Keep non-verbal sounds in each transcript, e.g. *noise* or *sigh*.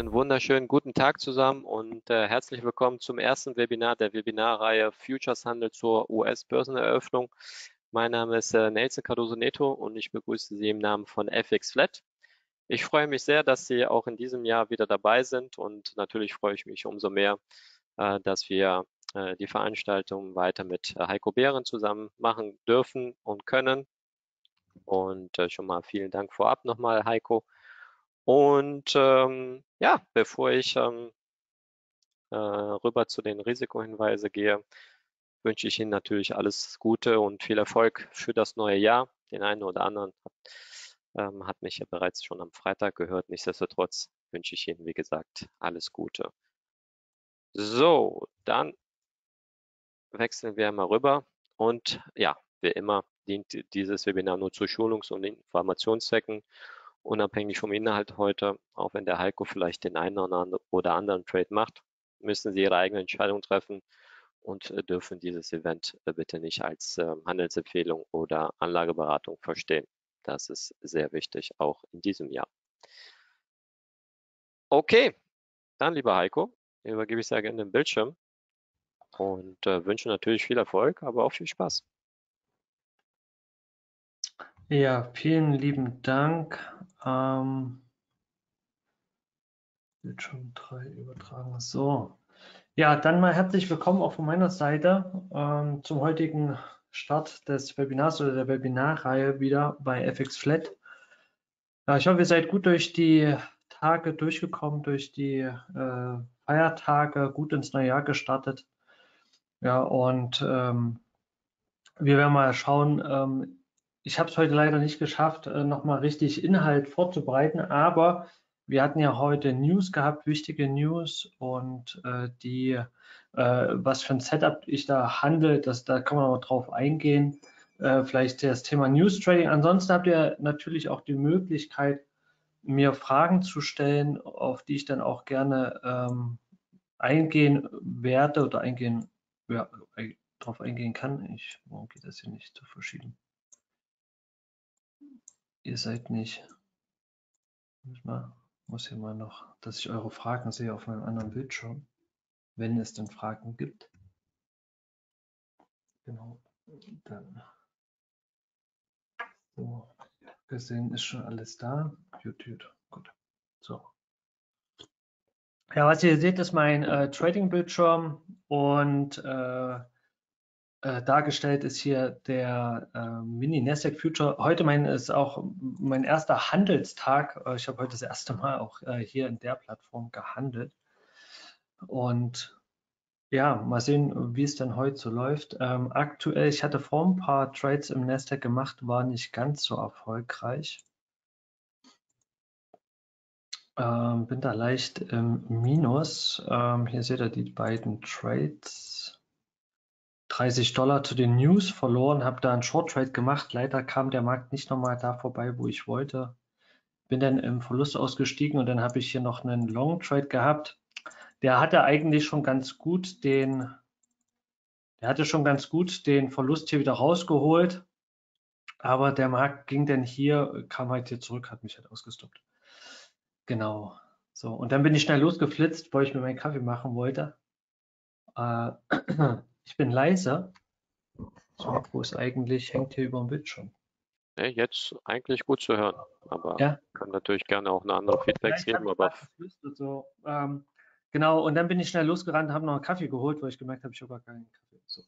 Einen wunderschönen guten Tag zusammen und äh, herzlich willkommen zum ersten Webinar der Webinarreihe Futures Handel zur US-Börseneröffnung. Mein Name ist äh, Nelson Cardoso Neto und ich begrüße Sie im Namen von FX Flat. Ich freue mich sehr, dass Sie auch in diesem Jahr wieder dabei sind und natürlich freue ich mich umso mehr, äh, dass wir äh, die Veranstaltung weiter mit äh, Heiko Behren zusammen machen dürfen und können. Und äh, schon mal vielen Dank vorab nochmal, Heiko. Und ähm, ja, bevor ich ähm, äh, rüber zu den Risikohinweisen gehe, wünsche ich Ihnen natürlich alles Gute und viel Erfolg für das neue Jahr. Den einen oder anderen hat, ähm, hat mich ja bereits schon am Freitag gehört. Nichtsdestotrotz wünsche ich Ihnen, wie gesagt, alles Gute. So, dann wechseln wir mal rüber. Und ja, wie immer dient dieses Webinar nur zu Schulungs- und Informationszwecken unabhängig vom Inhalt heute, auch wenn der Heiko vielleicht den einen oder anderen Trade macht, müssen Sie Ihre eigene Entscheidung treffen und äh, dürfen dieses Event äh, bitte nicht als ähm, Handelsempfehlung oder Anlageberatung verstehen. Das ist sehr wichtig, auch in diesem Jahr. Okay, dann lieber Heiko, übergebe ich sehr gerne den Bildschirm und äh, wünsche natürlich viel Erfolg, aber auch viel Spaß. Ja, vielen lieben Dank. Ähm, Bildschirm 3 übertragen. So. Ja, dann mal herzlich willkommen auch von meiner Seite ähm, zum heutigen Start des Webinars oder der Webinarreihe wieder bei FX Flat. Ja, ich hoffe, ihr seid gut durch die Tage durchgekommen, durch die äh, Feiertage, gut ins neue Jahr gestartet. Ja, und ähm, wir werden mal schauen, ähm, ich habe es heute leider nicht geschafft, äh, nochmal richtig Inhalt vorzubereiten, aber wir hatten ja heute News gehabt, wichtige News und äh, die, äh, was für ein Setup ich da handle, das, da kann man auch drauf eingehen. Äh, vielleicht das Thema News Trading. Ansonsten habt ihr natürlich auch die Möglichkeit, mir Fragen zu stellen, auf die ich dann auch gerne ähm, eingehen werde oder eingehen, ja, darauf eingehen kann. Ich, warum geht das hier nicht zu verschieben? Ihr seid nicht. Manchmal muss hier mal noch, dass ich eure Fragen sehe auf meinem anderen Bildschirm, wenn es denn Fragen gibt. Genau. Dann. So, gesehen ist schon alles da. YouTube. Gut. So. Ja, was ihr seht, ist mein äh, Trading-Bildschirm und äh, äh, dargestellt ist hier der äh, Mini Nasdaq Future. Heute mein, ist auch mein erster Handelstag. Äh, ich habe heute das erste Mal auch äh, hier in der Plattform gehandelt. Und ja, mal sehen, wie es denn heute so läuft. Ähm, aktuell, ich hatte vor ein paar Trades im Nasdaq gemacht, war nicht ganz so erfolgreich. Ähm, bin da leicht im Minus. Ähm, hier seht ihr die beiden Trades. 30 Dollar zu den News verloren, habe da einen Short Trade gemacht. Leider kam der Markt nicht nochmal da vorbei, wo ich wollte. Bin dann im Verlust ausgestiegen und dann habe ich hier noch einen Long Trade gehabt. Der hatte eigentlich schon ganz gut den, der hatte schon ganz gut den Verlust hier wieder rausgeholt. Aber der Markt ging dann hier, kam halt hier zurück, hat mich halt ausgestoppt. Genau. So, und dann bin ich schnell losgeflitzt, weil ich mir meinen Kaffee machen wollte. Äh, *clears throat* Ich bin leise. Das Mikro ist eigentlich, hängt hier über dem Bildschirm. Nee, jetzt eigentlich gut zu hören, aber ja. kann natürlich gerne auch eine andere Feedbacks geben. Aber so. ähm, genau, und dann bin ich schnell losgerannt, habe noch einen Kaffee geholt, weil ich gemerkt habe, ich habe gar keinen Kaffee. So.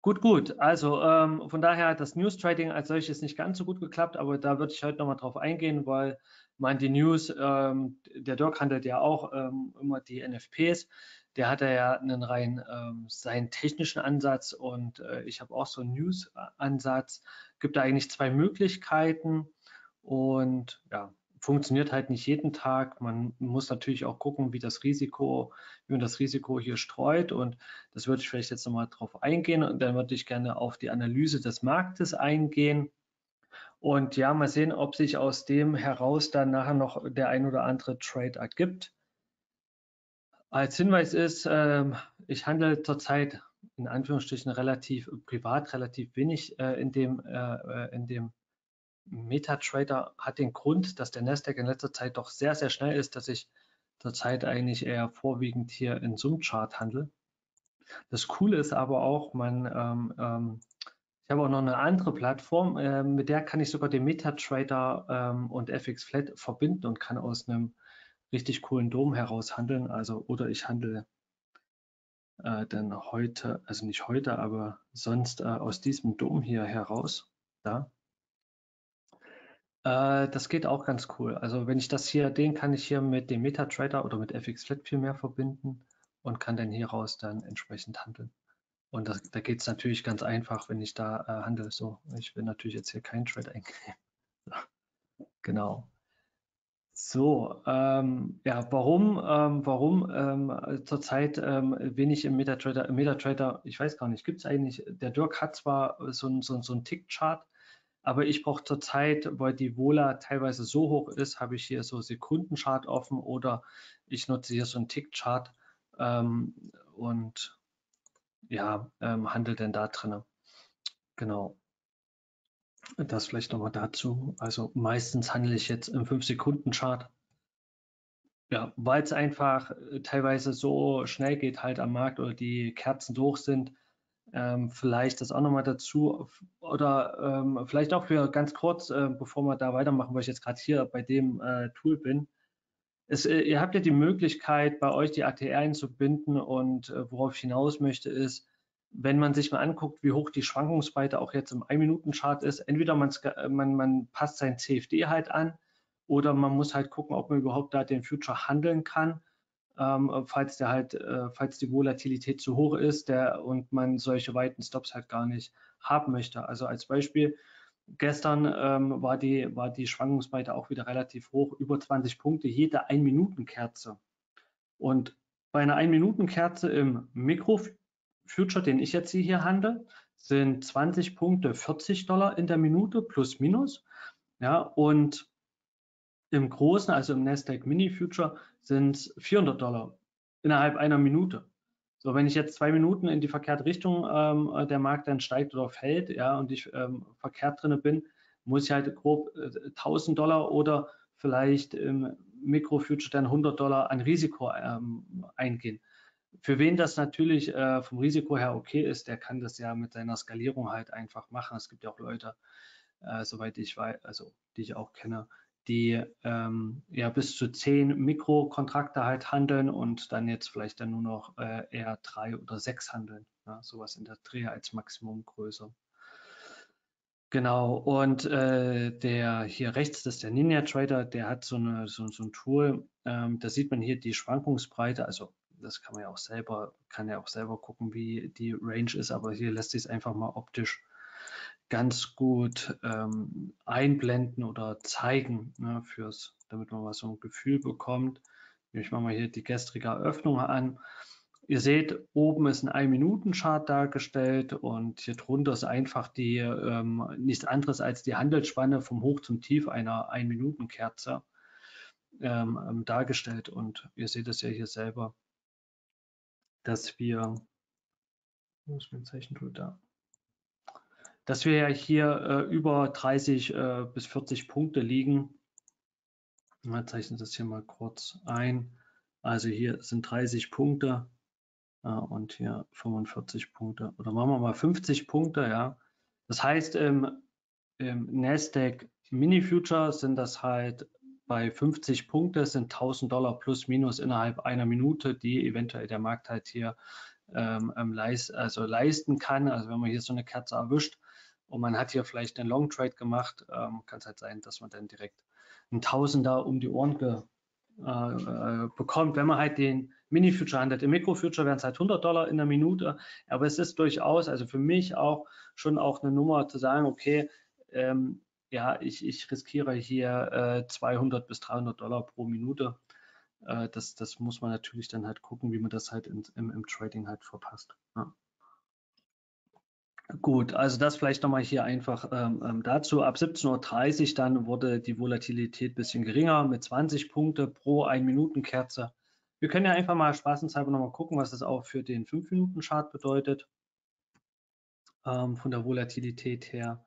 Gut, gut. Also ähm, von daher hat das News Trading als solches nicht ganz so gut geklappt, aber da würde ich heute nochmal drauf eingehen, weil man die News, ähm, der Dirk handelt ja auch ähm, immer die NFPs der hat ja einen rein ähm, seinen technischen Ansatz und äh, ich habe auch so einen News-Ansatz. Gibt da eigentlich zwei Möglichkeiten und ja, funktioniert halt nicht jeden Tag. Man muss natürlich auch gucken, wie das Risiko, wie man das Risiko hier streut und das würde ich vielleicht jetzt nochmal drauf eingehen und dann würde ich gerne auf die Analyse des Marktes eingehen. Und ja, mal sehen, ob sich aus dem heraus dann nachher noch der ein oder andere Trade ergibt. Als Hinweis ist, ähm, ich handle zurzeit in Anführungsstrichen relativ privat, relativ wenig äh, in dem, äh, äh, in dem MetaTrader hat den Grund, dass der Nasdaq in letzter Zeit doch sehr, sehr schnell ist, dass ich zurzeit eigentlich eher vorwiegend hier in Zoom-Chart handle. Das Coole ist aber auch, man, ähm, ähm, ich habe auch noch eine andere Plattform, äh, mit der kann ich sogar den MetaTrader ähm, und FX Flat verbinden und kann aus einem richtig coolen Dom heraus handeln. Also oder ich handle äh, dann heute, also nicht heute, aber sonst äh, aus diesem Dom hier heraus. Da. Äh, das geht auch ganz cool. Also wenn ich das hier, den kann ich hier mit dem MetaTrader oder mit FX Flat viel mehr verbinden und kann dann hier raus dann entsprechend handeln. Und das, da geht es natürlich ganz einfach, wenn ich da äh, handle. So, ich will natürlich jetzt hier keinen Trade eingeben. *laughs* genau. So, ähm, ja, warum, ähm, warum ähm, zurzeit ähm, wenig im MetaTrader, MetaTrader, ich weiß gar nicht, gibt es eigentlich, der Dirk hat zwar so ein, so, so Tick-Chart, aber ich brauche zurzeit, weil die Vola teilweise so hoch ist, habe ich hier so Sekundenchart offen oder ich nutze hier so einen Tick-Chart ähm, und ja, ähm, handelt denn da drin. Genau. Das vielleicht nochmal dazu. Also meistens handle ich jetzt im 5-Sekunden-Chart. Ja, weil es einfach äh, teilweise so schnell geht halt am Markt oder die Kerzen durch sind. Ähm, vielleicht das auch nochmal dazu oder ähm, vielleicht auch für ganz kurz, äh, bevor wir da weitermachen, weil ich jetzt gerade hier bei dem äh, Tool bin es, äh, ihr habt ja die Möglichkeit, bei euch die ATR einzubinden und äh, worauf ich hinaus möchte, ist, wenn man sich mal anguckt, wie hoch die Schwankungsbreite auch jetzt im 1-Minuten-Chart ist, entweder man, man, man passt sein CFD halt an oder man muss halt gucken, ob man überhaupt da den Future handeln kann, ähm, falls der halt, äh, falls die Volatilität zu hoch ist der, und man solche weiten Stops halt gar nicht haben möchte. Also als Beispiel, Gestern ähm, war, die, war die Schwankungsbreite auch wieder relativ hoch, über 20 Punkte, jede 1-Minuten-Kerze. Und bei einer 1-Minuten-Kerze im Mikro-Future, den ich jetzt hier handle, sind 20 Punkte 40 Dollar in der Minute plus minus. Ja, und im großen, also im Nasdaq Mini Future, sind es 400 Dollar innerhalb einer Minute. So, wenn ich jetzt zwei Minuten in die verkehrte Richtung ähm, äh, der Markt dann steigt oder fällt, ja, und ich ähm, verkehrt drinne bin, muss ich halt grob äh, 1000 Dollar oder vielleicht im Mikrofuture dann 100 Dollar an Risiko ähm, eingehen. Für wen das natürlich äh, vom Risiko her okay ist, der kann das ja mit seiner Skalierung halt einfach machen. Es gibt ja auch Leute, äh, soweit ich weiß, also die ich auch kenne, die ähm, ja bis zu zehn Mikrokontrakte halt handeln und dann jetzt vielleicht dann nur noch äh, eher drei oder sechs handeln. Ja, sowas in der Dreh als Maximumgröße. Genau, und äh, der hier rechts, das ist der Ninja Trader, der hat so, eine, so, so ein Tool, ähm, da sieht man hier die Schwankungsbreite, also das kann man ja auch selber, kann ja auch selber gucken, wie die Range ist, aber hier lässt sich es einfach mal optisch ganz gut ähm, einblenden oder zeigen, ne, fürs, damit man mal so ein Gefühl bekommt. Ich mache mal hier die gestrige Eröffnung an. Ihr seht, oben ist ein 1-Minuten-Chart dargestellt und hier drunter ist einfach die ähm, nichts anderes als die Handelsspanne vom Hoch zum Tief einer 1-Minuten-Kerze ähm, ähm, dargestellt. Und ihr seht es ja hier selber, dass wir, wo ist mein Zeichentool da? dass wir ja hier äh, über 30 äh, bis 40 Punkte liegen. Wir zeichnen das hier mal kurz ein. Also hier sind 30 Punkte äh, und hier 45 Punkte. Oder machen wir mal 50 Punkte, ja. Das heißt, im, im Nasdaq Mini Future sind das halt bei 50 Punkte sind 1000 Dollar plus minus innerhalb einer Minute, die eventuell der Markt halt hier ähm, ähm leist, also leisten kann. Also wenn man hier so eine Kerze erwischt, und man hat hier vielleicht einen Long Trade gemacht, ähm, kann es halt sein, dass man dann direkt einen Tausender um die Ohren ge, äh, äh, bekommt. Wenn man halt den Mini-Future handelt, im Mikro-Future wären es halt 100 Dollar in der Minute, aber es ist durchaus, also für mich auch schon auch eine Nummer zu sagen, okay, ähm, ja, ich, ich riskiere hier äh, 200 bis 300 Dollar pro Minute. Äh, das, das muss man natürlich dann halt gucken, wie man das halt in, im, im Trading halt verpasst. Ja. Gut, also das vielleicht nochmal hier einfach ähm, ähm dazu. Ab 17.30 Uhr dann wurde die Volatilität ein bisschen geringer mit 20 Punkte pro 1-Minuten-Kerze. Wir können ja einfach mal spaßenshalber nochmal gucken, was das auch für den 5-Minuten-Chart bedeutet. Ähm, von der Volatilität her.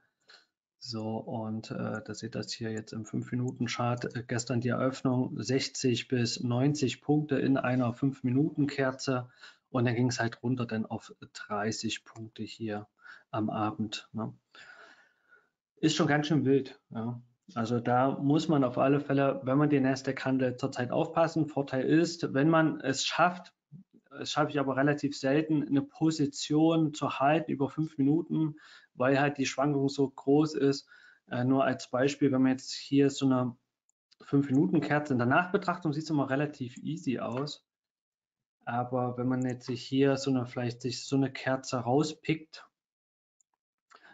So, und äh, da seht das hier jetzt im 5-Minuten-Chart. Äh, gestern die Eröffnung 60 bis 90 Punkte in einer 5-Minuten-Kerze. Und dann ging es halt runter dann auf 30 Punkte hier am Abend. Ne? Ist schon ganz schön wild. Ja. Also da muss man auf alle Fälle, wenn man den Nasdaq-Handel zurzeit aufpassen. Vorteil ist, wenn man es schafft, es schaffe ich aber relativ selten, eine Position zu halten über fünf Minuten, weil halt die Schwankung so groß ist. Äh, nur als Beispiel, wenn man jetzt hier so eine 5-Minuten-Kerze in der Nachbetrachtung sieht es immer relativ easy aus. Aber wenn man jetzt sich hier so eine, vielleicht sich so eine Kerze rauspickt,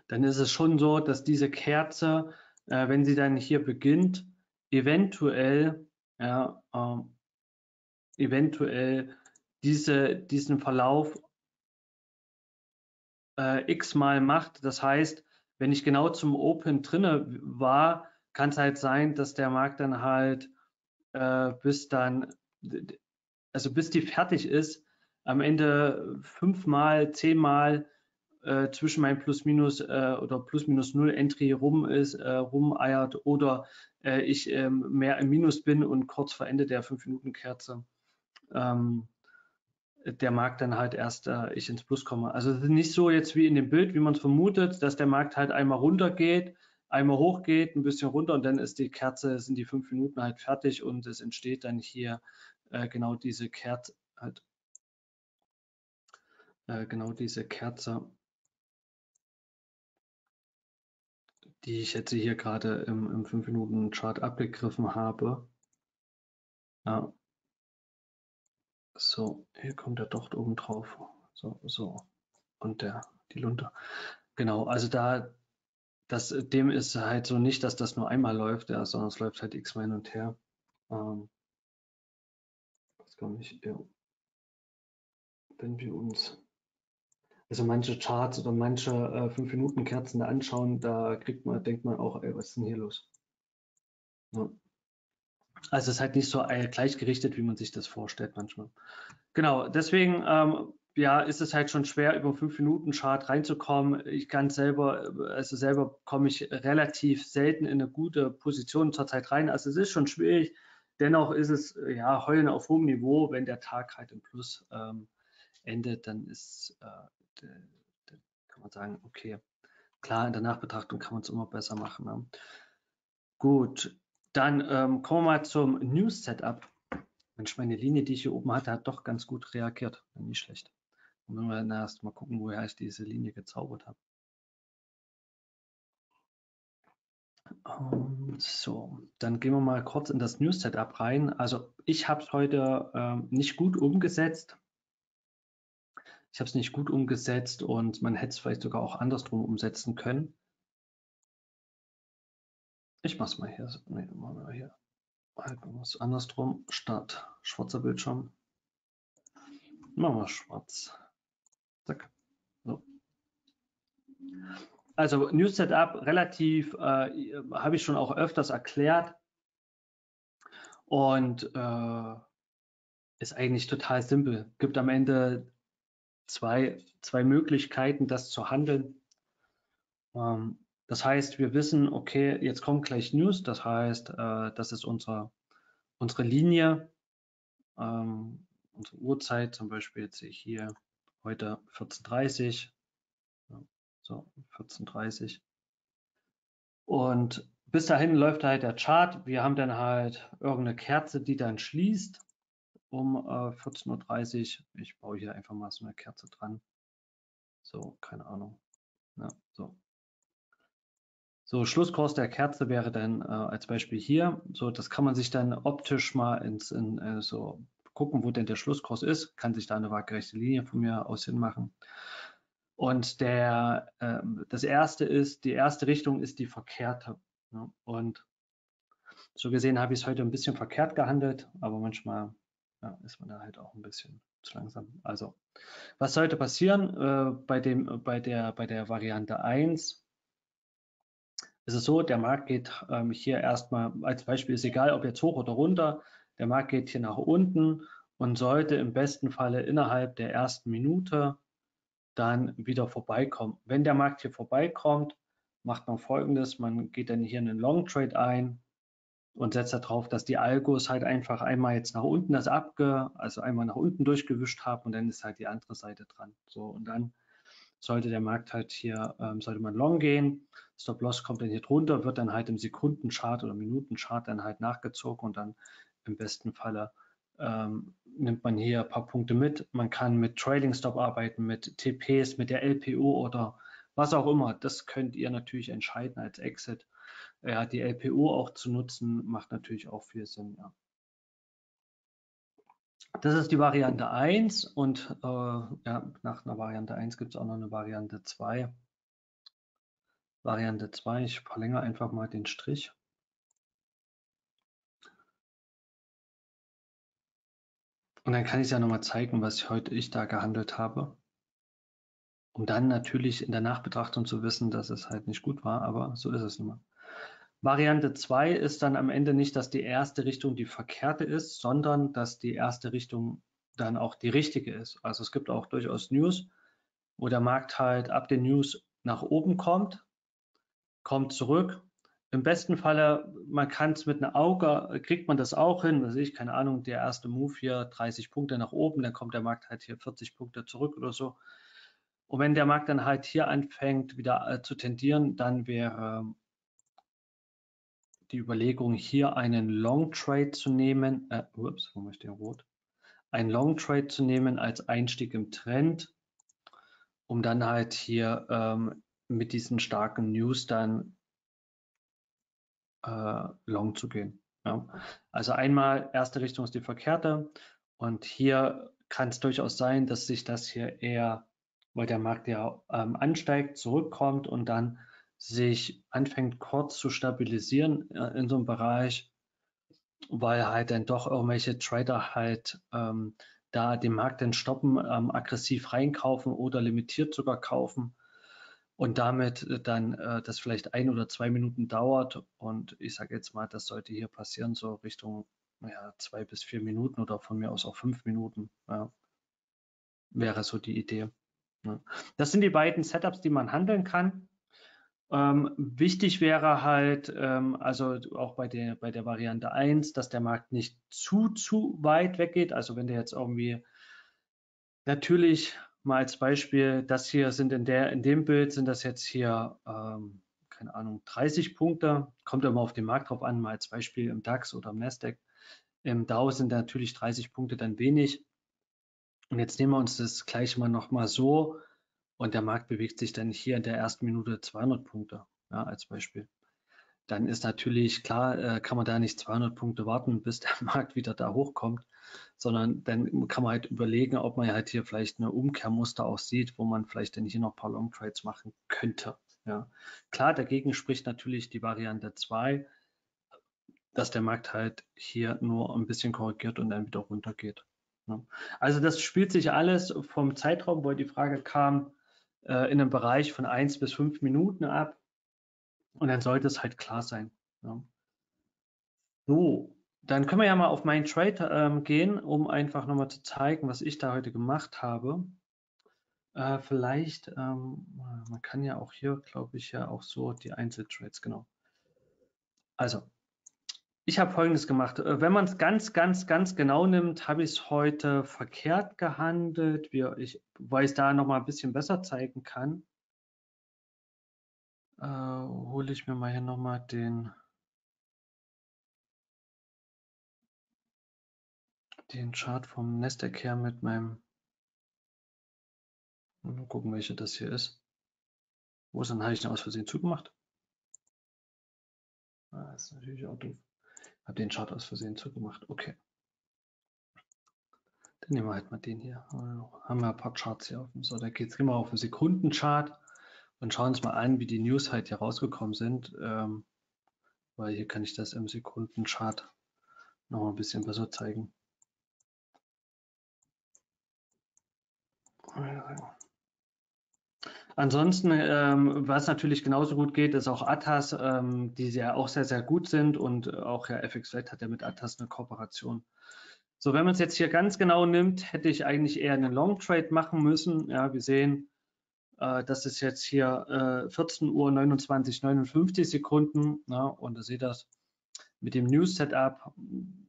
dann ist es schon so, dass diese Kerze, äh, wenn sie dann hier beginnt, eventuell, ja, äh, eventuell diese, diesen Verlauf äh, x-mal macht. Das heißt, wenn ich genau zum Open drinne war, kann es halt sein, dass der Markt dann halt äh, bis dann, also bis die fertig ist, am Ende fünfmal, zehnmal äh, zwischen meinem Plus-Minus äh, oder Plus-Minus-Null Entry rum ist, äh, rumeiert oder äh, ich ähm, mehr im Minus bin und kurz vor Ende der 5-Minuten-Kerze ähm, der Markt dann halt erst äh, ich ins Plus komme. Also es ist nicht so jetzt wie in dem Bild, wie man es vermutet, dass der Markt halt einmal runter geht, einmal hoch geht, ein bisschen runter und dann ist die Kerze, sind die fünf Minuten halt fertig und es entsteht dann hier äh, genau diese Kerze, halt, äh, genau diese Kerze, die ich jetzt hier gerade im, im 5-Minuten-Chart abgegriffen habe. Ja, so, hier kommt der Docht oben drauf. So, so. Und der, die Lunte. Genau, also da, das, dem ist halt so nicht, dass das nur einmal läuft, ja, sondern es läuft halt x-mal hin und her. Ähm, das kann ich, ja. Wenn wir uns also manche Charts oder manche äh, 5-Minuten-Kerzen anschauen, da kriegt man, denkt man auch, ey, was ist denn hier los? Ja. Also es ist halt nicht so gleichgerichtet, wie man sich das vorstellt manchmal. Genau, deswegen ähm, ja, ist es halt schon schwer, über fünf Minuten Chart reinzukommen. Ich kann selber, also selber komme ich relativ selten in eine gute Position zurzeit rein. Also es ist schon schwierig. Dennoch ist es ja heulen auf hohem Niveau, wenn der Tag halt im Plus ähm, endet, dann ist, äh, kann man sagen, okay, klar, in der Nachbetrachtung kann man es immer besser machen. Ne? Gut, dann ähm, kommen wir mal zum News-Setup. Mensch, meine Linie, die ich hier oben hatte, hat doch ganz gut reagiert. Nicht schlecht. Und wenn wir dann erst mal gucken, woher ich diese Linie gezaubert habe. Ähm, so, dann gehen wir mal kurz in das News-Setup rein. Also ich habe es heute ähm, nicht gut umgesetzt. Ich habe es nicht gut umgesetzt und man hätte es vielleicht sogar auch andersrum umsetzen können. Ich mache es mal hier. Nee, machen wir hier. Halt was andersrum. Start. Schwarzer Bildschirm. Machen wir schwarz. Zack. So. Also News Setup relativ, äh, habe ich schon auch öfters erklärt. Und äh, ist eigentlich total simpel. Gibt am Ende zwei, zwei Möglichkeiten, das zu handeln. Ähm, das heißt, wir wissen, okay, jetzt kommt gleich News, das heißt, äh, das ist unsere, unsere Linie, ähm, unsere Uhrzeit, zum Beispiel jetzt sehe ich hier heute 14.30 ja, so 14.30 und bis dahin läuft halt der Chart. Wir haben dann halt irgendeine Kerze, die dann schließt um äh, 14.30 Uhr. Ich baue hier einfach mal so eine Kerze dran. So, keine Ahnung. Ja, so. So, Schlusskurs der Kerze wäre dann äh, als Beispiel hier. So, das kann man sich dann optisch mal ins, in, äh, so gucken, wo denn der Schlusskurs ist. Kann sich da eine waagerechte Linie von mir aus hin machen. Und der, äh, das erste ist, die erste Richtung ist die verkehrte. Ne? Und so gesehen habe ich es heute ein bisschen verkehrt gehandelt, aber manchmal ja, ist man da halt auch ein bisschen zu langsam. Also, was sollte passieren äh, bei, dem, bei, der, bei der Variante 1? Es ist so, der Markt geht ähm, hier erstmal, als Beispiel ist egal, ob jetzt hoch oder runter, der Markt geht hier nach unten und sollte im besten Falle innerhalb der ersten Minute dann wieder vorbeikommen. Wenn der Markt hier vorbeikommt, macht man folgendes, man geht dann hier in einen Long Trade ein und setzt darauf, dass die Algos halt einfach einmal jetzt nach unten das abge, also einmal nach unten durchgewischt haben und dann ist halt die andere Seite dran. So und dann sollte der Markt halt hier, ähm, sollte man long gehen, Stop Loss kommt dann hier drunter, wird dann halt im Sekundenchart oder Minutenchart dann halt nachgezogen und dann im besten Falle ähm, nimmt man hier ein paar Punkte mit. Man kann mit Trailing Stop arbeiten, mit TPs, mit der LPO oder was auch immer. Das könnt ihr natürlich entscheiden als Exit. Ja, die LPO auch zu nutzen, macht natürlich auch viel Sinn. Ja. Das ist die Variante 1 und äh, ja, nach einer Variante 1 gibt es auch noch eine Variante 2. Variante 2, ich verlängere einfach mal den Strich. Und dann kann ich ja nochmal zeigen, was ich heute ich da gehandelt habe. Um dann natürlich in der Nachbetrachtung zu wissen, dass es halt nicht gut war, aber so ist es nun mal. Variante 2 ist dann am Ende nicht, dass die erste Richtung die verkehrte ist, sondern dass die erste Richtung dann auch die richtige ist. Also es gibt auch durchaus News, wo der Markt halt ab den News nach oben kommt, kommt zurück. Im besten Falle, man kann es mit einem Auge, kriegt man das auch hin, was ich, keine Ahnung, der erste Move hier 30 Punkte nach oben, dann kommt der Markt halt hier 40 Punkte zurück oder so. Und wenn der Markt dann halt hier anfängt wieder äh, zu tendieren, dann wäre die Überlegung, hier einen Long Trade zu nehmen, äh, ups, wo möchte ich rot? Ein Long Trade zu nehmen als Einstieg im Trend, um dann halt hier ähm, mit diesen starken News dann äh, long zu gehen. Ja. Also einmal, erste Richtung ist die verkehrte und hier kann es durchaus sein, dass sich das hier eher, weil der Markt ja ähm, ansteigt, zurückkommt und dann sich anfängt kurz zu stabilisieren äh, in so einem Bereich, weil halt dann doch irgendwelche Trader halt ähm, da den Markt dann stoppen, ähm, aggressiv reinkaufen oder limitiert sogar kaufen und damit äh, dann äh, das vielleicht ein oder zwei Minuten dauert und ich sage jetzt mal, das sollte hier passieren, so Richtung ja, zwei bis vier Minuten oder von mir aus auch fünf Minuten, ja, wäre so die Idee. Ja. Das sind die beiden Setups, die man handeln kann. Ähm, wichtig wäre halt, ähm, also auch bei der, bei der Variante 1, dass der Markt nicht zu, zu weit weggeht. Also wenn der jetzt irgendwie natürlich mal als Beispiel, das hier sind in der, in dem Bild sind das jetzt hier, ähm, keine Ahnung, 30 Punkte. Kommt immer auf den Markt drauf an, mal als Beispiel im DAX oder im Nasdaq. Im DAO sind natürlich 30 Punkte dann wenig. Und jetzt nehmen wir uns das gleich mal nochmal so und der Markt bewegt sich dann hier in der ersten Minute 200 Punkte, ja, als Beispiel. Dann ist natürlich klar, äh, kann man da nicht 200 Punkte warten, bis der *laughs* Markt wieder da hochkommt, sondern dann kann man halt überlegen, ob man halt hier vielleicht eine Umkehrmuster auch sieht, wo man vielleicht dann hier noch ein paar Long Trades machen könnte. Ja. Klar, dagegen spricht natürlich die Variante 2, dass der Markt halt hier nur ein bisschen korrigiert und dann wieder runtergeht. Ja. Also das spielt sich alles vom Zeitraum, wo die Frage kam, äh, in einem Bereich von 1 bis 5 Minuten ab. Und dann sollte es halt klar sein. Ja. So, dann können wir ja mal auf meinen Trade ähm, gehen, um einfach nochmal zu zeigen, was ich da heute gemacht habe. Äh, vielleicht, ähm, man kann ja auch hier, glaube ich, ja auch so die Einzeltrades, genau. Also, ich habe Folgendes gemacht. Äh, wenn man es ganz, ganz, ganz genau nimmt, habe ich es heute verkehrt gehandelt, ich, weil ich es da nochmal ein bisschen besser zeigen kann. Äh, hole ich mir mal hier nochmal den, den Chart vom Nasdaq her mit meinem, mal gucken, welche das hier ist. Wo ist dann, habe ich den aus Versehen zugemacht? Ah, das ist natürlich auch doof. Habe den Chart aus Versehen zugemacht. Okay. Dann nehmen wir halt mal den hier. Haben wir ein paar Charts hier offen. So, da geht es immer auf den Sekundenchart und schauen uns mal an, wie die News halt hier rausgekommen sind. Ähm, weil hier kann ich das im Sekundenchart noch mal ein bisschen besser zeigen. Ansonsten, ähm, was natürlich genauso gut geht, ist auch Atas, ähm, die ja auch sehr, sehr gut sind und auch ja FXFlat hat ja mit Atas eine Kooperation. So, wenn man es jetzt hier ganz genau nimmt, hätte ich eigentlich eher einen Long Trade machen müssen. Ja, wir sehen, Äh, das ist jetzt hier äh, 14 Uhr 29, 59 Sekunden. Na, und da seht das mit dem News Setup.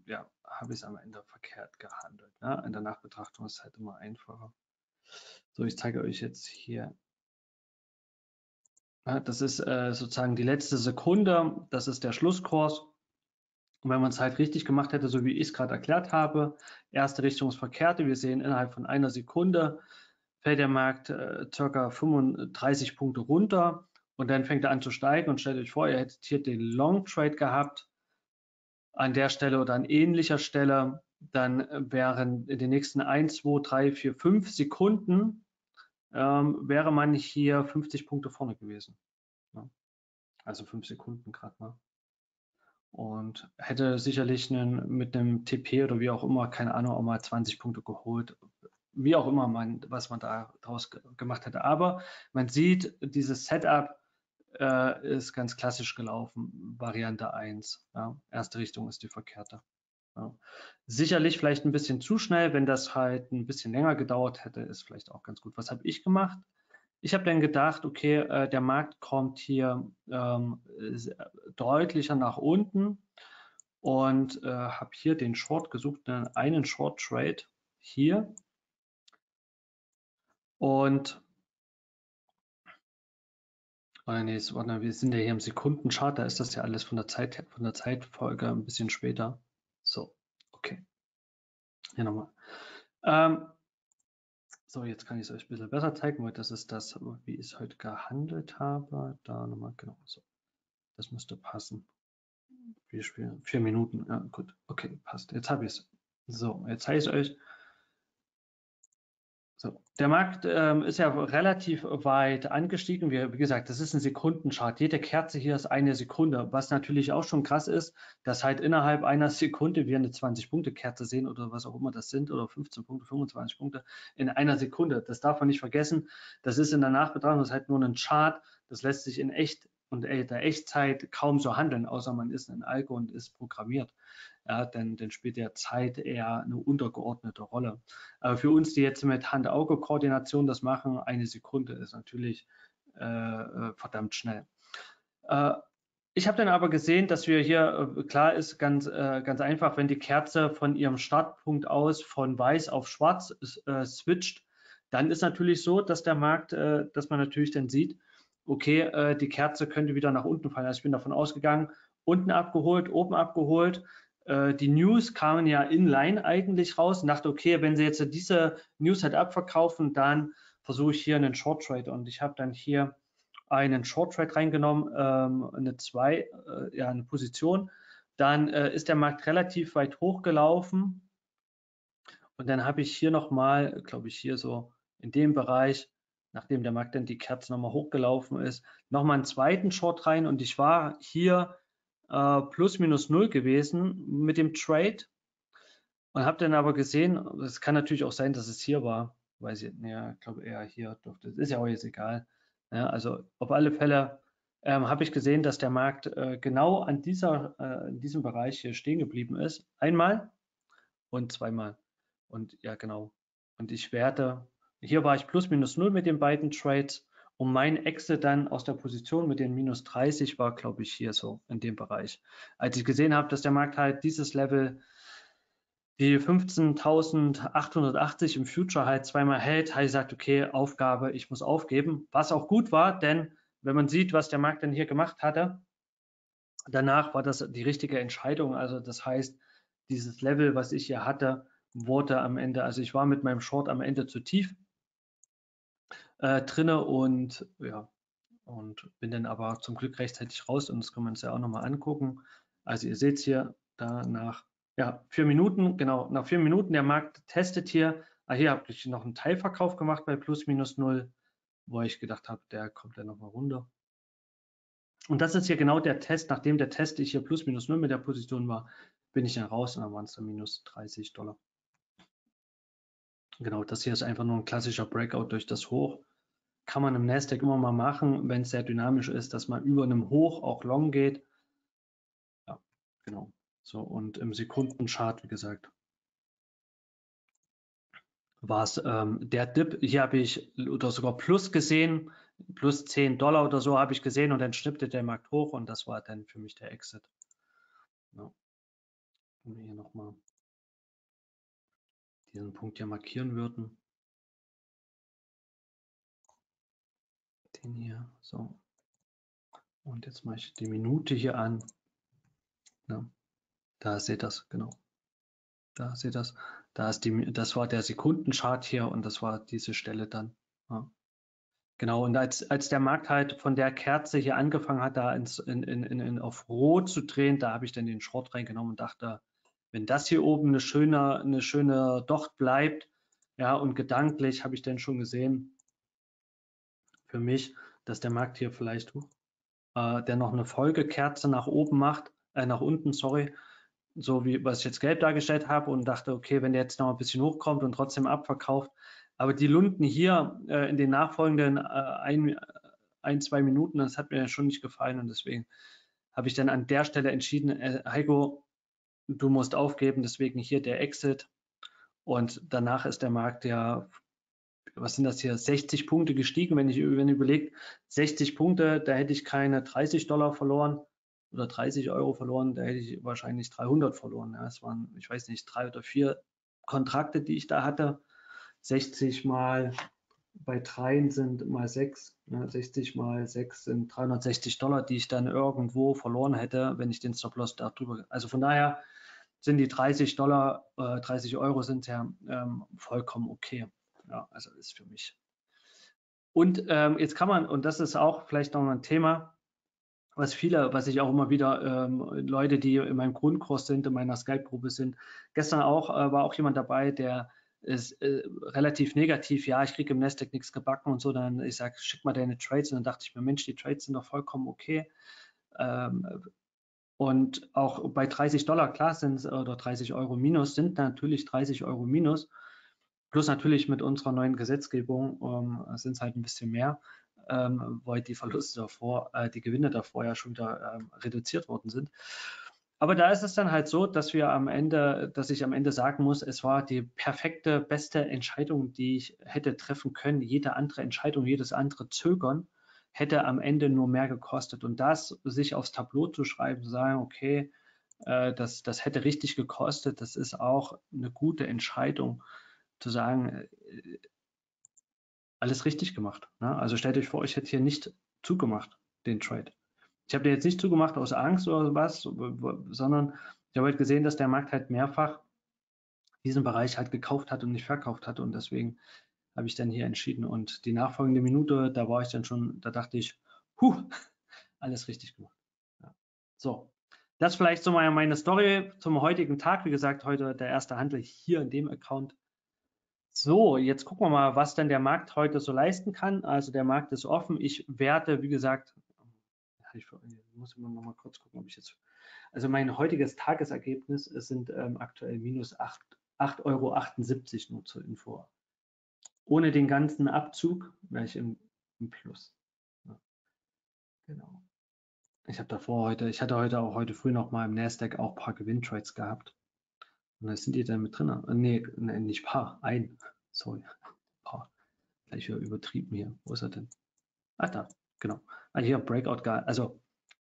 Ja, habe ich es am Ende verkehrt gehandelt. Ne? In der Nachbetrachtung ist es halt immer einfacher. So, ich zeige euch jetzt hier. Das ist äh, sozusagen die letzte Sekunde. Das ist der Schlusskurs. Und wenn man es halt richtig gemacht hätte, so wie ich es gerade erklärt habe, erste Richtung ist verkehrte. Wir sehen innerhalb von einer Sekunde fällt der Markt äh, circa 35 Punkte runter und dann fängt er an zu steigen und stellt euch vor, ihr hättet hier den Long Trade gehabt an der Stelle oder an ähnlicher Stelle, dann wären in den nächsten 1, 2, 3, 4, 5 Sekunden ähm, wäre man hier 50 Punkte vorne gewesen. Ja. Also 5 Sekunden gerade mal. Und hätte sicherlich einen, mit einem TP oder wie auch immer, keine Ahnung, auch mal 20 Punkte geholt wie auch immer man, was man daraus gemacht hätte. Aber man sieht, dieses Setup äh, ist ganz klassisch gelaufen, Variante 1. Ja. Erste Richtung ist die verkehrte. Ja. Sicherlich vielleicht ein bisschen zu schnell, wenn das halt ein bisschen länger gedauert hätte, ist vielleicht auch ganz gut. Was habe ich gemacht? Ich habe dann gedacht, okay, äh, der Markt kommt hier ähm, deutlicher nach unten und äh, habe hier den Short gesucht, einen Short Trade hier und oh nee, wir sind ja hier im Sekundenchart, da ist das ja alles von der Zeit von der Zeitfolge ein bisschen später. So, okay. Hier nochmal. Ähm, so, jetzt kann ich es euch ein bisschen besser zeigen, weil das ist das, wie ich es heute gehandelt habe. Da nochmal, genau so. Das müsste passen. Vier, vier, Minuten, ja gut, okay, passt. Jetzt habe ich es. So, jetzt zeige ich euch. So, der Markt ähm, ist ja relativ weit angestiegen. Wie, wie, gesagt, das ist ein Sekundenchart. Jede Kerze hier ist eine Sekunde, was natürlich auch schon krass ist, dass halt innerhalb einer Sekunde wir eine 20-Punkte-Kerze sehen oder was auch immer das sind oder 15 Punkte, 25 Punkte in einer Sekunde. Das darf man nicht vergessen. Das ist in der Nachbetrachtung, das ist halt nur ein Chart. Das lässt sich in echt und der Echtzeit kaum so handeln, außer man ist ein Algo und ist programmiert ja, dann, dann spielt der Zeit eher eine untergeordnete Rolle. Aber für uns, die jetzt mit Hand-Auge-Koordination das machen, eine Sekunde ist natürlich äh, äh verdammt schnell. Äh, ich habe dann aber gesehen, dass wir hier, äh, klar ist, ganz, äh, ganz einfach, wenn die Kerze von ihrem Startpunkt aus von weiß auf schwarz äh, switcht, dann ist natürlich so, dass der Markt, äh, dass man natürlich dann sieht, okay, äh, die Kerze könnte wieder nach unten fallen. Also ich bin davon ausgegangen, unten abgeholt, oben abgeholt. Äh, die News kamen ja inline eigentlich raus und dachte, okay, wenn sie jetzt diese News halt abverkaufen, dann versuche ich hier einen Short Trade. Und ich habe dann hier einen Short Trade reingenommen, ähm, eine zwei, äh, ja, eine Position. Dann äh, ist der Markt relativ weit hochgelaufen. Und dann habe ich hier nochmal, glaube ich, hier so in dem Bereich, nachdem der Markt dann die Kerze nochmal hochgelaufen ist, nochmal einen zweiten Short rein. Und ich war hier äh, plus minus null gewesen mit dem Trade und habe dann aber gesehen, es kann natürlich auch sein, dass es hier war, weiß ich, ja, ich glaube eher hier durfte, ist ja auch jetzt egal. Ja, also auf alle Fälle ähm, habe ich gesehen, dass der Markt äh, genau an dieser, äh, in diesem Bereich hier stehen geblieben ist. Einmal und zweimal. Und ja, genau. Und ich werde, hier war ich plus minus null mit den beiden Trades und mein Exit dann aus der Position mit den minus 30 war, glaube ich, hier so in dem Bereich. Als ich gesehen habe, dass der Markt halt dieses Level, die 15.880 im Future halt zweimal hält, habe ich gesagt, okay, Aufgabe, ich muss aufgeben. Was auch gut war, denn wenn man sieht, was der Markt dann hier gemacht hatte, danach war das die richtige Entscheidung. Also das heißt, dieses Level, was ich hier hatte, wurde am Ende, also ich war mit meinem Short am Ende zu tief äh, drinne und ja, und bin dann aber zum Glück rechtzeitig raus und das können wir uns ja auch nochmal angucken. Also ihr seht hier, da nach ja, vier Minuten, genau, nach vier Minuten, der Markt testet hier, ah, hier habe ich noch einen Teilverkauf gemacht bei plus minus null, wo ich gedacht habe, der kommt dann nochmal runter. Und das ist hier genau der Test, nachdem der Test ich hier plus minus null mit der Position war, bin ich dann raus und dann waren es dann minus 30 Dollar. Genau, das hier ist einfach nur ein klassischer Breakout durch das Hoch. Kann man im Nasdaq immer mal machen, wenn es sehr dynamisch ist, dass man über einem Hoch auch long geht. Ja, genau. So, und im Sekundenchart, wie gesagt. war es ähm, der Dip. Hier habe ich oder sogar Plus gesehen, plus 10 Dollar oder so habe ich gesehen und dann schnippte der Markt hoch und das war dann für mich der Exit. Ja. Wir hier nochmal diesen Punkt hier markieren würden. Den hier, so. Und jetzt mache ich die Minute hier an. Ja. Da seht ihr das, genau. Da seht ihr das. Da ist die, das war der Sekundenchart hier und das war diese Stelle dann. Ja. Genau, und als, als der Markt halt von der Kerze hier angefangen hat, da ins, in, in, in, auf Rot zu drehen, da habe ich dann den Schrott reingenommen und dachte, wenn das hier oben eine schöne, eine schöne Docht bleibt, ja, und gedanklich habe ich dann schon gesehen, für mich, dass der Markt hier vielleicht, äh, der noch eine Folgekerze nach oben macht, äh, nach unten, sorry, so wie was ich jetzt gelb dargestellt habe und dachte, okay, wenn der jetzt noch ein bisschen hochkommt und trotzdem abverkauft, aber die Lunden hier äh, in den nachfolgenden äh, ein, ein, zwei Minuten, das hat mir schon nicht gefallen und deswegen habe ich dann an der Stelle entschieden, äh, Heiko, du musst aufgeben, deswegen hier der Exit und danach ist der Markt ja, was sind das hier, 60 Punkte gestiegen, wenn ich, wenn ich überlege, 60 Punkte, da hätte ich keine 30 Dollar verloren oder 30 Euro verloren, da hätte ich wahrscheinlich 300 verloren. Ja, es waren, ich weiß nicht, drei oder vier Kontrakte, die ich da hatte 60 mal bei 3 sind mal 6, ne, 60 mal 6 sind 360 Dollar, die ich dann irgendwo verloren hätte, wenn ich den Stop-Loss darüber. Also von daher sind die 30 Dollar, äh, 30 Euro sind ja ähm, vollkommen okay. Ja, also ist für mich. Und ähm, jetzt kann man, und das ist auch vielleicht noch ein Thema, was viele, was ich auch immer wieder ähm, Leute, die in meinem Grundkurs sind, in meiner Skype-Gruppe sind, gestern auch äh, war auch jemand dabei, der ist äh, relativ negativ, ja, ich kriege im Nasdaq nichts gebacken und so, dann ich sage, schick mal deine Trades und dann dachte ich mir, Mensch, die Trades sind doch vollkommen okay. Ähm, und auch bei 30 Dollar, klar sind oder 30 Euro minus, sind natürlich 30 Euro minus. Plus natürlich mit unserer neuen Gesetzgebung ähm, sind es halt ein bisschen mehr, ähm, weil die Verluste davor, äh, die Gewinne davor ja schon wieder ähm, reduziert worden sind. Aber da ist es dann halt so, dass wir am Ende, dass ich am Ende sagen muss, es war die perfekte, beste Entscheidung, die ich hätte treffen können. Jede andere Entscheidung, jedes andere Zögern hätte am Ende nur mehr gekostet. Und das sich aufs Tableau zu schreiben, zu sagen, okay, äh, das, das hätte richtig gekostet, das ist auch eine gute Entscheidung, zu sagen, äh, alles richtig gemacht. Ne? Also stellt euch vor, ich hätte hier nicht zugemacht, den Trade. Ich habe den jetzt nicht zugemacht aus Angst oder was, sondern ich habe halt gesehen, dass der Markt halt mehrfach diesen Bereich halt gekauft hat und nicht verkauft hat und deswegen habe ich dann hier entschieden und die nachfolgende Minute, da war ich dann schon, da dachte ich, huh, *laughs* alles richtig gemacht. Ja. So, das vielleicht so mal meine Story zum heutigen Tag. Wie gesagt, heute der erste Handel hier in dem Account. So, jetzt gucken wir mal, was denn der Markt heute so leisten kann. Also der Markt ist offen. Ich werte, wie gesagt, ich muss immer noch mal kurz gucken, ob ich jetzt. Also mein heutiges Tagesergebnis sind ähm, aktuell minus 8,78 Euro nur zur Info. Ohne den ganzen Abzug wäre ich im, im Plus. Ja. Genau. Ich habe davor heute, ich hatte heute auch heute früh noch mal im Nasdaq auch ein paar Gewinntrades gehabt. Und da sind die dann mit drin. Äh, nee, nee, nicht paar, ein. Sorry. *laughs* Paar. Gleich wieder übertrieben hier. Wo ist er denn? Ah, da. Genau. Also hier Breakout, also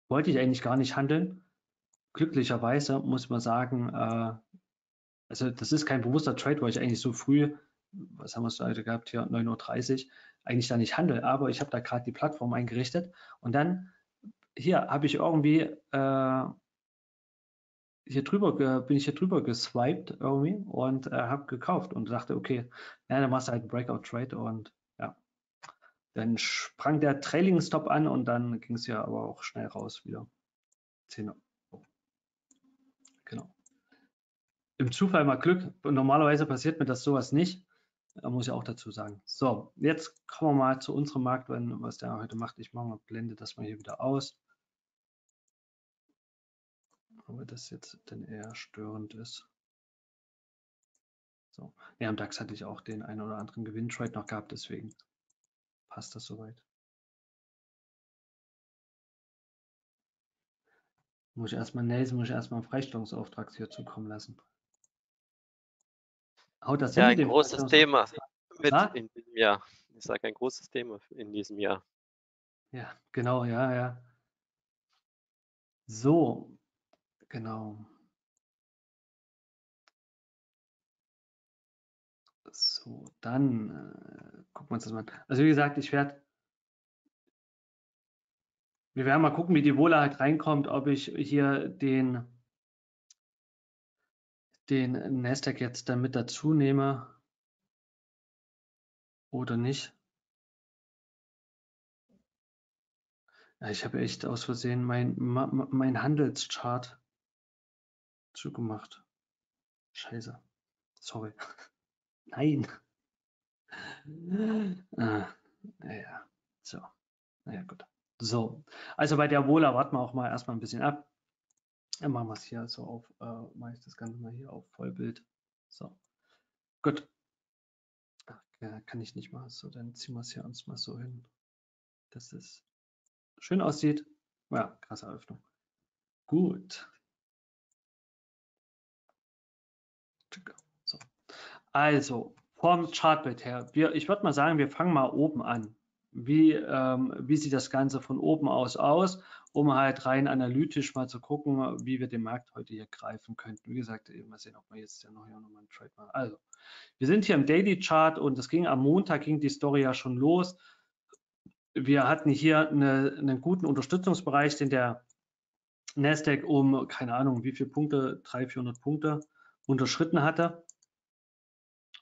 wollte ich eigentlich gar nicht handeln. Glücklicherweise muss man sagen, äh, also das ist kein bewusster Trade, weil ich eigentlich so früh, was haben wir heute gehabt hier, 9.30 Uhr, eigentlich da nicht handel. Aber ich habe da gerade die Plattform eingerichtet und dann hier habe ich irgendwie äh, hier drüber bin ich hier drüber geswiped irgendwie und äh, habe gekauft und dachte, okay, ja, dann machst du halt einen Breakout Trade und dann sprang der Trailing Stop an und dann ging es ja aber auch schnell raus wieder. 10 Genau. Im Zufall mal Glück. Normalerweise passiert mir das sowas nicht. Muss ich auch dazu sagen. So, jetzt kommen wir mal zu unserem Markt, was der heute macht. Ich mache mal, blende das mal hier wieder aus. Aber das jetzt dann eher störend ist. So, ja, am DAX hatte ich auch den einen oder anderen Gewinntrade noch gehabt, deswegen Passt das soweit? Muss ich erstmal Nelson, muss ich erstmal einen Freistellungsauftrag hier zukommen lassen. Haut das ja, ein großes Thema mit in diesem Jahr. Ich sage ein großes Thema in diesem Jahr. Ja, genau, ja, ja. So, genau. So, dann äh, gucken wir uns das mal an. Also wie gesagt, ich werde, wir werden mal gucken, wie die Wohler halt reinkommt, ob ich hier den, den Nasdaq jetzt damit dazu nehme oder nicht. Ja, ich habe echt aus Versehen mein, mein Handelschart zugemacht. Scheiße. Sorry. *laughs* Nein. *laughs* Ah, naja, so. Naja, gut. So, also bei der Wohler warten wir auch mal erstmal ein bisschen ab. Dann machen wir es hier so auf, äh, mache ich das Ganze mal hier auf Vollbild. So, gut. Ja, kann ich nicht mal. So, dann ziehen wir es hier uns mal so hin, dass es schön aussieht. Ja, krasse Eröffnung. Gut. So. Also, vom Chartbild her, wir, ich würde mal sagen, wir fangen mal oben an. Wie, ähm, wie sieht das Ganze von oben aus aus, um halt rein analytisch mal zu gucken, wie wir den Markt heute hier greifen könnten. Wie gesagt, mal sehen, ob wir jetzt ja noch hier nochmal einen Trade machen. Also, wir sind hier im Daily Chart und es ging am Montag, ging die Story ja schon los. Wir hatten hier eine, einen guten Unterstützungsbereich, den der Nasdaq um, keine Ahnung, wie viele Punkte, 300, 400 Punkte unterschritten hatte.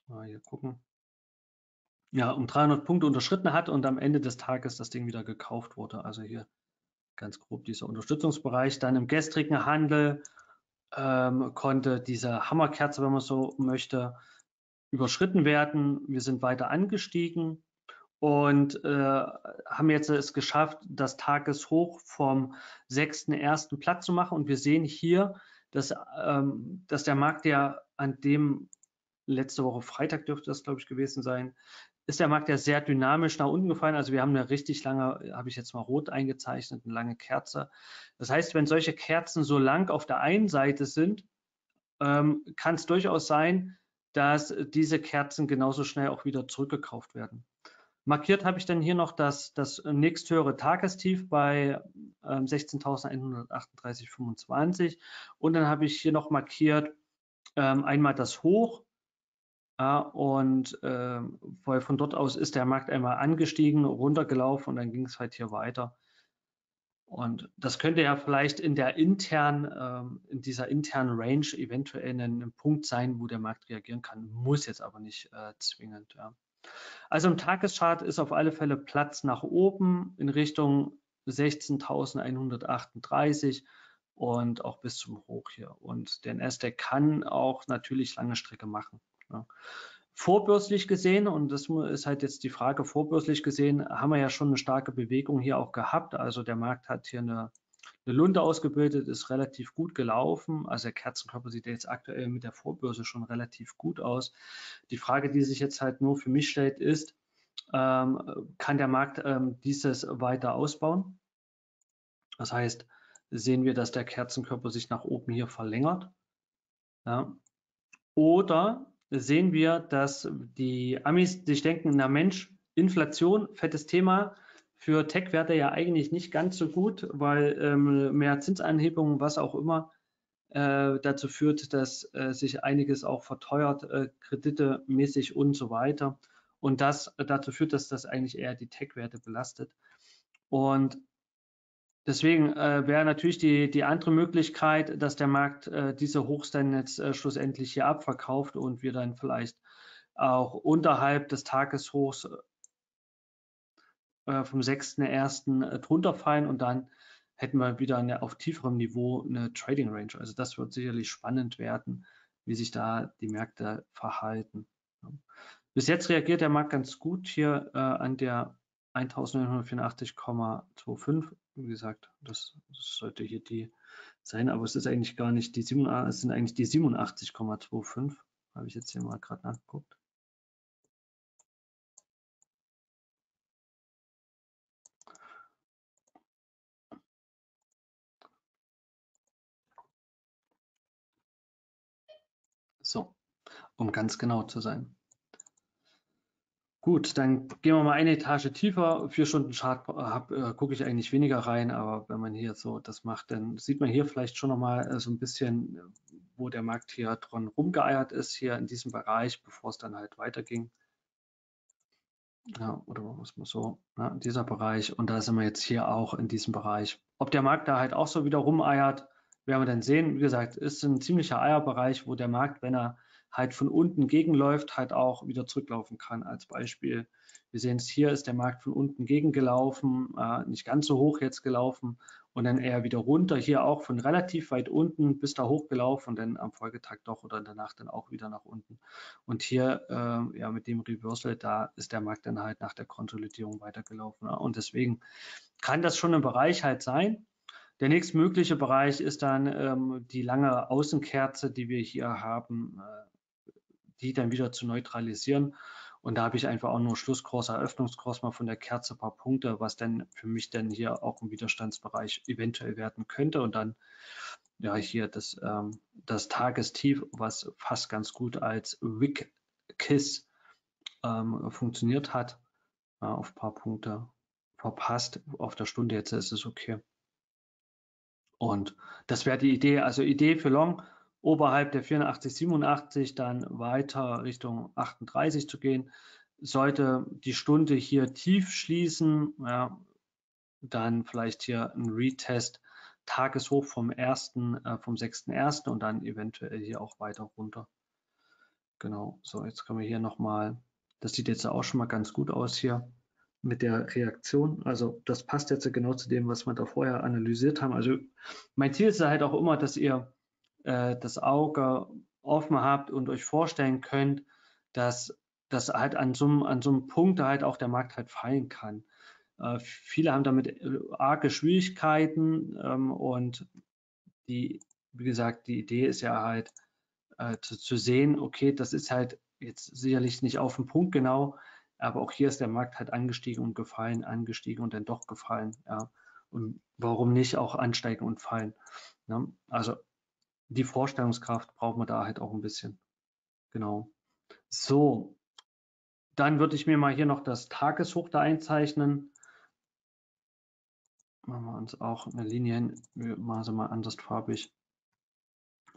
Mal hier gucken. Ja, um 300 Punkte unterschritten hat und am Ende des Tages das Ding wieder gekauft wurde. Also hier ganz grob dieser Unterstützungsbereich. Dann im gestrigen Handel ähm, konnte diese Hammerkerze, wenn man so möchte, überschritten werden. Wir sind weiter angestiegen und äh, haben jetzt es geschafft, das Tageshoch vom 6.1. Platz zu machen. Und wir sehen hier, dass, ähm, dass der Markt ja an dem letzte Woche Freitag dürfte das, glaube ich, gewesen sein, ist der Markt ja sehr dynamisch nach unten gefallen. Also wir haben eine richtig lange, habe ich jetzt mal rot eingezeichnet, eine lange Kerze. Das heißt, wenn solche Kerzen so lang auf der einen Seite sind, ähm, kann es durchaus sein, dass diese Kerzen genauso schnell auch wieder zurückgekauft werden. Markiert habe ich dann hier noch das, das nächsthöhere Tagestief bei ähm, 16.138,25 und dann habe ich hier noch markiert ähm, einmal das Hoch ja, und äh, von dort aus ist der Markt einmal angestiegen, runtergelaufen und dann ging es halt hier weiter. Und das könnte ja vielleicht in der internen, ähm, in dieser internen Range eventuell ein, ein, Punkt sein, wo der Markt reagieren kann, muss jetzt aber nicht äh, zwingend. Ja. Also im Tageschart ist auf alle Fälle Platz nach oben in Richtung 16.138 und auch bis zum Hoch hier. Und der Nasdaq kann auch natürlich lange Strecke machen. Ja. Vorbörslich gesehen, und das ist halt jetzt die Frage, vorbörslich gesehen haben wir ja schon eine starke Bewegung hier auch gehabt. Also der Markt hat hier eine, eine Lunde ausgebildet, ist relativ gut gelaufen. Also der Kerzenkörper sieht jetzt aktuell mit der Vorbörse schon relativ gut aus. Die Frage, die sich jetzt halt nur für mich stellt, ist, ähm, kann der Markt ähm, dieses weiter ausbauen? Das heißt, sehen wir, dass der Kerzenkörper sich nach oben hier verlängert. Ja. Oder sehen wir, dass die Amis sich denken, na Mensch, Inflation, fettes Thema, für Tech-Werte ja eigentlich nicht ganz so gut, weil ähm, mehr Zinsanhebungen, was auch immer, äh, dazu führt, dass äh, sich einiges auch verteuert, äh, Kredite mäßig und so weiter. Und das dazu führt, dass das eigentlich eher die Tech-Werte belastet. Und Deswegen äh, wäre natürlich die, die andere Möglichkeit, dass der Markt äh, diese Hochs dann jetzt äh, schlussendlich hier abverkauft und wir dann vielleicht auch unterhalb des Tageshochs äh, vom 6.1. Äh, drunter fallen und dann hätten wir wieder eine, auf tieferem Niveau eine Trading Range. Also das wird sicherlich spannend werden, wie sich da die Märkte verhalten. Bis jetzt reagiert der Markt ganz gut hier äh, an der 1984,25 wie gesagt, das, sollte hier die sein, aber es ist eigentlich gar nicht die 87, es sind eigentlich die 87,25. Habe ich jetzt hier mal gerade nachgeguckt. So, um ganz genau zu sein. Gut, dann gehen wir mal eine Etage tiefer. Vier Stunden Chart äh, gucke ich eigentlich weniger rein, aber wenn man hier so das macht, dann sieht man hier vielleicht schon nochmal äh, so ein bisschen, wo der Markt hier dran rumgeeiert ist, hier in diesem Bereich, bevor es dann halt weiterging. Ja, oder muss man so, ja, dieser Bereich. Und da sind wir jetzt hier auch in diesem Bereich. Ob der Markt da halt auch so wieder rumeiert, werden wir dann sehen. Wie gesagt, ist ein ziemlicher Eierbereich, wo der Markt, wenn er halt von unten gegenläuft, halt auch wieder zurücklaufen kann. Als Beispiel, wir sehen es hier, ist der Markt von unten gegengelaufen, äh, nicht ganz so hoch jetzt gelaufen und dann eher wieder runter. Hier auch von relativ weit unten bis da hochgelaufen und dann am Folgetag doch oder danach dann auch wieder nach unten. Und hier, äh, ja, mit dem Reversal, da ist der Markt dann halt nach der Konsolidierung weitergelaufen. Ja. Und deswegen kann das schon ein Bereich halt sein. Der nächstmögliche Bereich ist dann ähm, die lange Außenkerze, die wir hier haben, äh, die dann wieder zu neutralisieren. Und da habe ich einfach auch nur Schlusskurs, Eröffnungskurs mal von der Kerze ein paar Punkte, was dann für mich dann hier auch im Widerstandsbereich eventuell werden könnte. Und dann ja hier das, ähm, das Tagestief, was fast ganz gut als Wick Kiss ähm, funktioniert hat, äh, auf ein paar Punkte verpasst. Auf der Stunde jetzt ist es okay. Und das wäre die Idee. Also Idee für Long oberhalb der 84, 87 dann weiter Richtung 38 zu gehen. Sollte die Stunde hier tief schließen, ja, dann vielleicht hier ein Retest Tageshoch vom ersten, äh, vom 6.1. und dann eventuell hier auch weiter runter. Genau, so jetzt können wir hier nochmal, das sieht jetzt auch schon mal ganz gut aus hier mit der Reaktion. Also das passt jetzt genau zu dem, was wir da vorher analysiert haben. Also mein Ziel ist halt auch immer, dass ihr äh, das Auge offen habt und euch vorstellen könnt, dass das halt an so, einem, an so einem Punkt halt auch der Markt halt fallen kann. Äh, viele haben damit äh, arge Schwierigkeiten ähm, und die, wie gesagt, die Idee ist ja halt äh, zu, zu, sehen, okay, das ist halt jetzt sicherlich nicht auf den Punkt genau, aber auch hier ist der Markt halt angestiegen und gefallen, angestiegen und dann doch gefallen. Ja. Und warum nicht auch ansteigen und fallen? Ne? Also die Vorstellungskraft braucht man da halt auch ein bisschen. Genau. So, dann würde ich mir mal hier noch das Tageshoch da einzeichnen. Machen wir uns auch eine Linie hin, wir machen sie mal andersfarbig,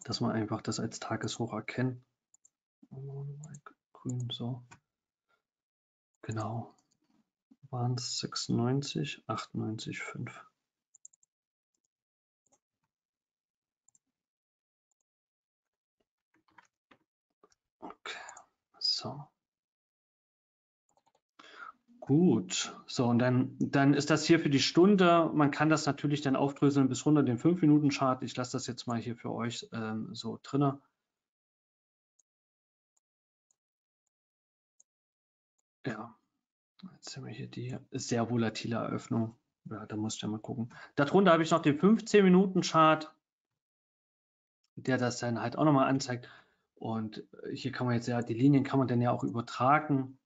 dass wir einfach das als Tageshoch erkennen. Grün, so. Genau. Waren es 96, 98, 5. So. Gut, so und dann, dann ist das hier für die Stunde. Man kann das natürlich dann aufdröseln bis runter den 5-Minuten-Chart. Ich lasse das jetzt mal hier für euch ähm, so drinne. Ja, jetzt sehen wir hier die sehr volatile Eröffnung. Ja, da muss ich ja mal gucken. Darunter habe ich noch den 15-Minuten-Chart, der das dann halt auch nochmal anzeigt. Und äh, hier kann man jetzt ja, die Linien kann man dann ja auch übertragen.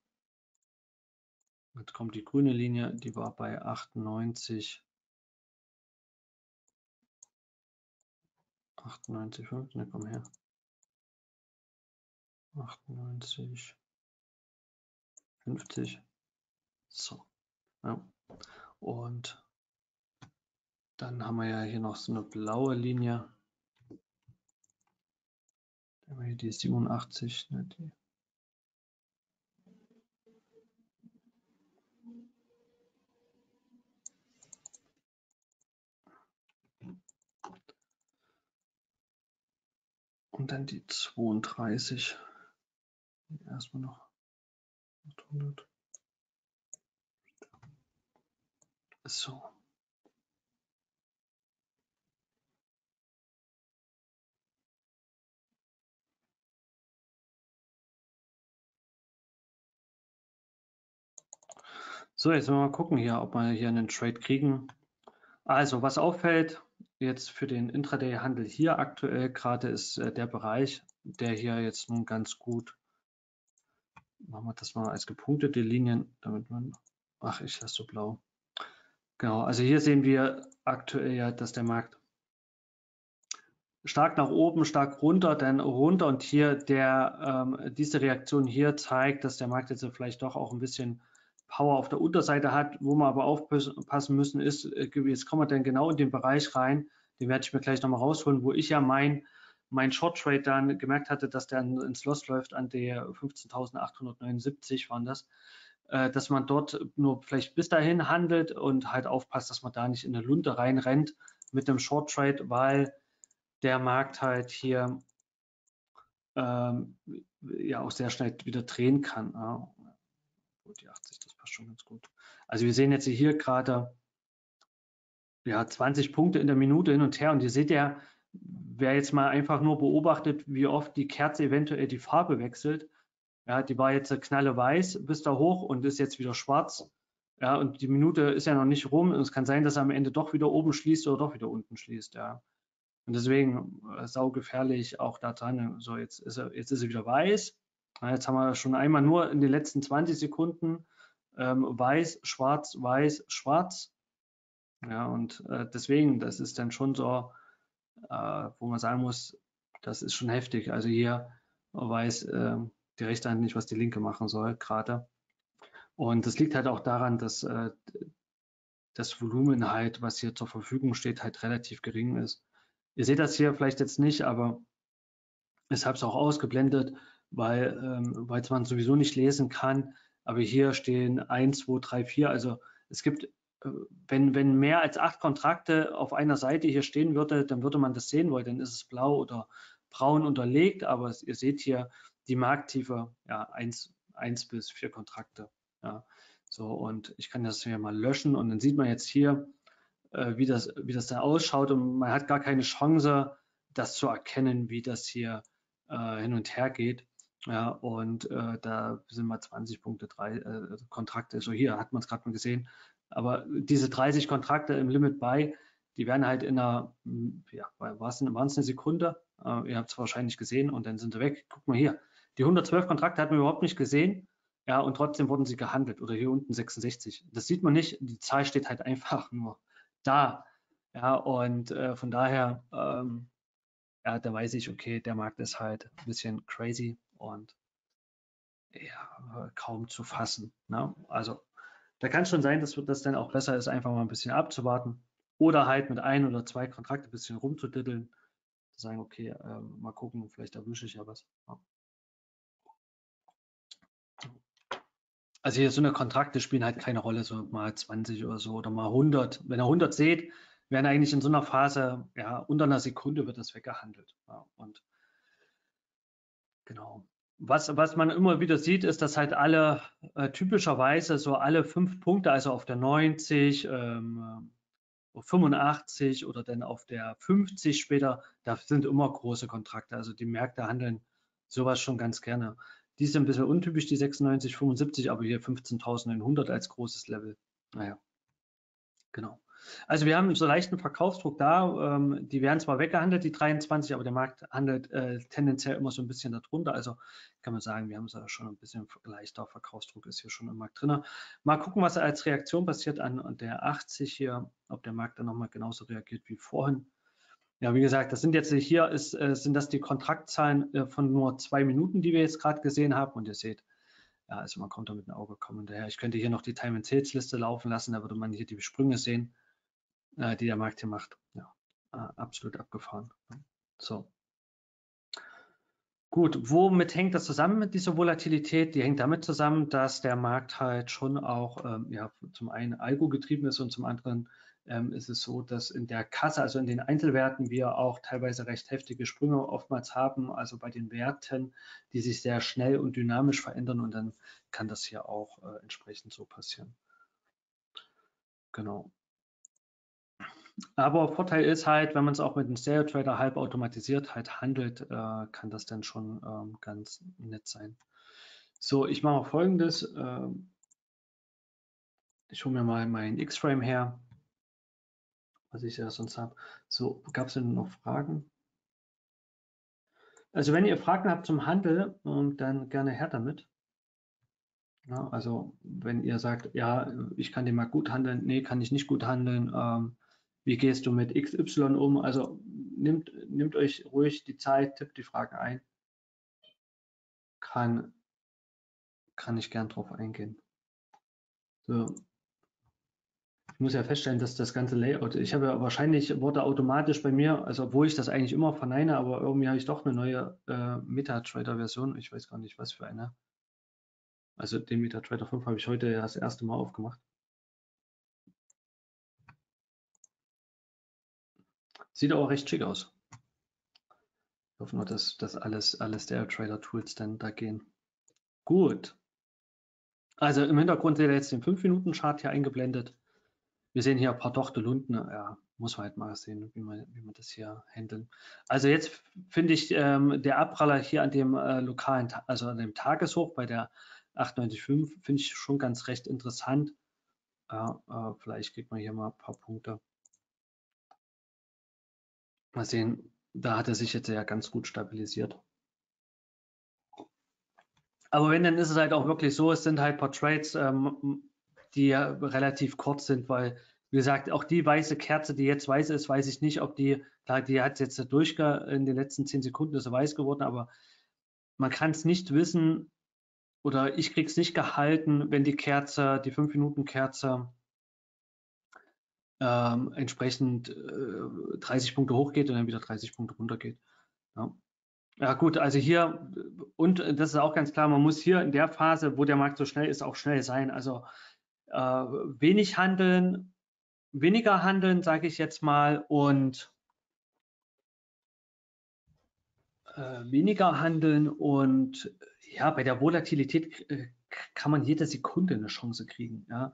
Jetzt kommt die grüne Linie, die war bei 98. 98, 5, ne, komm her. 98, 50. So. Ja. Und dann haben wir ja hier noch so eine blaue Linie. Die 87, ne, die Und dann die 32. Erstmal noch 800. So. So, jetzt mal gucken hier, ob wir hier einen Trade kriegen. Also, was auffällt jetzt für den Intraday-Handel hier aktuell gerade ist äh, der Bereich, der hier jetzt nun ganz gut, machen wir das mal als gepunktete Linien, damit man, ach, ich lasse so blau. Genau, also hier sehen wir aktuell ja, dass der Markt stark nach oben, stark runter, dann runter und hier der, ähm, diese Reaktion hier zeigt, dass der Markt jetzt vielleicht doch auch ein bisschen Power auf der Unterseite hat, wo wir aber aufpassen müssen, ist, äh, jetzt kommen wir dann genau in den Bereich rein, den werde ich mir gleich nochmal rausholen, wo ich ja mein, mein Short Trade dann gemerkt hatte, dass der ins Loss läuft an der 15.879 waren das, äh, dass man dort nur vielleicht bis dahin handelt und halt aufpasst, dass man da nicht in eine Lunte reinrennt mit dem Short Trade, weil der Markt halt hier ähm, ja auch sehr schnell wieder drehen kann. Ja. Die 80, das passt schon ganz gut. Also wir sehen jetzt hier gerade ja 20 Punkte in der Minute hin und her und ihr seht ja, wer jetzt mal einfach nur beobachtet, wie oft die Kerze eventuell die Farbe wechselt, ja, die war jetzt knalle weiß bis da hoch und ist jetzt wieder schwarz. Ja, und die Minute ist ja noch nicht rum und es kann sein, dass er am Ende doch wieder oben schließt oder doch wieder unten schließt, ja. Und deswegen äh, saugefährlich auch da dran. So, jetzt ist er, jetzt ist er wieder weiß. Ja, jetzt haben wir schon einmal nur in den letzten 20 Sekunden ähm, weiß, schwarz, weiß, schwarz. Ja, und äh, deswegen, das ist dann schon so, äh, wo man sagen muss, das ist schon heftig. Also hier weiß äh, die rechte Hand nicht, was die linke machen soll, gerade. Und das liegt halt auch daran, dass äh, das Volumen halt, was hier zur Verfügung steht, halt relativ gering ist. Ihr seht das hier vielleicht jetzt nicht, aber ich habe es auch ausgeblendet, weil ähm, man sowieso nicht lesen kann. Aber hier stehen 1, 2, 3, 4. Also es gibt, äh, wenn, wenn mehr als acht Kontrakte auf einer Seite hier stehen würde, dann würde man das sehen, weil dann ist es blau oder braun unterlegt. Aber ihr seht hier die Markttiefe, ja, 1, 1 bis 4 Kontrakte. Ja. So, und ich kann das hier mal löschen und dann sieht man jetzt hier, äh, wie, das, wie das da ausschaut und man hat gar keine Chance, das zu erkennen, wie das hier äh, hin und her geht. Ja, und äh, da sind wir 20 Punkte, drei äh, Kontrakte. So hier hat man es gerade mal gesehen. Aber diese 30 Kontrakte im Limit Buy, die werden halt in einer, hm, ja, war es eine Sekunde? Äh, ihr habt es wahrscheinlich gesehen und dann sind sie weg. Guck mal hier, die 112 Kontrakte hat man überhaupt nicht gesehen. Ja, und trotzdem wurden sie gehandelt. Oder hier unten 66. Das sieht man nicht. Die Zahl steht halt einfach *laughs* nur da. Ja, und äh, von daher, ähm, ja, da weiß ich, okay, der Markt ist halt ein bisschen crazy und ja, kaum zu fassen. Ne? Also da kann schon sein, dass das dann auch besser ist, einfach mal ein bisschen abzuwarten oder halt mit ein oder zwei Kontrakten ein bisschen rumzudiddeln, zu sagen, okay, äh, mal gucken, vielleicht erwische ich ja was. Ja. Also hier so eine Kontrakte spielen halt keine Rolle, so mal 20 oder so oder mal 100. Wenn ihr 100 seht, werden eigentlich in so einer Phase, ja, unter einer Sekunde wird das weggehandelt. Ja, und genau. Was, was man immer wieder sieht, ist, dass halt alle äh, typischerweise so alle fünf Punkte, also auf der 90, ähm, auf 85 oder dann auf der 50 später, da sind immer große Kontrakte. Also die Märkte handeln sowas schon ganz gerne. Die ist ein bisschen untypisch, die 96, 75, aber hier 15.900 als großes Level. Naja, genau. Also wir haben so leichten Verkaufsdruck da. Ähm, die werden zwar weggehandelt, die 23, aber der Markt handelt äh, tendenziell immer so ein bisschen darunter. Also kann man sagen, wir haben so schon ein bisschen leichter Verkaufsdruck ist hier schon im Markt drin. Mal gucken, was als Reaktion passiert an der 80 hier, ob der Markt dann nochmal genauso reagiert wie vorhin. Ja, wie gesagt, das sind jetzt hier ist, äh, sind das die Kontraktzahlen äh, von nur zwei Minuten, die wir jetzt gerade gesehen haben. Und ihr seht, ja, also man kommt da mit einem Auge kommen daher. Ich könnte hier noch die Time and Sales Liste laufen lassen, da würde man hier die Sprünge sehen, äh, die der Markt hier macht. Ja, absolut abgefahren. So. Gut, womit hängt das zusammen mit dieser Volatilität? Die hängt damit zusammen, dass der Markt halt schon auch ähm, ja, zum einen Algo getrieben ist und zum anderen ähm, ist es so, dass in der Kasse, also in den Einzelwerten, wir auch teilweise recht heftige Sprünge oftmals haben, also bei den Werten, die sich sehr schnell und dynamisch verändern und dann kann das hier auch äh, entsprechend so passieren. Genau. Aber Vorteil ist halt, wenn man es auch mit einem Stereo Trader halb automatisiert halt handelt, äh, kann das dann schon ähm, ganz nett sein. So, ich mache folgendes. Äh, ich hole mir mal meinen X-Frame her was ich ja sonst habe. So, gab es denn noch Fragen? Also wenn ihr Fragen habt zum Handel, ähm, dann gerne her damit. Ja, also wenn ihr sagt, ja, ich kann den mal gut handeln, nee, kann ich nicht gut handeln, ähm, wie gehst du mit XY um? Also nimmt, nimmt euch ruhig die Zeit, tippt die Fragen ein. Kann, kann ich gern drauf eingehen. So. Ich muss ja feststellen, dass das ganze Layout, ich habe ja wahrscheinlich wurde automatisch bei mir, also obwohl ich das eigentlich immer verneine, aber irgendwie habe ich doch eine neue äh, MetaTrader-Version. Ich weiß gar nicht, was für eine. Also den MetaTrader 5 habe ich heute das erste Mal aufgemacht. Sieht auch recht schick aus. Ich hoffe nur, dass das alles, alles der Trader Tools dann da gehen. Gut. Also im Hintergrund seht ihr jetzt den 5-Minuten-Chart hier eingeblendet. Wir sehen hier ein paar Lunden. Ja, muss man halt mal sehen, wie man, wie man das hier handeln. Also jetzt finde ich ähm, der Abpraller hier an dem äh, lokalen, also an dem Tageshoch bei der 895 finde ich schon ganz recht interessant. Ja, äh, vielleicht kriegt man hier mal ein paar Punkte. Mal sehen, da hat er sich jetzt ja ganz gut stabilisiert. Aber wenn, dann ist es halt auch wirklich so, es sind halt paar Trades, ähm, die ja relativ kurz sind, weil, wie gesagt, auch die weiße Kerze, die jetzt weiß ist, weiß ich nicht, ob die, klar, die hat jetzt durchge in den letzten zehn Sekunden ist weiß geworden, aber man kann es nicht wissen oder ich kriege es nicht gehalten, wenn die Kerze, die 5-Minuten-Kerze ähm, entsprechend äh, 30 Punkte hochgeht und dann wieder 30 Punkte runtergeht. Ja. ja. gut, also hier, und das ist auch ganz klar, man muss hier in der Phase, wo der Markt so schnell ist, auch schnell sein. Also äh, wenig handeln, weniger handeln, sage ich jetzt mal, und äh, weniger handeln und ja, bei der Volatilität äh, kann man jede Sekunde eine Chance kriegen. Ja.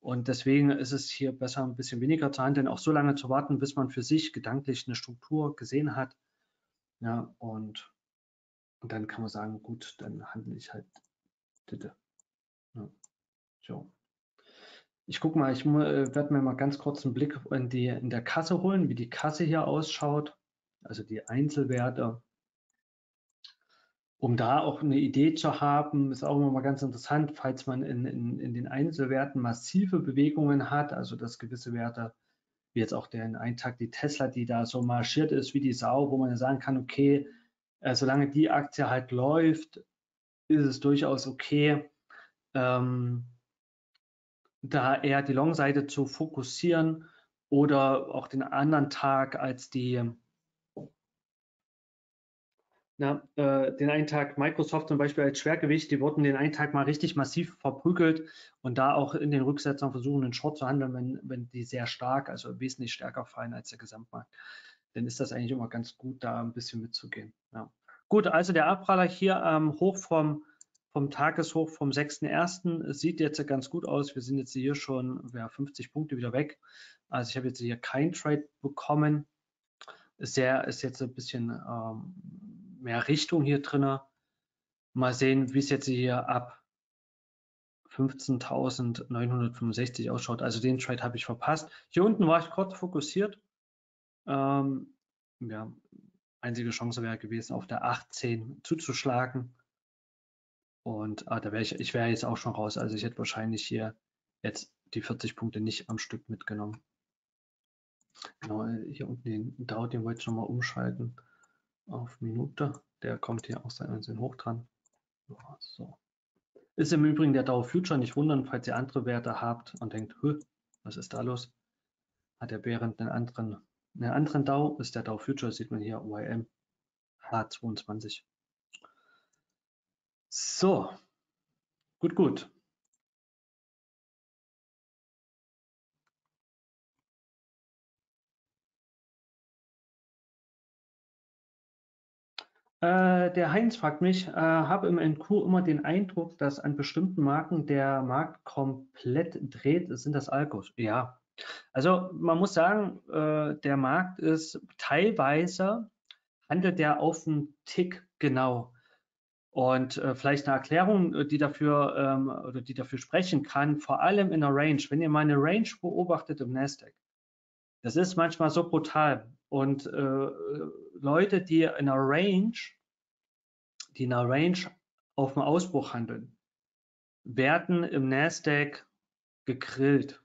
Und deswegen ist es hier besser, ein bisschen weniger zu handeln, auch so lange zu warten, bis man für sich gedanklich eine Struktur gesehen hat. Ja, und, und dann kann man sagen, gut, dann handle ich halt bitte. Ja. So. Ich gucke mal, ich äh, werde mir mal ganz kurz einen Blick in, die, in der Kasse holen, wie die Kasse hier ausschaut. Also die Einzelwerte um da auch eine Idee zu haben, ist auch immer mal ganz interessant, falls man in, in, in den Einzelwerten massive Bewegungen hat, also dass gewisse Werte, wie jetzt auch der in einen Tag die Tesla, die da so marschiert ist wie die Sau, wo man sagen kann, okay, äh, solange die Aktie halt läuft, ist es durchaus okay, ähm, da eher die Long-Seite zu fokussieren oder auch den anderen Tag als die na, äh, den einen Tag Microsoft zum Beispiel als Schwergewicht, die wurden den einen Tag mal richtig massiv verprügelt und da auch in den Rücksetzern versuchen, einen Short zu handeln, wenn, wenn die sehr stark, also wesentlich stärker fallen als der Gesamtmarkt. Dann ist das eigentlich immer ganz gut, da ein bisschen mitzugehen. Ja. Gut, also der Abpraller hier ähm, hoch vom, vom Tageshoch vom 6.1. sieht jetzt ganz gut aus. Wir sind jetzt hier schon ja, 50 Punkte wieder weg. Also ich habe jetzt hier kein Trade bekommen. Sehr, ist jetzt ein bisschen ähm, mehr Richtung hier drin. Mal sehen, wie es jetzt hier ab 15.965 ausschaut. Also den Trade habe ich verpasst. Hier unten war ich kurz fokussiert. Ähm, ja, einzige Chance wäre gewesen, auf der 18 zuzuschlagen. Und ah, da wäre ich, ich wäre jetzt auch schon raus. Also ich hätte wahrscheinlich hier jetzt die 40 Punkte nicht am Stück mitgenommen. Genau, hier unten den Dow, den wollte ich nochmal umschalten auf Minute. Der kommt hier auch sein Ansehen hoch dran. So. Ist im Übrigen der Dow Future, nicht wundern, falls ihr andere Werte habt und denkt, was ist da los? Hat der während einen anderen, einen anderen Dow, ist der Dow Future, sieht man hier OIM H22. So, gut, gut. Äh, der Heinz fragt mich, äh, habe im NQ immer den Eindruck, dass an bestimmten Marken der Markt komplett dreht. Sind das Alkos? Ja. Also man muss sagen, äh, der Markt ist teilweise handelt der auf den Tick genau. Und äh, vielleicht eine Erklärung, äh, die dafür ähm, oder die dafür sprechen kann, vor allem in der Range. Wenn ihr mal eine Range beobachtet im Nasdaq, das ist manchmal so brutal. Und äh, Leute, die in einer Range, die in einer Range auf dem Ausbruch handeln, werden im Nasdaq gegrillt.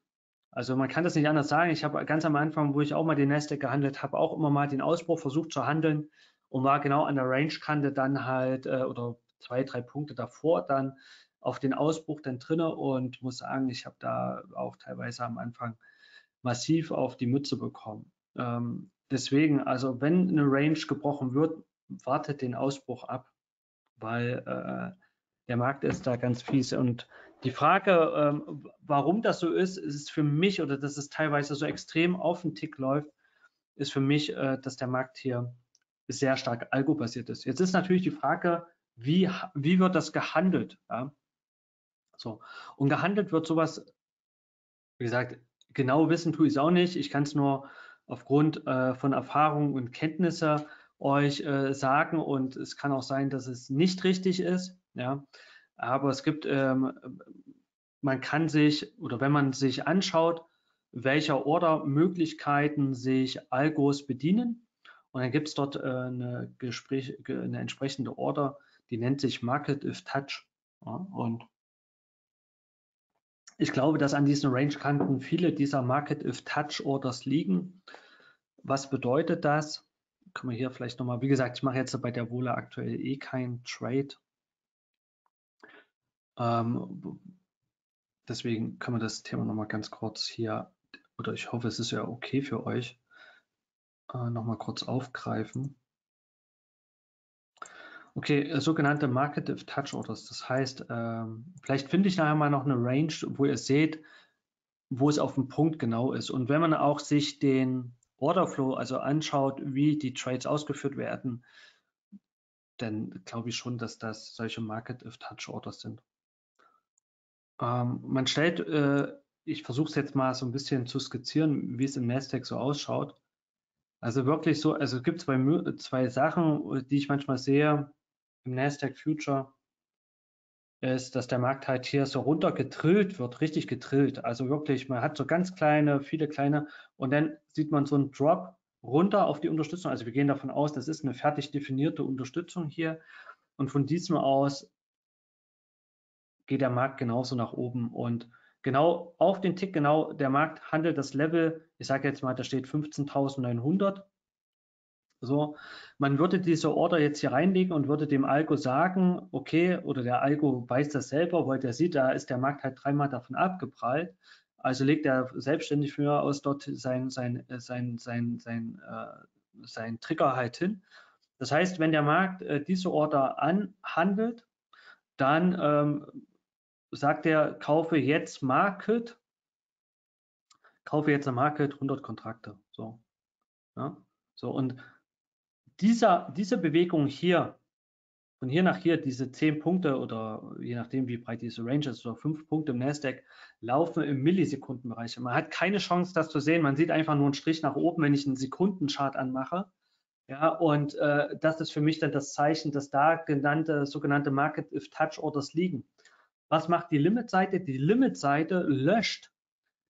Also man kann das nicht anders sagen. Ich habe ganz am Anfang, wo ich auch mal den Nasdaq gehandelt habe, auch immer mal den Ausbruch versucht zu handeln und war genau an der Range-Kante dann halt äh, oder zwei, drei Punkte davor dann auf den Ausbruch dann drinne und muss sagen, ich habe da auch teilweise am Anfang massiv auf die Mütze bekommen. Ähm, deswegen, also wenn eine Range gebrochen wird, wartet den Ausbruch ab, weil äh, der Markt ist da ganz fies. Und die Frage, ähm, warum das so ist, ist für mich oder dass es teilweise so extrem auf den Tick läuft, ist für mich, äh, dass der Markt hier sehr stark algo-basiert ist. Jetzt ist natürlich die Frage, wie, wie wird das gehandelt? Ja? So. Und gehandelt wird sowas, wie gesagt, genau wissen tue ich es auch nicht. Ich kann es nur aufgrund äh, von Erfahrung und Kenntnisse euch äh, sagen und es kann auch sein, dass es nicht richtig ist. Ja, aber es gibt, ähm, man kann sich oder wenn man sich anschaut, welcher Order-Möglichkeiten sich Algos bedienen und dann gibt es dort äh, eine, Gespräch, eine entsprechende Order, die nennt sich Market if Touch. Ja, und ich glaube, dass an diesen Range-Kanten viele dieser Market if Touch Orders liegen. Was bedeutet das? Können wir hier vielleicht nochmal, wie gesagt, ich mache jetzt bei der Wohle aktuell eh kein Trade. Ähm, deswegen können wir das Thema nochmal ganz kurz hier, oder ich hoffe, es ist ja okay für euch, äh, nochmal kurz aufgreifen. Okay, äh, sogenannte Marketive Touch Orders. Das heißt, ähm, vielleicht finde ich nachher mal noch eine Range, wo ihr seht, wo es auf dem Punkt genau ist. Und wenn man auch sich den Orderflow also anschaut, wie die Trades ausgeführt werden, dann glaube ich schon, dass das solche Marketive Touch Orders sind. Ähm, man stellt, äh, ich versuche es jetzt mal so ein bisschen zu skizzieren, wie es im Nasdaq so ausschaut. Also wirklich so, also es gibt zwei, zwei Sachen, die ich manchmal sehe im Nasdaq Future ist, dass der Markt halt hier so runter getrillt wird, richtig getrillt. Also wirklich, man hat so ganz kleine, viele kleine und dann sieht man so einen Drop runter auf die Unterstützung. Also wir gehen davon aus, das ist eine fertig definierte Unterstützung hier und von diesem aus geht der Markt genauso nach oben und genau auf den Tick, genau der Markt handelt das Level, ich sage jetzt mal, da steht 15.900 so, man würde diese Order jetzt hier reinlegen und würde dem Algo sagen, okay, oder der Algo weiß das selber, weil der sieht, da ist der Markt halt dreimal davon abgeprallt. Also legt er selbstständig für aus dort sein, sein, sein, sein, sein, äh, sein Trigger halt hin. Das heißt, wenn der Markt äh, diese Order anhandelt, dann ähm, sagt er, kaufe jetzt Market, kaufe jetzt eine Market 100 Kontrakte. So, ja, so und dieser, diese Bewegung hier, von hier nach hier, diese zehn Punkte oder je nachdem, wie breit diese Range ist, oder fünf Punkte im Nasdaq, laufen im Millisekundenbereich. Man hat keine Chance, das zu sehen. Man sieht einfach nur einen Strich nach oben, wenn ich einen Sekundenchart anmache. Ja, und äh, das ist für mich dann das Zeichen, dass da genannte, sogenannte Market if Touch Orders liegen. Was macht die Limit-Seite? Die Limit-Seite löscht.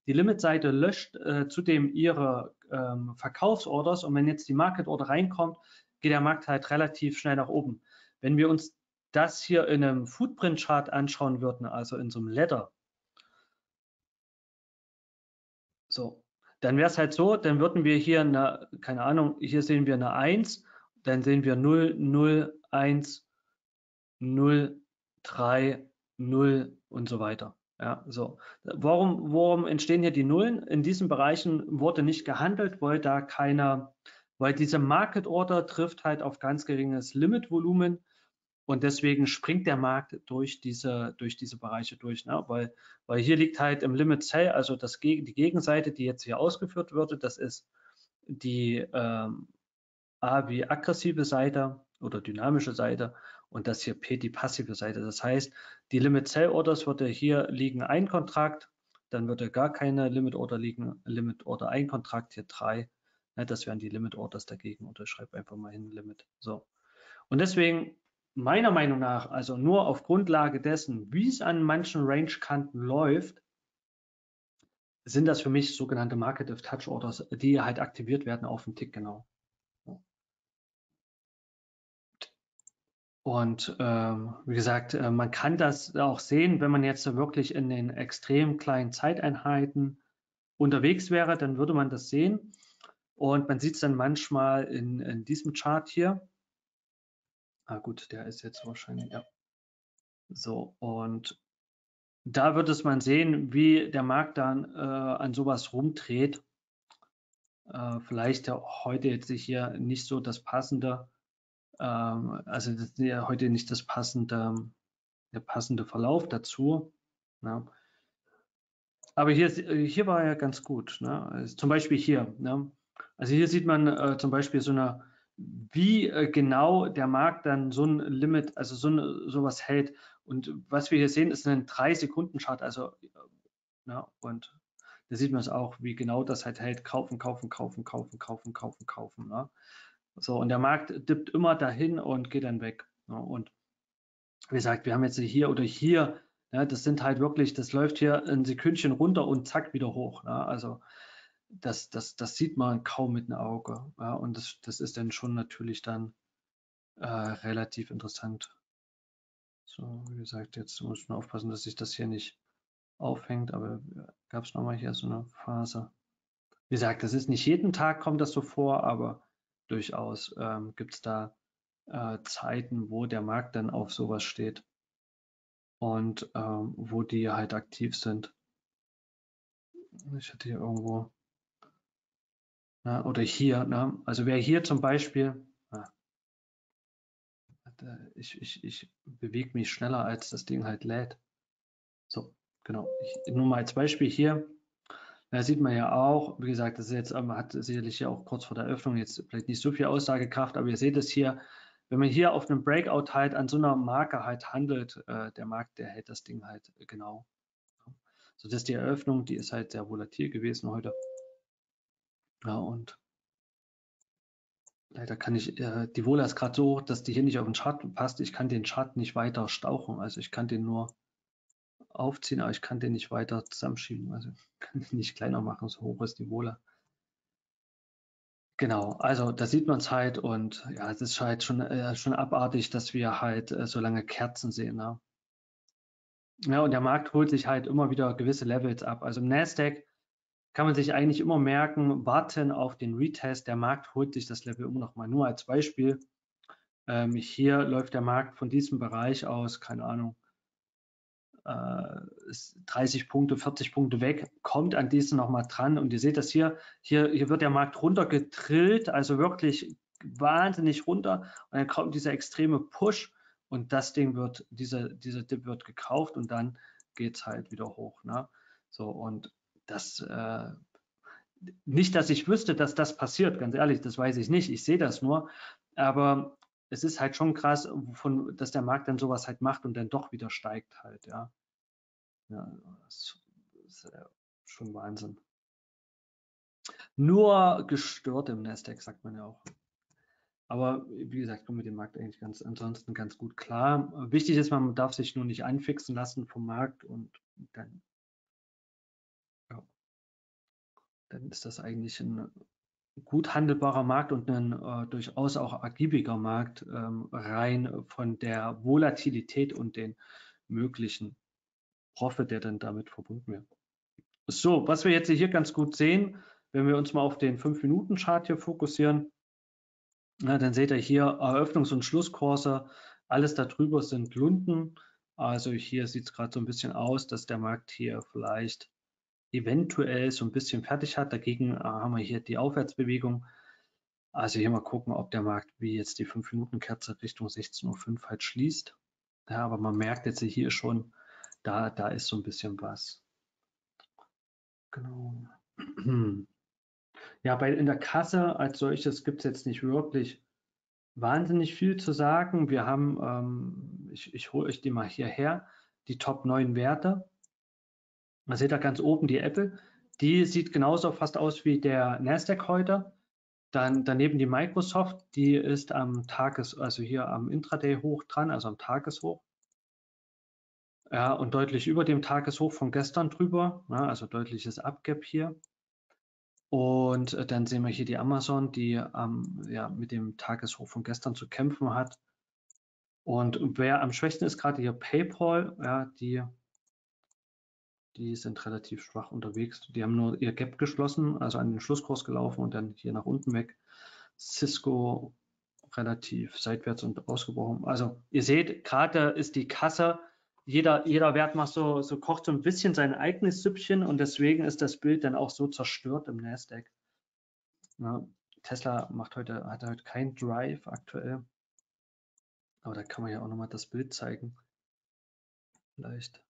Die Limit-Seite löscht äh, zudem ihre ähm, Verkaufsorders und wenn jetzt die Market Order reinkommt, geht der Markt halt relativ schnell nach oben. Wenn wir uns das hier in einem Footprint Chart anschauen würden, also in so einem Ladder, so, dann wäre es halt so, dann würden wir hier eine, keine Ahnung, hier sehen wir eine 1, dann sehen wir 0, 0, 1, 0, 3, 0 und so weiter. Ja, so. Warum, warum entstehen hier die Nullen? In diesen Bereichen wurde nicht gehandelt, weil da keiner, weil diese Market Order trifft halt auf ganz geringes Limitvolumen und deswegen springt der Markt durch diese, durch diese Bereiche durch, ne? weil, weil hier liegt halt im Limit Sell, also das, die Gegenseite, die jetzt hier ausgeführt würde, das ist die ähm, A wie aggressive Seite oder dynamische Seite und das hier P die passive Seite. Das heißt, die Limit Sell Orders würde hier liegen ein Kontrakt, dann würde gar keine Limit Order liegen, Limit Order ein Kontrakt, hier drei. Ne, das wären die Limit Orders dagegen ich schreibe einfach mal hin Limit. So. Und deswegen meiner Meinung nach, also nur auf Grundlage dessen, wie es an manchen Range-Kanten läuft, sind das für mich sogenannte Market of Touch Orders, die halt aktiviert werden auf dem Tick genau. Und ähm, wie gesagt, äh, man kann das auch sehen, wenn man jetzt wirklich in den extrem kleinen Zeiteinheiten unterwegs wäre, dann würde man das sehen. Und man sieht es dann manchmal in, in diesem Chart hier. Ah gut, der ist jetzt wahrscheinlich, ja. So, und da wird es man sehen, wie der Markt dann äh, an sowas rumdreht. Äh, vielleicht heute jetzt hier nicht so das passende, ähm, also das ist ja heute nicht das passende, der passende Verlauf dazu. Ne? Aber hier, hier war er ganz gut. Ne? Also zum Beispiel hier. Ne? Also hier sieht man äh, zum Beispiel so eine, wie äh, genau der Markt dann so ein Limit, also so eine, sowas hält. Und was wir hier sehen, ist ein 3-Sekunden-Chart. Also, ja, ne? und da sieht man es auch, wie genau das halt hält. Kaufen, kaufen, kaufen, kaufen, kaufen, kaufen, kaufen. Ne? So, und der Markt dippt immer dahin und geht dann weg. Ne? Und wie gesagt, wir haben jetzt hier oder hier, ne, das sind halt wirklich, das läuft hier ein Sekündchen runter und zack wieder hoch. Ne? Also das, das, das sieht man kaum mit einem Auge. Ja? Und das, das ist dann schon natürlich dann äh, relativ interessant. So, wie gesagt, jetzt muss man aufpassen, dass sich das hier nicht aufhängt, aber gab es nochmal hier so eine Phase. Wie gesagt, das ist nicht jeden Tag kommt das so vor, aber durchaus ähm, gibt es da äh, Zeiten, wo der Markt dann auf sowas steht und ähm, wo die halt aktiv sind. Ich hatte hier irgendwo, na, oder hier, na, also wer hier zum Beispiel, na, ich, ich, ich bewege mich schneller, als das Ding halt lädt. So, genau. Ich, nur mal als Beispiel hier, da sieht man ja auch, wie gesagt, das ist jetzt, ähm, hat sicherlich ja auch kurz vor der Öffnung jetzt vielleicht nicht so viel Aussagekraft, aber ihr seht es hier, wenn man hier auf einem Breakout halt an so einer Marke halt handelt, äh, der Markt, der hält das Ding halt äh, genau. So dass die Eröffnung, die ist halt sehr volatil gewesen heute. Ja, und leider kann ich, äh, die Vola ist gerade so hoch, dass die hier nicht auf den Chart passt. Ich kann den Chart nicht weiter stauchen. Also ich kann den nur aufziehen, aber ich kann den nicht weiter zusammenschieben. Also *laughs* kann den nicht kleiner machen, so hoch ist die Wohle. Genau, also da sieht man es halt und ja, es ist halt schon, äh, schon abartig, dass wir halt äh, so lange Kerzen sehen. Ne? Ja, und der Markt holt sich halt immer wieder gewisse Levels ab. Also im Nasdaq kann man sich eigentlich immer merken, warten auf den Retest. Der Markt holt sich das Level immer noch mal. Nur als Beispiel, ähm, hier läuft der Markt von diesem Bereich aus, keine Ahnung, 30 äh, Punkte, 40 Punkte weg, kommt an diesen nochmal dran. Und ihr seht das hier, hier, hier wird der Markt runtergedrillt, also wirklich wahnsinnig runter. Und dann kommt dieser extreme Push und das Ding wird, dieser, dieser Dip wird gekauft und dann geht es halt wieder hoch. Ne? So, und das, äh, nicht, dass ich wüsste, dass das passiert, ganz ehrlich, das weiß ich nicht. Ich sehe das nur. Aber es ist halt schon krass, von, dass der Markt dann sowas halt macht und dann doch wieder steigt halt, ja. Ja, das ist schon Wahnsinn. Nur gestört im Nasdaq, sagt man ja auch. Aber wie gesagt, kommt mit dem Markt eigentlich ganz ansonsten ganz gut klar. Wichtig ist, man darf sich nur nicht anfixen lassen vom Markt und dann, ja, dann ist das eigentlich ein gut handelbarer Markt und ein äh, durchaus auch ergiebiger Markt ähm, rein von der Volatilität und den möglichen Profit, der dann damit verbunden wird. So, was wir jetzt hier ganz gut sehen, wenn wir uns mal auf den 5-Minuten-Chart hier fokussieren, na, dann seht ihr hier Eröffnungs- und Schlusskurse, alles darüber sind Lunden. Also hier sieht es gerade so ein bisschen aus, dass der Markt hier vielleicht eventuell so ein bisschen fertig hat. Dagegen äh, haben wir hier die Aufwärtsbewegung. Also hier mal gucken, ob der Markt wie jetzt die 5-Minuten-Kerze Richtung 16.05 Uhr halt schließt. Ja, aber man merkt jetzt hier schon, da, da ist so ein bisschen was. Genau. *clears throat* Ja, bei in der Kasse als solches gibt es jetzt nicht wirklich wahnsinnig viel zu sagen. Wir haben, ähm, ich, ich hole euch die mal hierher, die Top 9 Werte. Man sieht da ganz oben die Apple. Die sieht genauso fast aus wie der Nasdaq heute. Dann daneben die Microsoft, die ist am Tages, also hier am Intraday hoch dran, also am Tageshoch. Ja, und deutlich über dem Tageshoch von gestern drüber, ja, also deutliches Abgap hier. Und äh, dann sehen wir hier die Amazon, die ähm, ja, mit dem Tageshoch von gestern zu kämpfen hat. Und wer am schwächsten ist, gerade hier PayPal, ja, die die sind relativ schwach unterwegs. Die haben nur ihr Gap geschlossen, also an den Schlusskurs gelaufen und dann hier nach unten weg. Cisco relativ seitwärts und ausgebrochen. Also ihr seht, gerade ist die Kasse, jeder, jeder Wert macht so, so kocht so ein bisschen sein eigenes Süppchen und deswegen ist das Bild dann auch so zerstört im Nasdaq. Ja, Tesla macht heute, hat heute kein Drive aktuell. Aber da kann man ja auch nochmal das Bild zeigen. Vielleicht.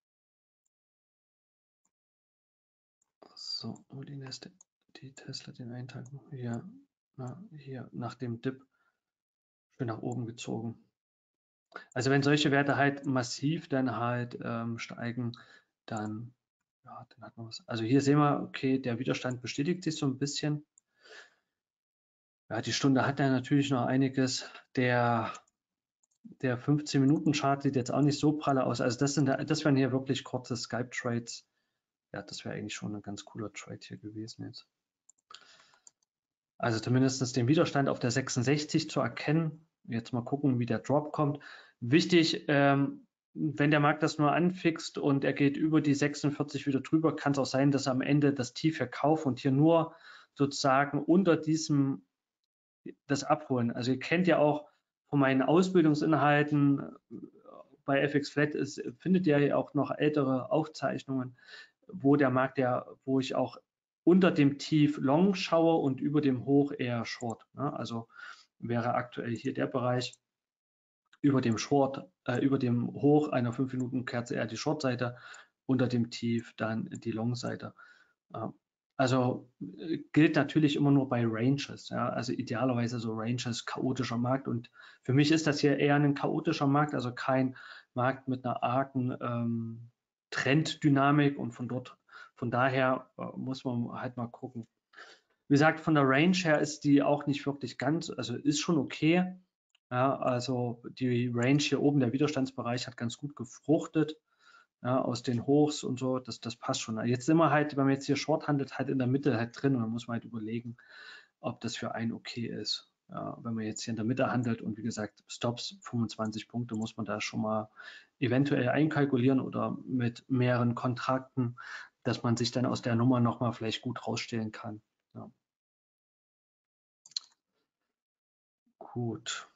So, wo die nächste, die Tesla den Eintrag hier, na, hier nach dem Dip schön nach oben gezogen. Also wenn solche Werte halt massiv dann halt ähm, steigen, dann, ja, dann hat man was. Also hier sehen wir, okay, der Widerstand bestätigt sich so ein bisschen. Ja, die Stunde hat ja natürlich noch einiges. Der, der 15-Minuten-Chart sieht jetzt auch nicht so pralle aus. Also das, sind, das wären hier wirklich kurze Skype-Trades. Ja, das wäre eigentlich schon ein ganz cooler Trade hier gewesen jetzt. Also zumindest den Widerstand auf der 66 zu erkennen. Jetzt mal gucken, wie der Drop kommt. Wichtig, ähm, wenn der Markt das nur anfixt und er geht über die 46 wieder drüber, kann es auch sein, dass am Ende das Tief verkauft und hier nur sozusagen unter diesem das abholen. Also ihr kennt ja auch von meinen Ausbildungsinhalten bei FX Flat ist, findet ihr ja auch noch ältere Aufzeichnungen wo der Markt ja, wo ich auch unter dem Tief Long schaue und über dem Hoch eher Short. Ne? Also wäre aktuell hier der Bereich über dem Short, äh, über dem Hoch einer 5-Minuten-Kerze eher die Short-Seite, unter dem Tief dann die Long-Seite. Äh, also äh, gilt natürlich immer nur bei Ranges. Ja? Also idealerweise so Ranges, chaotischer Markt. Und für mich ist das hier eher ein chaotischer Markt, also kein Markt mit einer argen ähm, Trenddynamik und von dort, von daher äh, muss man halt mal gucken. Wie gesagt, von der Range her ist die auch nicht wirklich ganz, also ist schon okay. Ja, also die Range hier oben, der Widerstandsbereich hat ganz gut gefruchtet ja, aus den Hochs und so, das, das passt schon. Jetzt sind wir halt, wenn man jetzt hier Short handelt, halt in der Mitte halt drin und dann muss man halt überlegen, ob das für einen okay ist. Ja, wenn man jetzt hier in der Mitte handelt und wie gesagt, Stops 25 Punkte, muss man da schon mal eventuell einkalkulieren oder mit mehreren Kontrakten, dass man sich dann aus der Nummer nochmal vielleicht gut rausstellen kann. Ja. Gut.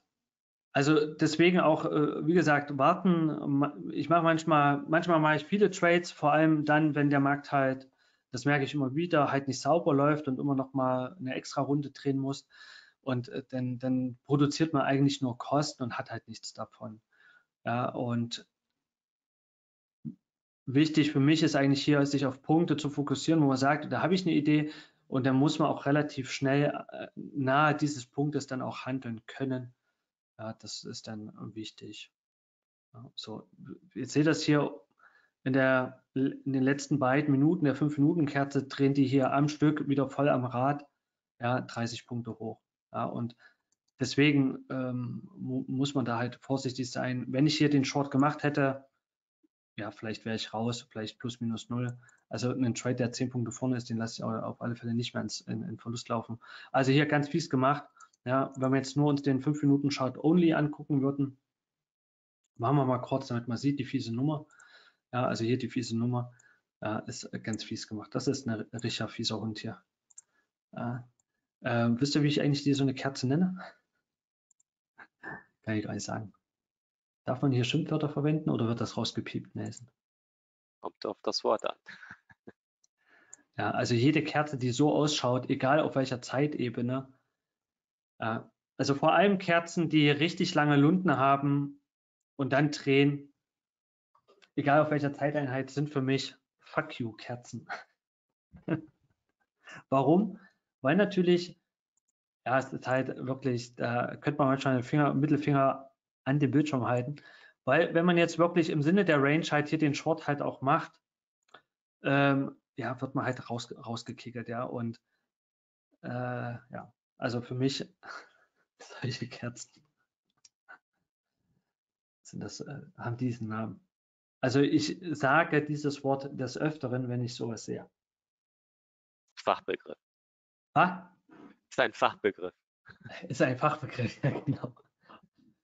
Also deswegen auch, äh, wie gesagt, warten. Ich mache manchmal, manchmal mache ich viele Trades, vor allem dann, wenn der Markt halt, das merke ich immer wieder, halt nicht sauber läuft und immer noch mal eine extra Runde drehen muss und äh, dann, dann produziert man eigentlich nur Kosten und hat halt nichts davon. Ja, und wichtig für mich ist eigentlich hier, sich auf Punkte zu fokussieren, wo man sagt, da habe ich eine Idee und dann muss man auch relativ schnell äh, nahe dieses Punktes dann auch handeln können. Ja, das ist dann wichtig. Ja, so, jetzt seht das hier in, der, in den letzten beiden Minuten der 5-Minuten-Kerze drehen die hier am Stück wieder voll am Rad, ja, 30 Punkte hoch. Ja, und deswegen ähm, mu muss man da halt vorsichtig sein. Wenn ich hier den Short gemacht hätte, ja, vielleicht wäre ich raus, vielleicht plus minus null. Also einen Trade, der 10 Punkte vorne ist, den lasse ich auf alle Fälle nicht mehr ins, in, in Verlust laufen. Also hier ganz fies gemacht. Ja, wenn wir jetzt nur uns den 5 Minuten Chart Only angucken würden, machen wir mal kurz, damit man sieht, die fiese Nummer. Ja, also hier die fiese Nummer ja, ist ganz fies gemacht. Das ist ein richtiger fieser Hund hier. Ja, ähm, wisst ihr, wie ich eigentlich die so eine Kerze nenne? Kann ich gar nicht sagen. Darf man hier Schimpfwörter verwenden oder wird das rausgepiept, Nelson? Kommt auf das Wort an. *laughs* Ja, also jede Kerze, die so ausschaut, egal auf welcher Zeitebene, äh, also vor allem Kerzen, die richtig lange Lunden haben und dann drehen, egal auf welcher Zeiteinheit, sind für mich Fuck you Kerzen. *laughs* Warum? Weil natürlich, ja, es ist halt wirklich, da könnte man manchmal den Finger, Mittelfinger an den Bildschirm halten. Weil wenn man jetzt wirklich im Sinne der Range halt hier den Short halt auch macht, ähm, ja, wird man halt raus, rausgekickert, ja. Und äh, ja, also für mich *laughs* solche Kerzen sind das, äh, haben diesen Namen. Also ich sage dieses Wort des Öfteren, wenn ich sowas sehe. Fachbegriff. Ah? Ist ein Fachbegriff. *laughs* Ist ein Fachbegriff, ja genau.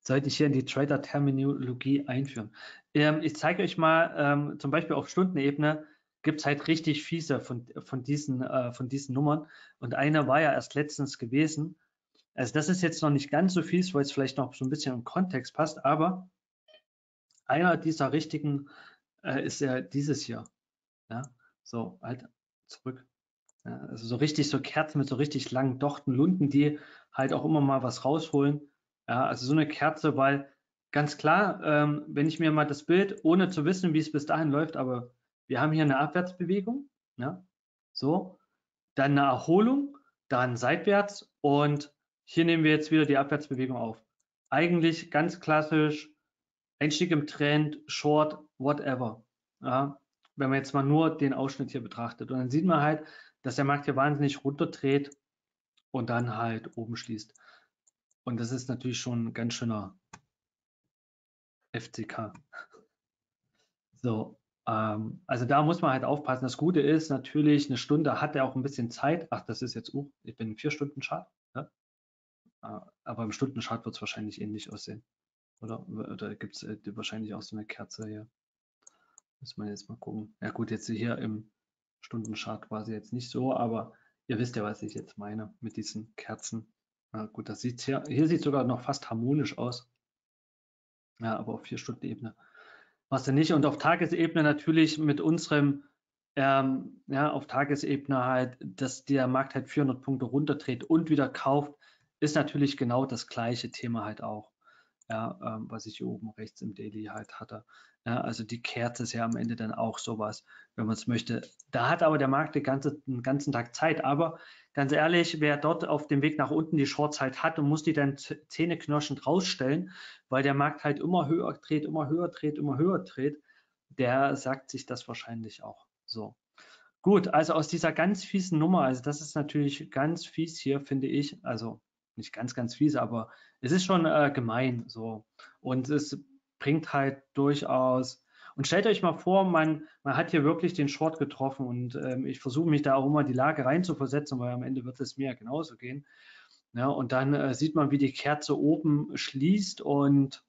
Sollte ich hier in die Trader-Terminologie einführen. Ähm, ich zeige euch mal ähm, zum Beispiel auf Stundenebene gibt es halt richtig fiese von, von, diesen, äh, von diesen Nummern. Und eine war ja erst letztens gewesen. Also das ist jetzt noch nicht ganz so fies, weil es vielleicht noch so ein bisschen im Kontext passt, aber einer dieser richtigen äh, ist ja dieses hier. Ja, so, halt zurück. Ja, also so richtig so Kerzen mit so richtig langen Dochten, Lunden, die halt auch immer mal was rausholen. Ja, also so eine Kerze, weil ganz klar, ähm, wenn ich mir mal das Bild, ohne zu wissen, wie es bis dahin läuft, aber wir haben hier eine Abwärtsbewegung, ja, so, dann eine Erholung, dann seitwärts und hier nehmen wir jetzt wieder die Abwärtsbewegung auf. Eigentlich ganz klassisch, Einstieg im Trend, Short, whatever. Ja, wenn man jetzt mal nur den Ausschnitt hier betrachtet. Und dann sieht man halt, dass der Markt hier wahnsinnig runterdreht und dann halt oben schließt. Und das ist natürlich schon ein ganz schöner FCK. So, ähm, also da muss man halt aufpassen. Das Gute ist natürlich, eine Stunde hat er auch ein bisschen Zeit. Ach, das ist jetzt, uh, ich bin vier Stunden Chart. Ja? Äh, aber im Stundenchart wird es wahrscheinlich ähnlich aussehen. Oder, oder gibt es äh, wahrscheinlich auch so eine Kerze hier? Muss man jetzt mal gucken. Ja gut, jetzt hier im Stundenchart quasi jetzt nicht so, aber ihr wisst ja, was ich jetzt meine mit diesen Kerzen. Ja, gut, das sieht hier, hier sieht sogar noch fast harmonisch aus. Ja, aber auf vier Stunden Ebene was denn nicht. Und auf Tagesebene natürlich mit unserem, ähm, ja, auf Tagesebene halt, dass der Markt halt 400 Punkte runterdreht und wieder kauft, ist natürlich genau das gleiche Thema halt auch ja, ähm, was ich hier oben rechts im Daily halt hatte. Ja, also die Kerze ist ja am Ende dann auch sowas, wenn man es möchte. Da hat aber der Markt den, ganze, den ganzen Tag Zeit. Aber ganz ehrlich, wer dort auf dem Weg nach unten die Shortzeit hat und muss die dann zähneknirschend rausstellen, weil der Markt halt immer höher dreht, immer höher dreht, immer höher dreht, der sagt sich das wahrscheinlich auch so. Gut, also aus dieser ganz fiesen Nummer, also das ist natürlich ganz fies hier, finde ich, also nicht ganz, ganz fies, aber es ist schon äh, gemein so. Und es bringt halt durchaus. Und stellt euch mal vor, man, man hat hier wirklich den Short getroffen und ähm, ich versuche mich da auch immer die Lage reinzuversetzen, weil am Ende wird es mir genauso gehen. Ja, und dann äh, sieht man, wie die Kerze oben schließt und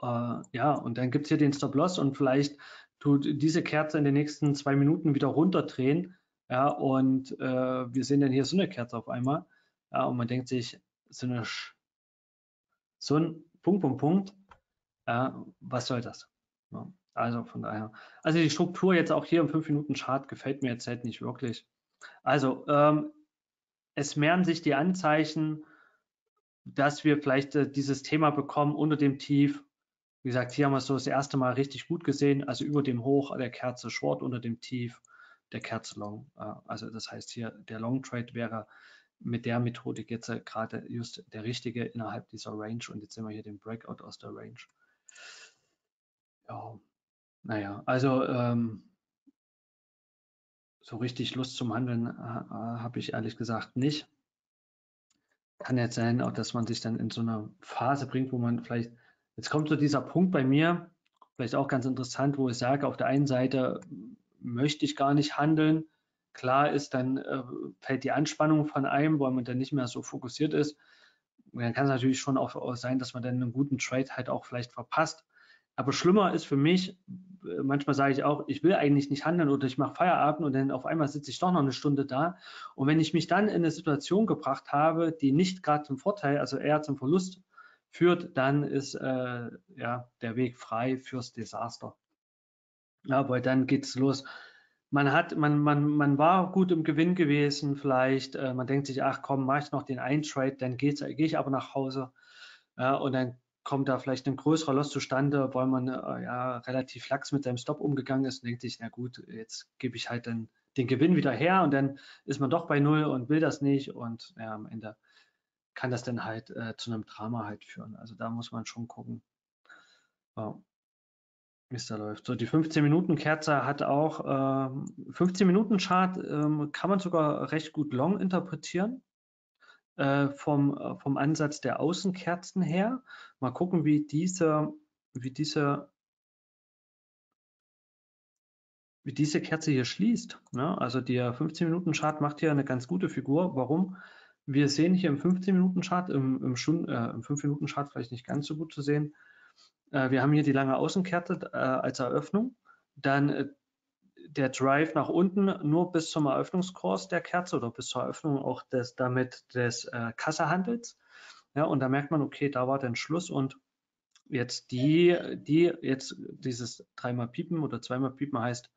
äh, ja, und dann gibt es hier den Stop-Loss und vielleicht tut diese Kerze in den nächsten zwei Minuten wieder runterdrehen. Ja, und äh, wir sehen dann hier so eine Kerze auf einmal. Ja, und man denkt sich, so, eine, so ein Punkt, Punkt, Punkt, ja, was soll das? Ja, also von daher. Also die Struktur jetzt auch hier im 5-Minuten-Chart gefällt mir jetzt halt nicht wirklich. Also ähm, es mehren sich die Anzeichen, dass wir vielleicht äh, dieses Thema bekommen unter dem Tief. Wie gesagt, hier haben wir es so das erste Mal richtig gut gesehen, also über dem Hoch der Kerze Short, unter dem Tief der Kerze Long. Äh, also das heißt hier, der Long Trade wäre mit der Methodik jetzt gerade just der richtige innerhalb dieser Range und jetzt sehen wir hier den Breakout aus der Range. Ja, naja, also ähm, so richtig Lust zum Handeln äh, äh, habe ich ehrlich gesagt nicht. Kann jetzt sein, auch dass man sich dann in so eine Phase bringt, wo man vielleicht, jetzt kommt so dieser Punkt bei mir, vielleicht auch ganz interessant, wo ich sage, auf der einen Seite möchte ich gar nicht handeln, klar ist, dann äh, fällt die Anspannung von einem, weil man dann nicht mehr so fokussiert ist. Und dann kann es natürlich schon auch, sein, dass man dann einen guten Trade halt auch vielleicht verpasst. Aber schlimmer ist für mich, äh, manchmal sage ich auch, ich will eigentlich nicht handeln oder ich mache Feierabend und dann auf einmal sitze ich doch noch eine Stunde da. Und wenn ich mich dann in eine Situation gebracht habe, die nicht gerade zum Vorteil, also eher zum Verlust führt, dann ist äh, ja der Weg frei fürs Desaster. Ja, weil dann geht es los man hat, man, man, man war gut im Gewinn gewesen, vielleicht, äh, man denkt sich, ach komm, mache ich noch den einen Trade, dann gehe ich aber nach Hause äh, und dann kommt da vielleicht ein größerer Loss zustande, weil man äh, ja relativ lax mit seinem Stop umgegangen ist und denkt sich, na gut, jetzt gebe ich halt dann den Gewinn wieder her und dann ist man doch bei Null und will das nicht und ja, am Ende kann das dann halt äh, zu einem Drama halt führen. Also da muss man schon gucken. Ja es da läuft. So, die 15-Minuten-Kerze hat auch ähm, 15-Minuten-Chart, ähm, kann man sogar recht gut long interpretieren. Äh, vom, vom Ansatz der Außenkerzen her. Mal gucken, wie diese, wie diese, wie diese Kerze hier schließt. Ne? Also der 15-Minuten-Chart macht hier eine ganz gute Figur. Warum? Wir sehen hier im 15-Minuten-Chart, im, im, äh, im 5-Minuten-Chart vielleicht nicht ganz so gut zu sehen, wir haben hier die lange Außenkette äh, als Eröffnung. Dann äh, der Drive nach unten nur bis zum Eröffnungskurs der Kerze oder bis zur Eröffnung auch des, damit des äh, Kassehandels. Ja, und da merkt man, okay, da war dann Schluss und jetzt die, die jetzt dieses dreimal piepen oder zweimal piepen heißt,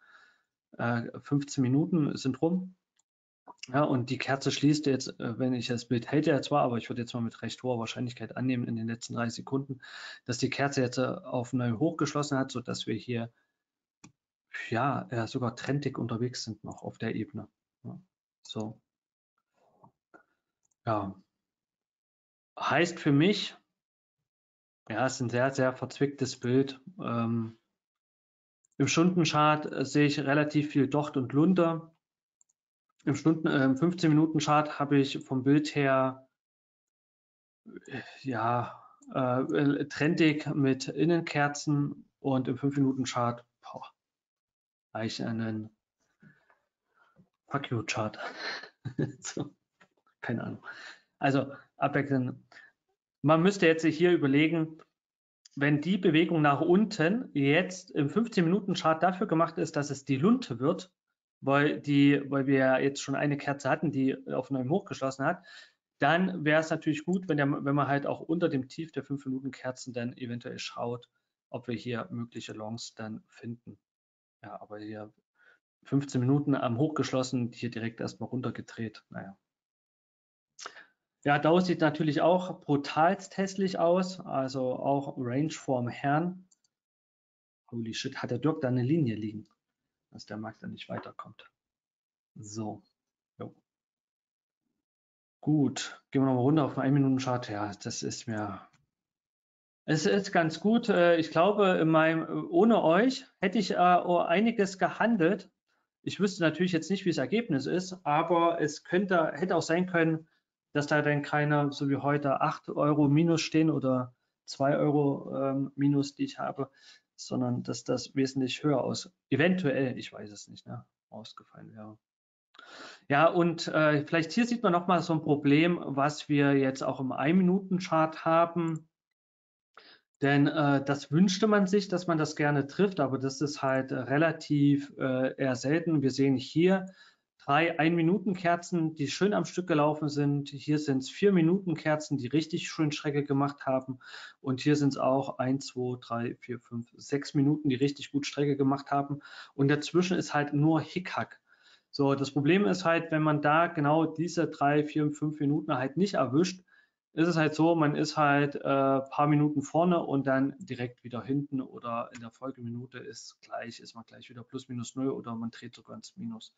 äh, 15 Minuten sind rum. Ja, und die Kerze schließt jetzt, äh, wenn ich das Bild hält ja zwar, aber ich würde jetzt mal mit recht hoher Wahrscheinlichkeit annehmen in den letzten 30 Sekunden, dass die Kerze jetzt äh, auf neu hochgeschlossen hat, sodass wir hier ja sogar trendig unterwegs sind noch auf der Ebene. So. Ja. Heißt für mich, ja, es ist ein sehr, sehr verzwicktes Bild. Ähm, Im Stundenchart äh, sehe ich relativ viel Docht und Lunter. Im Stunden, äh, 15-Minuten-Chart habe ich vom Bild her äh, ja äh, trendig mit Innenkerzen und im 5-Minuten-Chart eigentlich einen Fuck you Chart. *laughs* so, keine Ahnung. Also abwechselnd man müsste jetzt sich hier überlegen, wenn die Bewegung nach unten jetzt im 15-Minuten-Chart dafür gemacht ist, dass es die Lunte wird, weil, die, weil wir jetzt schon eine Kerze hatten, die auf neuem Hoch geschlossen hat, dann wäre es natürlich gut, wenn, der, wenn man halt auch unter dem Tief der 5-Minuten-Kerzen dann eventuell schaut, ob wir hier mögliche Longs dann finden. Ja, aber hier 15 Minuten am Hoch geschlossen, hier direkt erstmal runtergedreht. Naja, ja, DAO sieht natürlich auch brutalst hässlich aus, also auch Range vorm Herrn. Holy shit, hat der Dirk da eine Linie liegen, dass der Markt dann nicht weiterkommt. So, jo. Gut, gehen wir nochmal runter auf einen Minuten Chart. Ja, das ist mir, es ist ganz gut. Äh, ich glaube, in meinem, ohne euch hätte ich äh, einiges gehandelt. Ich wüsste natürlich jetzt nicht, wie das Ergebnis ist, aber es könnte, hätte auch sein können, dass da dann keine, so wie heute, 8 Euro minus stehen oder 2 Euro ähm, minus, die ich habe, sondern dass das wesentlich höher aus, eventuell, ich weiß es nicht, ne, ausgefallen wäre. Ja, und äh, vielleicht hier sieht man nochmal so ein Problem, was wir jetzt auch im 1-Minuten-Chart haben. Denn äh, das wünschte man sich, dass man das gerne trifft, aber das ist halt relativ äh, eher selten. Wir sehen hier, drei Ein-Minuten-Kerzen, die schön am Stück gelaufen sind. Hier sind es vier Minuten-Kerzen, die richtig schön Strecke gemacht haben. Und hier sind es auch ein, zwei, drei, vier, fünf, sechs Minuten, die richtig gut Strecke gemacht haben. Und dazwischen ist halt nur Hickhack. So, das Problem ist halt, wenn man da genau diese drei, vier, fünf Minuten halt nicht erwischt, ist es halt so, man ist halt äh, paar Minuten vorne und dann direkt wieder hinten oder in der Folgeminute ist gleich, ist man gleich wieder plus minus null oder man dreht sogar ins Minus.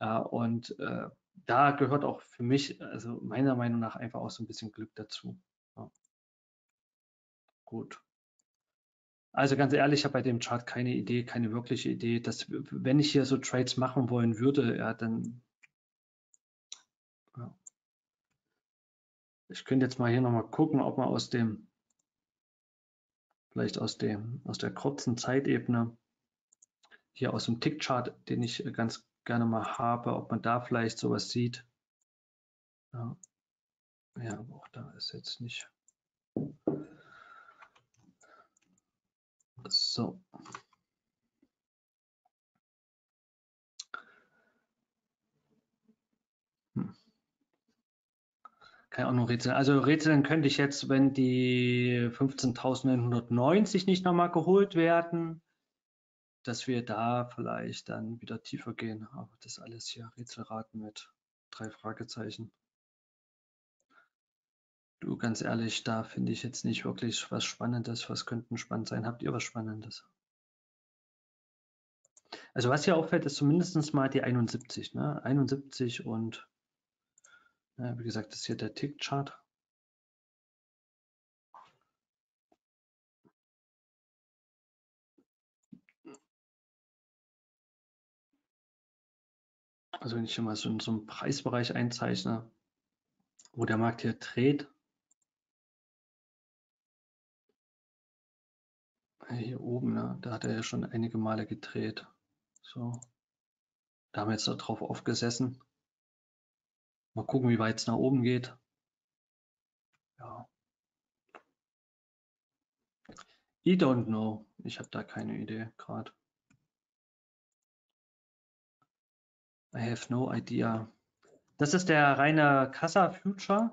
Ja, und äh, da gehört auch für mich, also meiner Meinung nach, einfach auch so ein bisschen Glück dazu. Ja. Gut. Also ganz ehrlich, ich habe bei dem Chart keine Idee, keine wirkliche Idee, dass wenn ich hier so Trades machen wollen würde, ja, dann ja. ich könnte jetzt mal hier nochmal gucken, ob man aus dem, vielleicht aus dem, aus der kurzen Zeitebene, hier aus dem Tick-Chart, den ich ganz gerne mal habe, ob man da vielleicht sowas sieht. Ja, ja aber auch da ist jetzt nicht. So. Hm. Kann ich auch noch rätseln. Also rätseln könnte ich jetzt, wenn die 15.990 nicht nochmal geholt werden, dass wir da vielleicht dann wieder tiefer gehen. Aber das alles hier Rätselraten mit drei Fragezeichen. Du, ganz ehrlich, da finde ich jetzt nicht wirklich was Spannendes. Was könnten spannend sein? Habt ihr was Spannendes? Also was hier auffällt, ist zumindest mal die 71. Ne? 71 und ja, wie gesagt, das ist hier der Tick-Chart. Also wenn ich hier mal so so einen Preisbereich einzeichne, wo der Markt hier dreht, hier oben, ne, da hat er ja schon einige Male gedreht. So, da haben wir jetzt darauf aufgesessen. Mal gucken, wie weit es nach oben geht. Ja. I don't know. Ich habe da keine Idee gerade. I have no idea. Das ist der reine Kassa Future.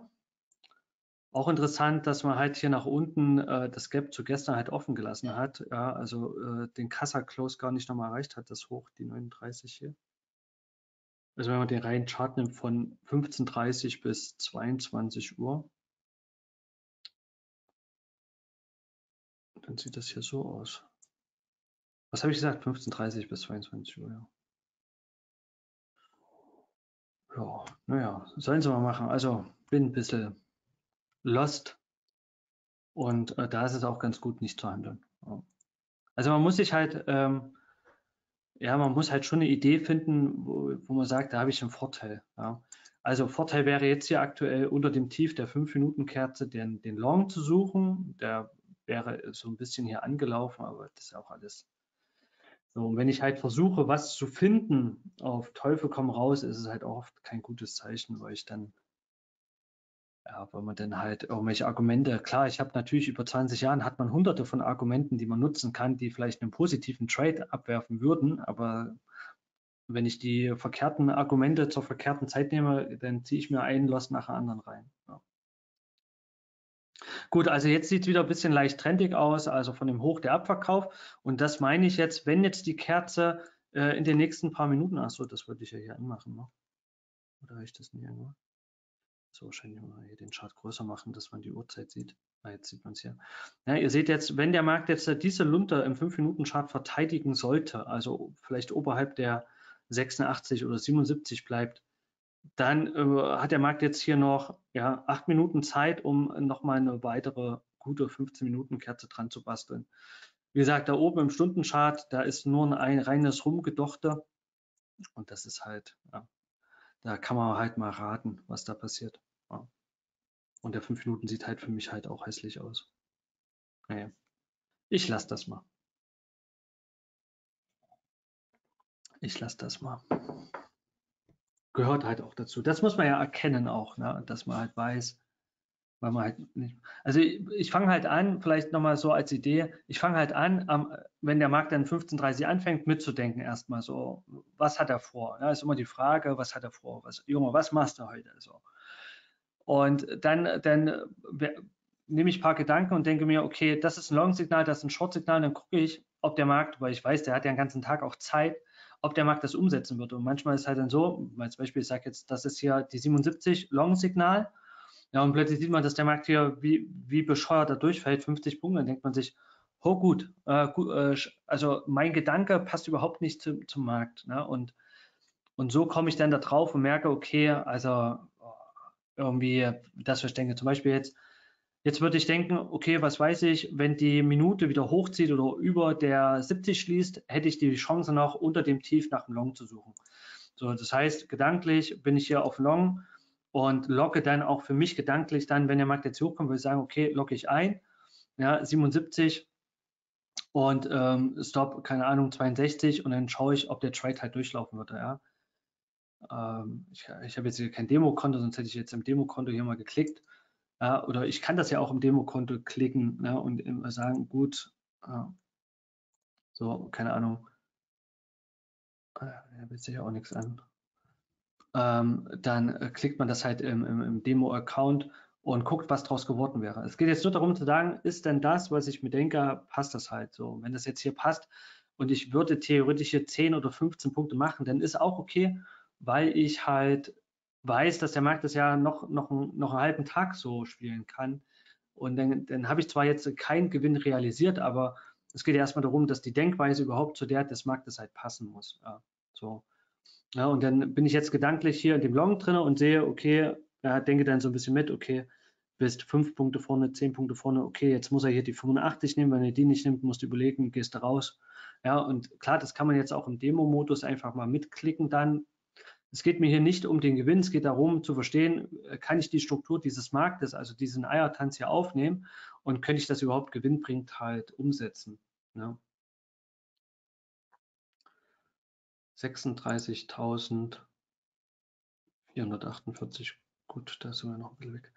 Auch interessant, dass man halt hier nach unten äh, das Gap zu gestern halt offen gelassen hat. Ja, also äh, den Kassa Close gar nicht nochmal erreicht hat, das Hoch, die 39 hier. Also wenn man den reinen Chart nimmt von 15.30 bis 22 Uhr, dann sieht das hier so aus. Was habe ich gesagt? 15.30 bis 22 Uhr, ja. Ja, naja, sollen sie mal machen. Also bin ein bisschen lost und äh, da ist es auch ganz gut, nicht zu handeln. Ja. Also man muss sich halt, ähm, ja, man muss halt schon eine Idee finden, wo, wo man sagt, da habe ich einen Vorteil. Ja. Also Vorteil wäre jetzt hier aktuell unter dem Tief der 5-Minuten-Kerze den, den Long zu suchen. Der wäre so ein bisschen hier angelaufen, aber das ist auch alles so, und wenn ich halt versuche, was zu finden, auf Teufel komm raus, ist es halt auch oft kein gutes Zeichen, weil ich dann, ja, weil man dann halt irgendwelche Argumente, klar, ich habe natürlich über 20 Jahren hat man hunderte von Argumenten, die man nutzen kann, die vielleicht einen positiven Trade abwerfen würden, aber wenn ich die verkehrten Argumente zur verkehrten Zeit nehme, dann ziehe ich mir einen Loss nach dem anderen rein. Ja. Gut, also jetzt sieht es wieder ein bisschen leicht trendig aus, also von dem Hoch der Abverkauf. Und das meine ich jetzt, wenn jetzt die Kerze äh, in den nächsten paar Minuten, achso, das würde ich ja hier anmachen. Ne? Oder habe ich das nicht irgendwo? So, wahrscheinlich mal hier den Chart größer machen, dass man die Uhrzeit sieht. Ah, jetzt sieht man es hier. Ja, ihr seht jetzt, wenn der Markt jetzt diese Lunte im 5-Minuten-Chart verteidigen sollte, also vielleicht oberhalb der 86 oder 77 bleibt, dann äh, hat der Markt jetzt hier noch ja, acht Minuten Zeit, um nochmal eine weitere gute 15 Minuten Kerze dran zu basteln. Wie gesagt, da oben im Stundenchart, da ist nur ein reines Rumgedochte. Und das ist halt, ja, da kann man halt mal raten, was da passiert. Ja. Und der 5 Minuten sieht halt für mich halt auch hässlich aus. Naja, ich lasse das mal. Ich lasse das mal gehört halt auch dazu. Das muss man ja erkennen auch, ne? dass man halt weiß, weil man halt nicht. Also ich, ich fange halt an, vielleicht nochmal so als Idee, ich fange halt an, ähm, wenn der Markt dann 15.30 anfängt, mitzudenken erstmal so, was hat er vor? Ja, ist immer die Frage, was hat er vor? Was, Junge, was machst du heute? So. Und dann, dann nehme ich ein paar Gedanken und denke mir, okay, das ist ein Long-Signal, das ist ein Short-Signal, dann gucke ich, ob der Markt, weil ich weiß, der hat ja den ganzen Tag auch Zeit, ob der Markt das umsetzen wird. Und manchmal ist halt dann so, als Beispiel, ich sage jetzt, das ist hier die 77 Long-Signal. Ja, und plötzlich sieht man, dass der Markt hier wie, wie bescheuert da durchfällt, 50 Punkte, dann denkt man sich, oh gut, äh, gut äh, also mein Gedanke passt überhaupt nicht zu, zum Markt. Ne? Und, und so komme ich dann da drauf und merke, okay, also irgendwie, das, was ich denke, zum Beispiel jetzt, Jetzt würde ich denken, okay, was weiß ich, wenn die Minute wieder hochzieht oder über der 70 schließt, hätte ich die Chance noch unter dem Tief nach dem Long zu suchen. So, das heißt, gedanklich bin ich hier auf Long und locke dann auch für mich gedanklich dann, wenn der Markt jetzt hochkommt, würde ich sagen, okay, locke ich ein, ja, 77 und ähm, Stop, keine Ahnung, 62 und dann schaue ich, ob der Trade halt durchlaufen würde, ja. Ähm, ich, ich habe jetzt hier kein Demokonto, sonst hätte ich jetzt im Demokonto hier mal geklickt ja, oder ich kann das ja auch im Demokonto klicken ja, und sagen, gut, ja, so, keine Ahnung, äh, da wird sich ja auch nichts an. Ähm, dann äh, klickt man das halt im, im, im Demo-Account und guckt, was daraus geworden wäre. Es geht jetzt nur darum zu sagen, ist denn das, was ich mir denke, passt das halt so. Wenn das jetzt hier passt und ich würde theoretisch hier 10 oder 15 Punkte machen, dann ist auch okay, weil ich halt weiß, dass der Markt das ja noch, noch, noch einen halben Tag so spielen kann. Und dann, dann habe ich zwar jetzt keinen Gewinn realisiert, aber es geht ja erstmal darum, dass die Denkweise überhaupt zu der des Marktes halt passen muss. Ja, so. Ja, und dann bin ich jetzt gedanklich hier in dem Long drin und sehe, okay, ja, denke dann so ein bisschen mit, okay, bist fünf Punkte vorne, zehn Punkte vorne, okay, jetzt muss er hier die 85 nehmen, wenn er die nicht nimmt, musst du überlegen, gehst du raus. Ja, und klar, das kann man jetzt auch im Demo-Modus einfach mal mitklicken dann, es geht mir hier nicht um den Gewinn, es geht darum zu verstehen, äh, kann ich die Struktur dieses Marktes, also diesen Eiertanz hier aufnehmen und könnte ich das überhaupt gewinnbringend halt umsetzen. Ne? 36.448, gut, da sind wir noch ein bisschen weg.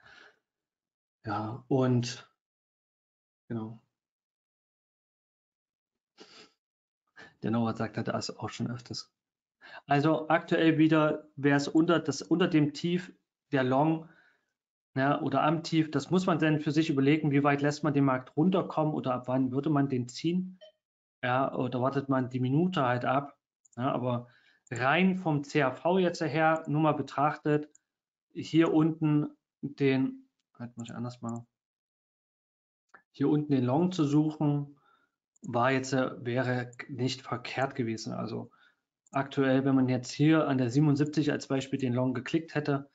Ja, und genau. Der Noah sagt, hat das auch schon öfters Also aktuell wieder wäre es unter, unter dem Tief der Long ja, oder am Tief. Das muss man dann für sich überlegen, wie weit lässt man den Markt runterkommen oder ab wann würde man den ziehen. Ja, oder wartet man die Minute halt ab. Ja, aber rein vom CAV jetzt her, nur mal betrachtet, hier unten den, halt muss ich anders machen, hier unten den Long zu suchen, war jetzt, äh, wäre nicht verkehrt gewesen. Also aktuell, wenn man jetzt hier an der 77 als Beispiel den Long geklickt hätte,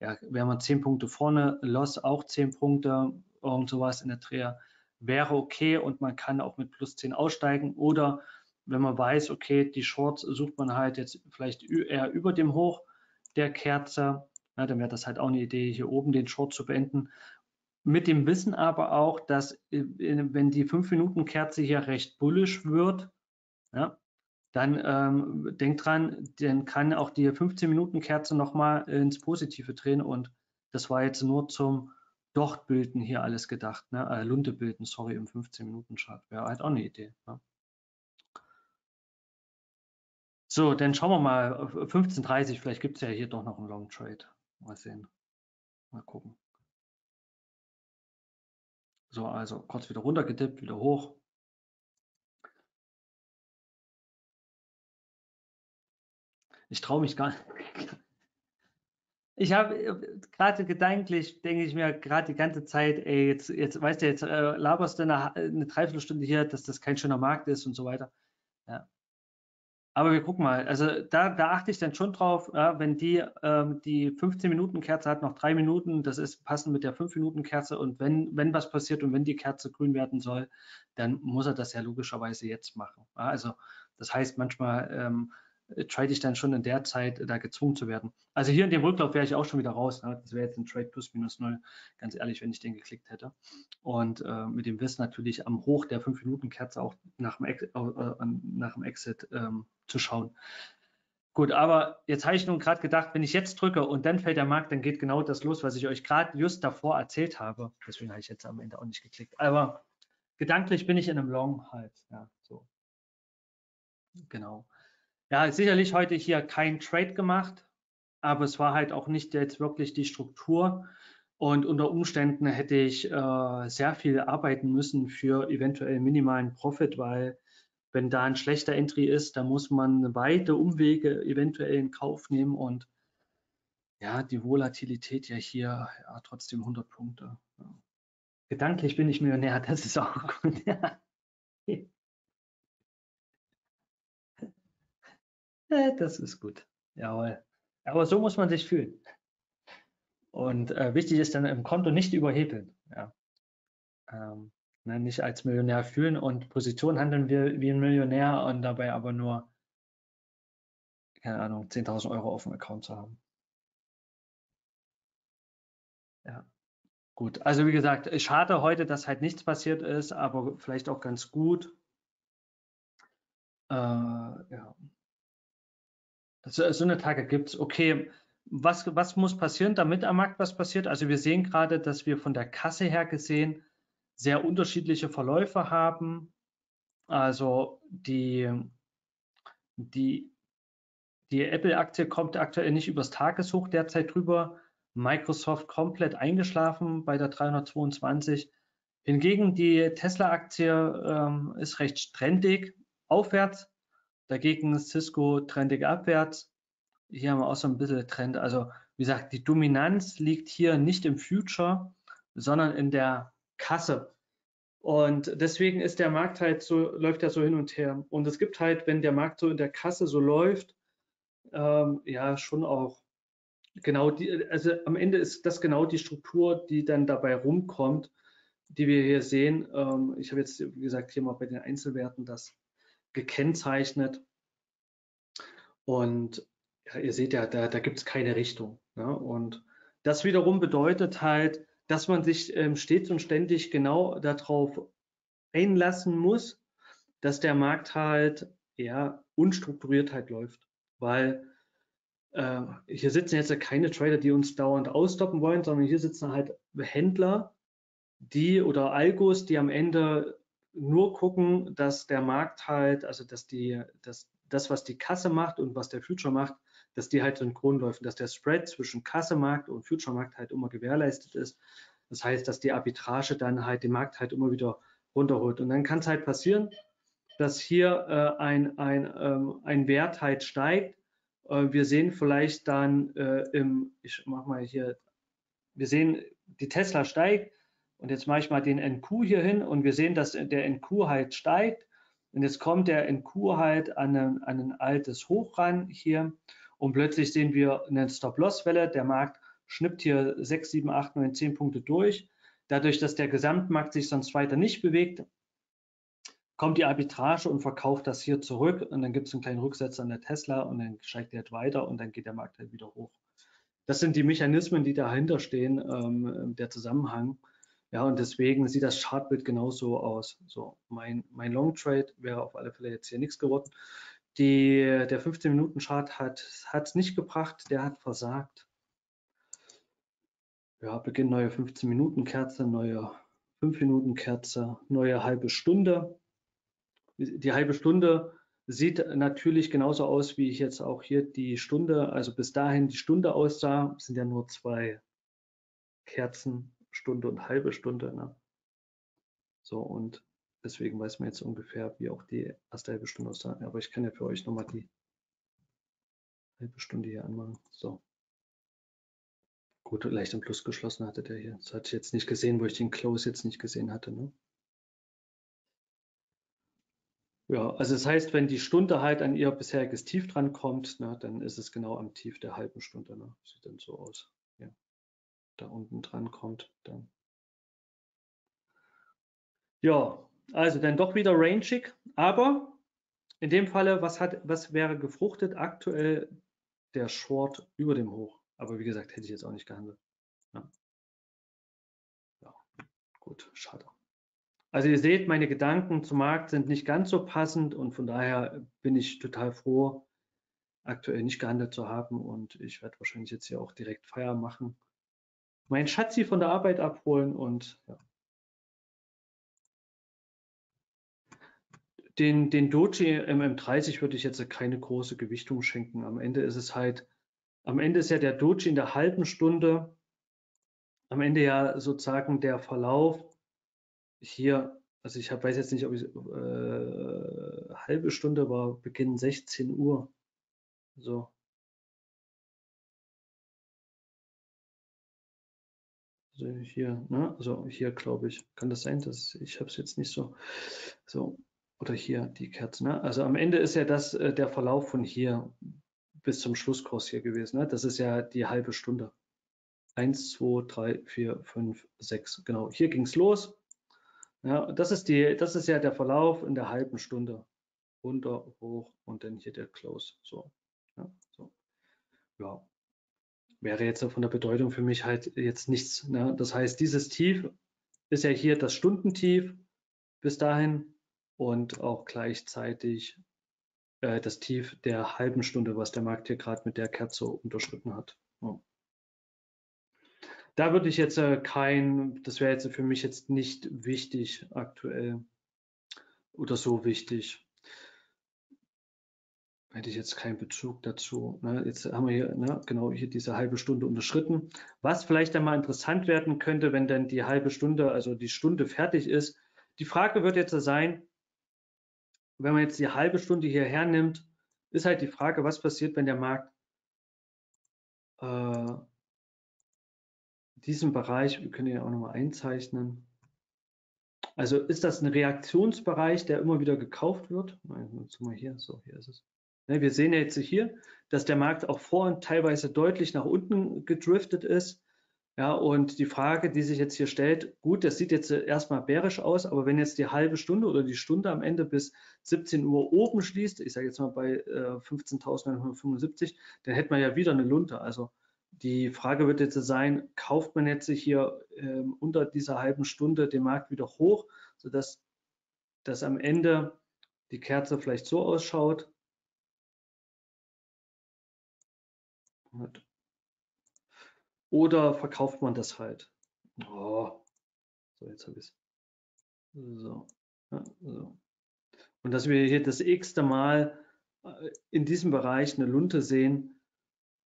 ja, wäre man 10 Punkte vorne, Loss auch 10 Punkte, irgend sowas in der Dreher, wäre okay und man kann auch mit plus 10 aussteigen oder wenn man weiß, okay, die Shorts sucht man halt jetzt vielleicht eher über dem Hoch der Kerze, ja, dann wäre das halt auch eine Idee, hier oben den Short zu beenden. Mit dem Wissen aber auch, dass äh, wenn die 5-Minuten-Kerze hier recht bullish wird, ja, dann ähm, denkt dran, dann kann auch die 15-Minuten-Kerze nochmal ins Positive drehen und das war jetzt nur zum Dochtbilden hier alles gedacht, ne? äh, Lunte bilden, sorry, im 15-Minuten-Chart, wäre halt auch eine Idee. Ne? So, dann schauen wir mal, 15.30 vielleicht gibt es ja hier doch noch einen Long Trade. Mal sehen. Mal gucken. So, also kurz wieder runtergetippt, wieder hoch. Ich traue mich gar nicht. Ich habe äh, gerade gedanklich, denke ich mir gerade die ganze Zeit, ey, jetzt, jetzt weißt du, jetzt äh, laberst du eine, eine Dreiviertelstunde hier, dass das kein schöner Markt ist und so weiter. Ja. Aber wir gucken mal. Also da, da achte ich dann schon drauf, ja, wenn die, ähm, die 15-Minuten-Kerze hat noch drei Minuten, das ist passend mit der 5-Minuten-Kerze und wenn, wenn was passiert und wenn die Kerze grün werden soll, dann muss er das ja logischerweise jetzt machen. Ja, also das heißt manchmal ähm, trade ich dann schon in der Zeit da gezwungen zu werden. Also hier in dem Rücklauf wäre ich auch schon wieder raus. Ne? Das wäre jetzt ein Trade plus minus null, ganz ehrlich, wenn ich den geklickt hätte. Und äh, mit dem Wissen natürlich am Hoch der 5-Minuten-Kerze auch nach dem, Ex äh, nach dem Exit ähm, zu schauen. Gut, aber jetzt habe ich nun gerade gedacht, wenn ich jetzt drücke und dann fällt der Markt, dann geht genau das los, was ich euch gerade just davor erzählt habe. Deswegen habe ich jetzt am Ende auch nicht geklickt. Aber gedanklich bin ich in einem Long halt. Ja, so. Genau. Ja, sicherlich heute hier kein Trade gemacht, aber es war halt auch nicht jetzt wirklich die Struktur. Und unter Umständen hätte ich äh, sehr viel arbeiten müssen für eventuell minimalen Profit, weil wenn da ein schlechter Entry ist, dann muss man weite Umwege eventuell in Kauf nehmen und ja, die Volatilität ja hier ja, trotzdem 100 Punkte. Ja. Gedanklich bin ich Millionär, *laughs* das ist auch gut. Ja. Äh, das ist gut. Jawohl. Aber so muss man sich fühlen. Und äh, wichtig ist dann im Konto nicht überhebeln. Ja. Ähm, ne, nicht als Millionär fühlen und Position handeln wir wie ein Millionär und dabei aber nur, keine Ahnung, 10.000 Euro auf dem Account zu haben. Ja, gut. Also wie gesagt, schade heute, dass halt nichts passiert ist, aber vielleicht auch ganz gut. Äh, ja. So, so eine Tage gibt es. Okay, was, was muss passieren, damit am Markt was passiert? Also wir sehen gerade, dass wir von der Kasse her gesehen sehr unterschiedliche Verläufe haben. Also die, die, die Apple-Aktie kommt aktuell nicht übers Tageshoch derzeit drüber. Microsoft komplett eingeschlafen bei der 322. Hingegen die Tesla-Aktie ähm, ist recht trendig aufwärts. Dagegen Cisco trendig abwärts. Hier haben wir auch so ein bisschen Trend. Also wie gesagt, die Dominanz liegt hier nicht im Future, sondern in der Kasse. Und deswegen ist der Markt halt so, läuft er so hin und her. Und es gibt halt, wenn der Markt so in der Kasse so läuft, ähm, ja, schon auch genau die, also am Ende ist das genau die Struktur, die dann dabei rumkommt, die wir hier sehen. Ähm, ich habe jetzt, wie gesagt, hier mal bei den Einzelwerten das gekennzeichnet. Und ja, ihr seht ja, da, da gibt es keine Richtung. Ne? Und das wiederum bedeutet halt, dass man sich ähm, stets und ständig genau darauf einlassen muss, dass der Markt halt ja unstrukturiert halt läuft. Weil äh, hier sitzen jetzt keine Trader, die uns dauernd ausstoppen wollen, sondern hier sitzen halt Händler, die oder Algos, die am Ende nur gucken, dass der Markt halt, also dass die, dass, das, was die Kasse macht und was der Future macht, dass die halt synchron läufen, dass der Spread zwischen Kassemarkt und Future-Markt halt immer gewährleistet ist. Das heißt, dass die Arbitrage dann halt den Markt halt immer wieder runterholt. Und dann kann es halt passieren, dass hier äh, ein, ein, ähm, ein Wert halt steigt. Äh, wir sehen vielleicht dann äh, im, ich mache mal hier, wir sehen, die Tesla steigt und jetzt mache ich mal den NQ hier hin und wir sehen, dass der NQ halt steigt und jetzt kommt der NQ halt an ein, an ein altes Hoch ran hier und plötzlich sehen wir eine Stop-Loss-Welle. Der Markt schnippt hier 6, 7, 8, 9, 10 Punkte durch. Dadurch, dass der Gesamtmarkt sich sonst weiter nicht bewegt, kommt die Arbitrage und verkauft das hier zurück und dann gibt es einen kleinen Rücksetzer an der Tesla und dann steigt der halt weiter und dann geht der Markt halt wieder hoch. Das sind die Mechanismen, die dahinter stehen, ähm, der Zusammenhang. Ja, und deswegen sieht das Chartbild genauso aus. So, mein, mein Long Trade wäre auf alle Fälle jetzt hier nichts geworden. Die, der 15-Minuten-Chart hat es nicht gebracht, der hat versagt. Ja, Beginn neue 15-Minuten-Kerze, neue 5-Minuten-Kerze, neue halbe Stunde. Die halbe Stunde sieht natürlich genauso aus, wie ich jetzt auch hier die Stunde, also bis dahin die Stunde aussah, das sind ja nur zwei Kerzen, Stunde und halbe Stunde. Ne? So, und deswegen weiß man jetzt ungefähr, wie auch die erste halbe Stunde aussah. Aber ich kann ja für euch nochmal die halbe Stunde hier anmachen. So. Gut, leicht im Plus geschlossen hatte der hier. Das hatte ich jetzt nicht gesehen, wo ich den Close jetzt nicht gesehen hatte. Ne? Ja, also das heißt, wenn die Stunde halt an ihr bisheriges Tief dran kommt, ne, dann ist es genau am Tief der halben Stunde. Ne? Sieht dann so aus. Da unten dran kommt dann. Ja, also dann doch wieder rangig, aber in dem Falle, was, hat, was wäre gefruchtet? Aktuell der Short über dem Hoch. Aber wie gesagt, hätte ich jetzt auch nicht gehandelt. Ja, ja gut, schade. Also ihr seht, meine Gedanken zum Markt sind nicht ganz so passend und von daher bin ich total froh, aktuell nicht gehandelt zu haben und ich werde wahrscheinlich jetzt hier auch direkt Feier machen, meinen Schatzi von der Arbeit abholen und ja, Den, den Doji MM30 würde ich jetzt keine große Gewichtung schenken. Am Ende ist es halt, am Ende ist ja der Doji in der halben Stunde, am Ende ja sozusagen der Verlauf hier, also ich hab, weiß jetzt nicht, ob ich äh, halbe Stunde war, Beginn 16 Uhr. So. Also hier, ne? Also hier glaube ich, kann das sein, dass ich habe es jetzt nicht so. So, oder hier die Kerze. Ne? Also am Ende ist ja das äh, der Verlauf von hier bis zum Schlusskurs hier gewesen. Ne? Das ist ja die halbe Stunde. Eins, zwei, drei, vier, fünf, sechs. Genau, hier ging es los. Ja, das ist die, das ist ja der Verlauf in der halben Stunde. Runter, hoch und dann hier der Close. So. Ja, so. ja. Wäre jetzt von der Bedeutung für mich halt jetzt nichts. Ne? Das heißt, dieses Tief ist ja hier das Stundentief bis dahin und auch gleichzeitig äh, das Tief der halben Stunde, was der Markt hier gerade mit der Kerze unterschritten hat. Ja. Da würde ich jetzt äh, kein, das wäre jetzt für mich jetzt nicht wichtig aktuell oder so wichtig. Hätte ich jetzt keinen Bezug dazu. Ne? Jetzt haben wir hier ne, genau hier diese halbe Stunde unterschritten. Was vielleicht einmal interessant werden könnte, wenn dann die halbe Stunde, also die Stunde fertig ist. Die Frage wird jetzt sein, wenn man jetzt die halbe Stunde hierher nimmt, ist halt die Frage, was passiert, wenn der Markt äh, diesen Bereich, wir können ihn auch nochmal einzeichnen. Also ist das ein Reaktionsbereich, der immer wieder gekauft wird? Mal hier, so hier ist es. Wir sehen jetzt hier, dass der Markt auch vor und teilweise deutlich nach unten gedriftet ist. Ja, und die Frage, die sich jetzt hier stellt, gut, das sieht jetzt erstmal bärisch aus, aber wenn jetzt die halbe Stunde oder die Stunde am Ende bis 17 Uhr oben schließt, ich sage jetzt mal bei äh, 15.975, dann hätte man ja wieder eine Lunte. Also die Frage wird jetzt sein, kauft man jetzt hier äh, unter dieser halben Stunde den Markt wieder hoch, sodass dass am Ende die Kerze vielleicht so ausschaut. Oder verkauft man das halt? Oh. So, jetzt habe ich es. So. Ja, so. Und dass wir hier das x-te Mal äh, in diesem Bereich eine Lunte sehen.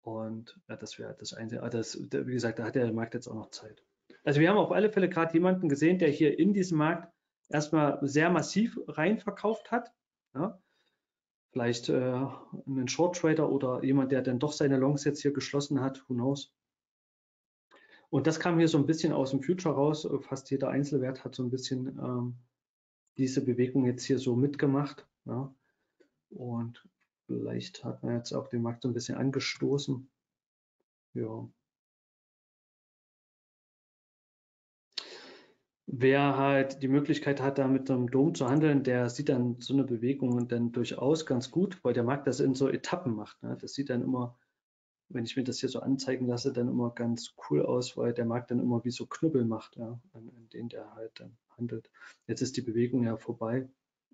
Und ja, das wäre das Einzige. Das, wie gesagt, da hat der Markt jetzt auch noch Zeit. Also wir haben auf alle Fälle gerade jemanden gesehen, der hier in diesem Markt erstmal sehr massiv rein verkauft hat. Ja. Vielleicht äh, einen Short Trader oder jemand, der dann doch seine Longs jetzt hier geschlossen hat, who knows. Und das kam hier so ein bisschen aus dem Future raus. Fast jeder Einzelwert hat so ein bisschen ähm, diese Bewegung jetzt hier so mitgemacht. Ja. Und vielleicht hat man jetzt auch den Markt so ein bisschen angestoßen. Ja. Wer halt die Möglichkeit hat, da mit einem Dom zu handeln, der sieht dann so eine Bewegung dann durchaus ganz gut, weil der Markt das in so Etappen macht. Ne? Das sieht dann immer, wenn ich mir das hier so anzeigen lasse, dann immer ganz cool aus, weil der Markt dann immer wie so Knubbel macht, ja, in, in denen der halt dann handelt. Jetzt ist die Bewegung ja vorbei,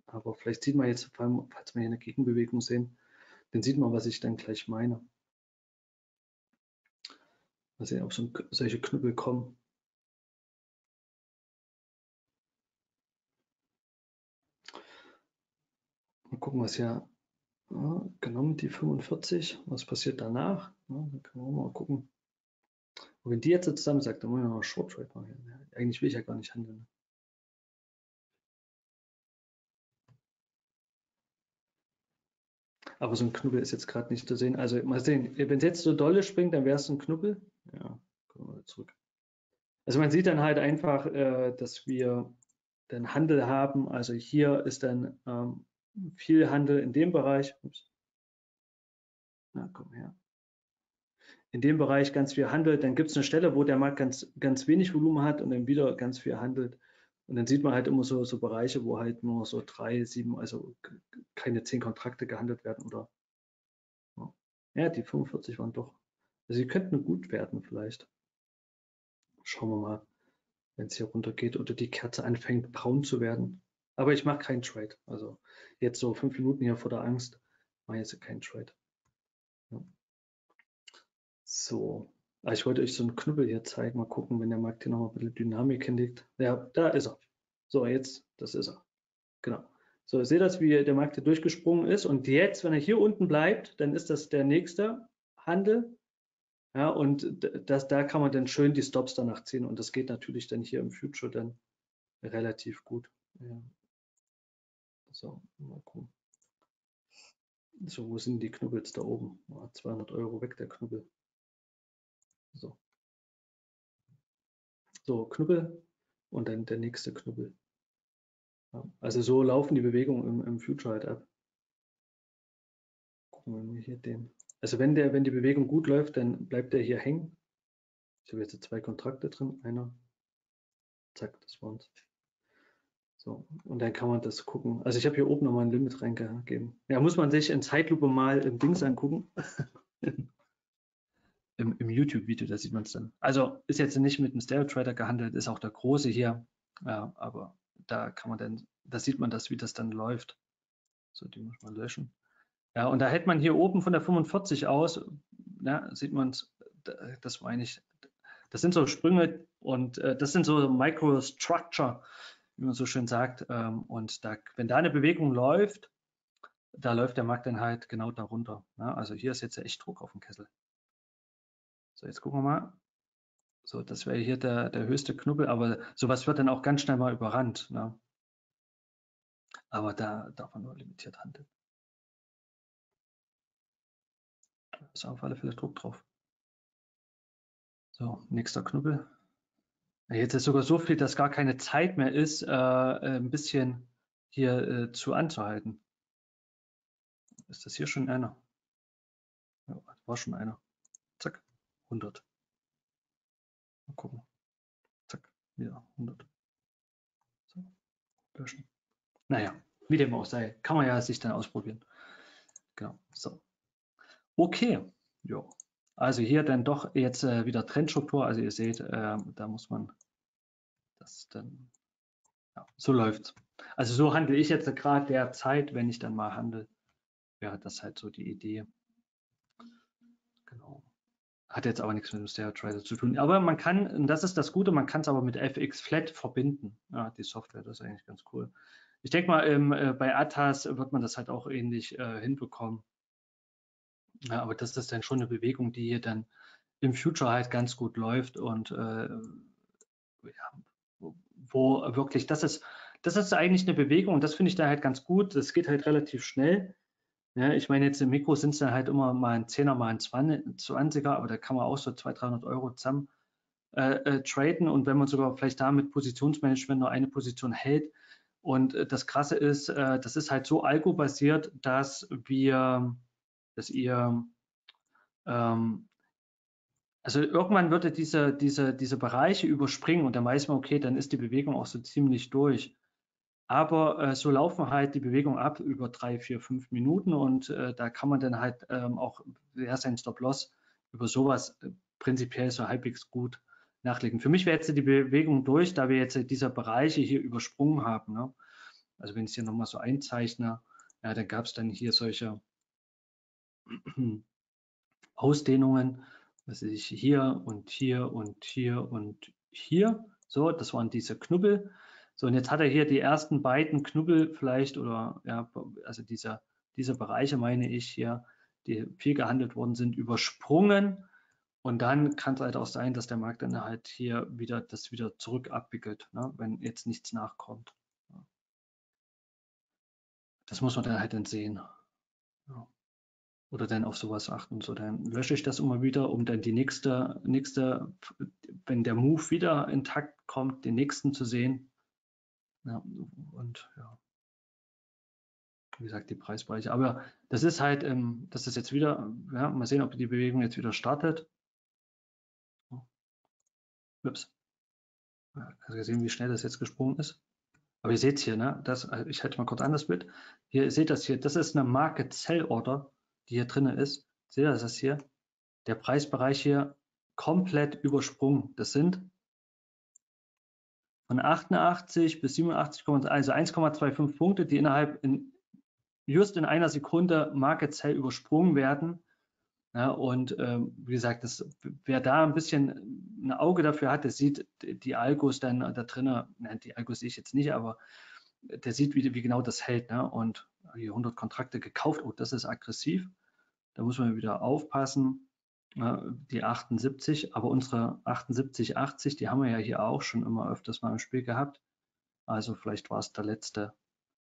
aber vielleicht sieht man jetzt, falls wir hier eine Gegenbewegung sehen, dann sieht man, was ich dann gleich meine. Mal sehen, ob so solche Knüppel kommen. Mal gucken, was hier ja, genommen, die 45. Was passiert danach? Ja, dann können wir mal gucken. Und wenn die jetzt zusammen sagt, dann wollen wir noch Short Trade machen. Eigentlich will ich ja gar nicht handeln. Aber so ein Knubbel ist jetzt gerade nicht zu sehen. Also mal sehen, wenn es jetzt so dolle springt, dann wäre es ein Knubbel. Ja, kommen wir zurück. Also man sieht dann halt einfach, äh, dass wir den Handel haben. Also hier ist dann ähm, viel Handel in dem Bereich. Ups. Na, komm her. In dem Bereich ganz viel handelt, dann gibt es eine Stelle, wo der Markt ganz, ganz wenig Volumen hat und dann wieder ganz viel handelt. Und dann sieht man halt immer so, so Bereiche, wo halt nur so drei, sieben, also keine zehn Kontrakte gehandelt werden oder ja, die 45 waren doch. Also sie könnten gut werden vielleicht. Schauen wir mal, wenn es hier runter geht oder die Kerze anfängt braun zu werden. Aber ich mache keinen Trade. Also jetzt so fünf Minuten hier vor der Angst, mache jetzt keinen Trade. Ja. So, ah, ich wollte euch so einen Knüppel hier zeigen. Mal gucken, wenn der Markt hier nochmal ein bisschen Dynamik hinlegt. Ja, da ist er. So, jetzt, das ist er. Genau. So, ihr seht das, wie der Markt hier durchgesprungen ist. Und jetzt, wenn er hier unten bleibt, dann ist das der nächste Handel. Ja, und das, da kann man dann schön die Stops danach ziehen. Und das geht natürlich dann hier im Future dann relativ gut. Ja. So, mal gucken. So, wo sind die Knubbels da oben? Oh, 200 Euro weg, der Knubbel. So. So, Knubbel und dann der nächste Knubbel. Ja, also so laufen die Bewegungen im, im Future halt ab. Gucken wir hier den. Also wenn der, wenn die Bewegung gut läuft, dann bleibt der hier hängen. Ich habe jetzt zwei Kontrakte drin. Einer. Zack, das war's. So, und dann kann man das gucken. Also ich habe hier oben nochmal ein Limit reingegeben. Ja, muss man sich in Zeitlupe mal im Dings angucken. *laughs* Im, Im YouTube-Video, da sieht man es dann. Also ist jetzt nicht mit einem Stereo Trader gehandelt, ist auch der große hier. Ja, aber da kann man dann, da sieht man das, wie das dann läuft. So, die muss man löschen. Ja, und da hätte man hier oben von der 45 aus, ja, sieht man es, das meine ich, das sind so Sprünge und äh, das sind so Microstructure wie man so schön sagt. Ähm, und da, wenn da eine Bewegung läuft, da läuft der Markt dann halt genau darunter. Ne? Also hier ist jetzt echt Druck auf dem Kessel. So, jetzt gucken wir mal. So, das wäre hier der, der höchste Knubbel, aber sowas wird dann auch ganz schnell mal überrannt. Ne? Aber da darf man nur limitiert handeln. Da ist auf alle Fälle Druck drauf. So, nächster Knubbel. Jetzt ist sogar so viel, dass gar keine Zeit mehr ist, äh, äh, ein bisschen hier äh, zu anzuhalten. Ist das hier schon einer? Ja, war schon einer. Zack, 100. Mal gucken. Zack, wieder 100. So, löschen. Naja, wie dem auch sei, kann man ja sich dann ausprobieren. Genau, so. Okay, jo. Also hier dann doch jetzt äh, wieder Trendstruktur. Also ihr seht, äh, da muss man das dann, ja, so läuft Also so handle ich jetzt gerade derzeit, wenn ich dann mal handle. Wäre das halt so die Idee. Genau. Hat jetzt aber nichts mit dem Stereo Trader zu tun. Aber man kann, und das ist das Gute, man kann es aber mit FX Flat verbinden. Ja, die Software, das ist eigentlich ganz cool. ich denke mal, ähm, äh, bei Atas wird man das halt auch ähnlich äh, hinbekommen. Ja, aber das ist dann schon eine Bewegung, die hier dann im Future halt ganz gut läuft und äh, ja, wo wirklich, das ist, das ist eigentlich eine Bewegung und das finde ich da halt ganz gut. Das geht halt relativ schnell. Ja, ich meine, jetzt im Mikro sind es dann halt immer mal ein 10er, mal ein 20er, aber da kann man auch so 200, 300 Euro zusammen äh, äh, traden und wenn man sogar vielleicht da mit Positionsmanagement nur eine Position hält. Und äh, das Krasse ist, äh, das ist halt so algo-basiert, dass wir, dass ihr ähm, also irgendwann würde diese, diese, diese Bereiche überspringen und dann weiß man, okay, dann ist die Bewegung auch so ziemlich durch. Aber äh, so laufen halt die Bewegungen ab über drei, vier, fünf Minuten und äh, da kann man dann halt ähm, auch ja, sein Stop-Loss über sowas äh, prinzipiell so halbwegs gut nachlegen. Für mich wäre jetzt die Bewegung durch, da wir jetzt diese Bereiche hier übersprungen haben. Ne? Also wenn ich es hier nochmal so einzeichne, ja, dann gab es dann hier solche *clears throat* Ausdehnungen was ich hier und hier und hier und hier. So, das waren diese Knubbel. So, und jetzt hat er hier die ersten beiden Knubbel vielleicht oder ja, also diese, diese Bereiche meine ich hier, die viel gehandelt worden sind, übersprungen. Und dann kann es halt auch sein, dass der Markt dann halt hier wieder das wieder zurück abwickelt, ne, wenn jetzt nichts nachkommt. Das muss man dann halt dann sehen. Ja oder dann auf sowas achten. So, dann lösche ich das immer wieder, um dann die nächste, nächste, wenn der Move wieder intakt kommt, den nächsten zu sehen. Ja, und ja, wie gesagt, die Preisbereiche. Aber das ist halt, ähm, das ist jetzt wieder, ja, mal sehen, ob die Bewegung jetzt wieder startet. Ups. Also sehen, wie schnell das jetzt gesprungen ist. Aber ihr seht hier, ne, das, ich hätte mal kurz anders Bild. Hier ihr seht das hier, das ist eine Market Sell Order die hier drin ist, seht ihr das hier? Der Preisbereich hier komplett übersprungen. Das sind von 88 bis 87, also 1,25 Punkte, die innerhalb in, just in einer Sekunde Market Sell übersprungen werden. Ja, und ähm, wie gesagt, das, wer da ein bisschen ein Auge dafür hat, der sieht die Algos dann da drinnen, die Algos sehe ich jetzt nicht, aber der sieht, wie, wie genau das hält. Ne? Und hier 100 Kontrakte gekauft, oh, das ist aggressiv. Da muss man wieder aufpassen, die 78, aber unsere 78, 80, die haben wir ja hier auch schon immer öfters mal im Spiel gehabt. Also vielleicht war es der letzte,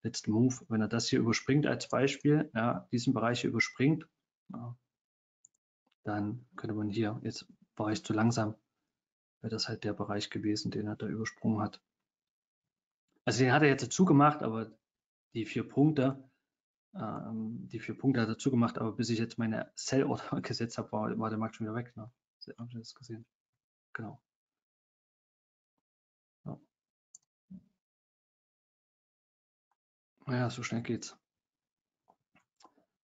letzte Move. Wenn er das hier überspringt als Beispiel, ja, diesen Bereich hier überspringt, ja, dann könnte man hier, jetzt war ich zu langsam, wäre das halt der Bereich gewesen, den er da übersprungen hat. Also den hat er jetzt zugemacht, aber die vier Punkte, ähm, die vier Punkte hat er zugemacht, aber bis ich jetzt meine Sell-Order *laughs* gesetzt habe, war, war, der Markt schon wieder weg. Ne? Habt ihr das gesehen? Genau. Ja. Naja, so schnell geht's.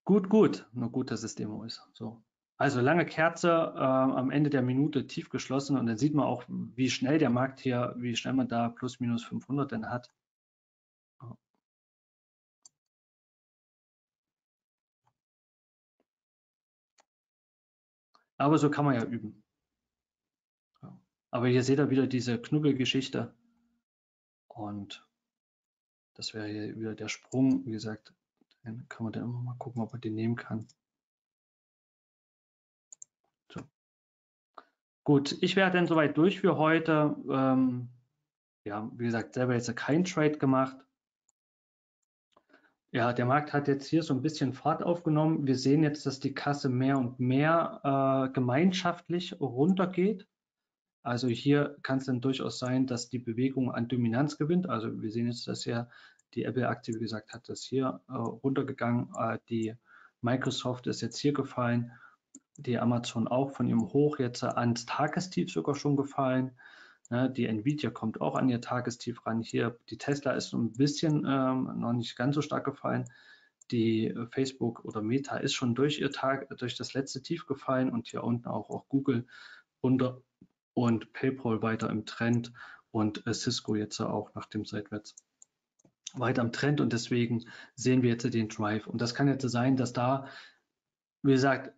Gut, gut. Nur gut, dass es Demo ist. So. Also lange Kerze, äh, am Ende der Minute tief geschlossen und dann sieht man auch, wie schnell der Markt hier, wie schnell man da plus minus 500 denn hat. Aber so kann man ja üben. Aber hier seht ihr wieder diese Knubbelgeschichte. Und das wäre hier wieder der Sprung. Wie gesagt, dann kann man dann immer mal gucken, ob man den nehmen kann. So. Gut, ich wäre dann soweit durch für heute. Ähm, ja, wie gesagt, selber jetzt kein Trade gemacht. Ja, der Markt hat jetzt hier so ein bisschen Fahrt aufgenommen. Wir sehen jetzt, dass die Kasse mehr und mehr äh, gemeinschaftlich runtergeht. Also hier kann es dann durchaus sein, dass die Bewegung an Dominanz gewinnt. Also wir sehen jetzt, dass ja die Apple-Aktie, wie gesagt, hat das hier äh, runtergegangen. Äh, die Microsoft ist jetzt hier gefallen. Die Amazon auch von ihrem Hoch jetzt ans Tagestief sogar schon gefallen. Ne, die Nvidia kommt auch an ihr Tagestief ran. Hier die Tesla ist ein bisschen ähm, noch nicht ganz so stark gefallen. Die äh, Facebook oder Meta ist schon durch ihr Tag, durch das letzte Tief gefallen und hier unten auch, auch Google runter und PayPal weiter im Trend und äh, Cisco jetzt auch nach dem Seitwärts weiter im Trend und deswegen sehen wir jetzt den Drive. Und das kann jetzt sein, dass da, wie gesagt,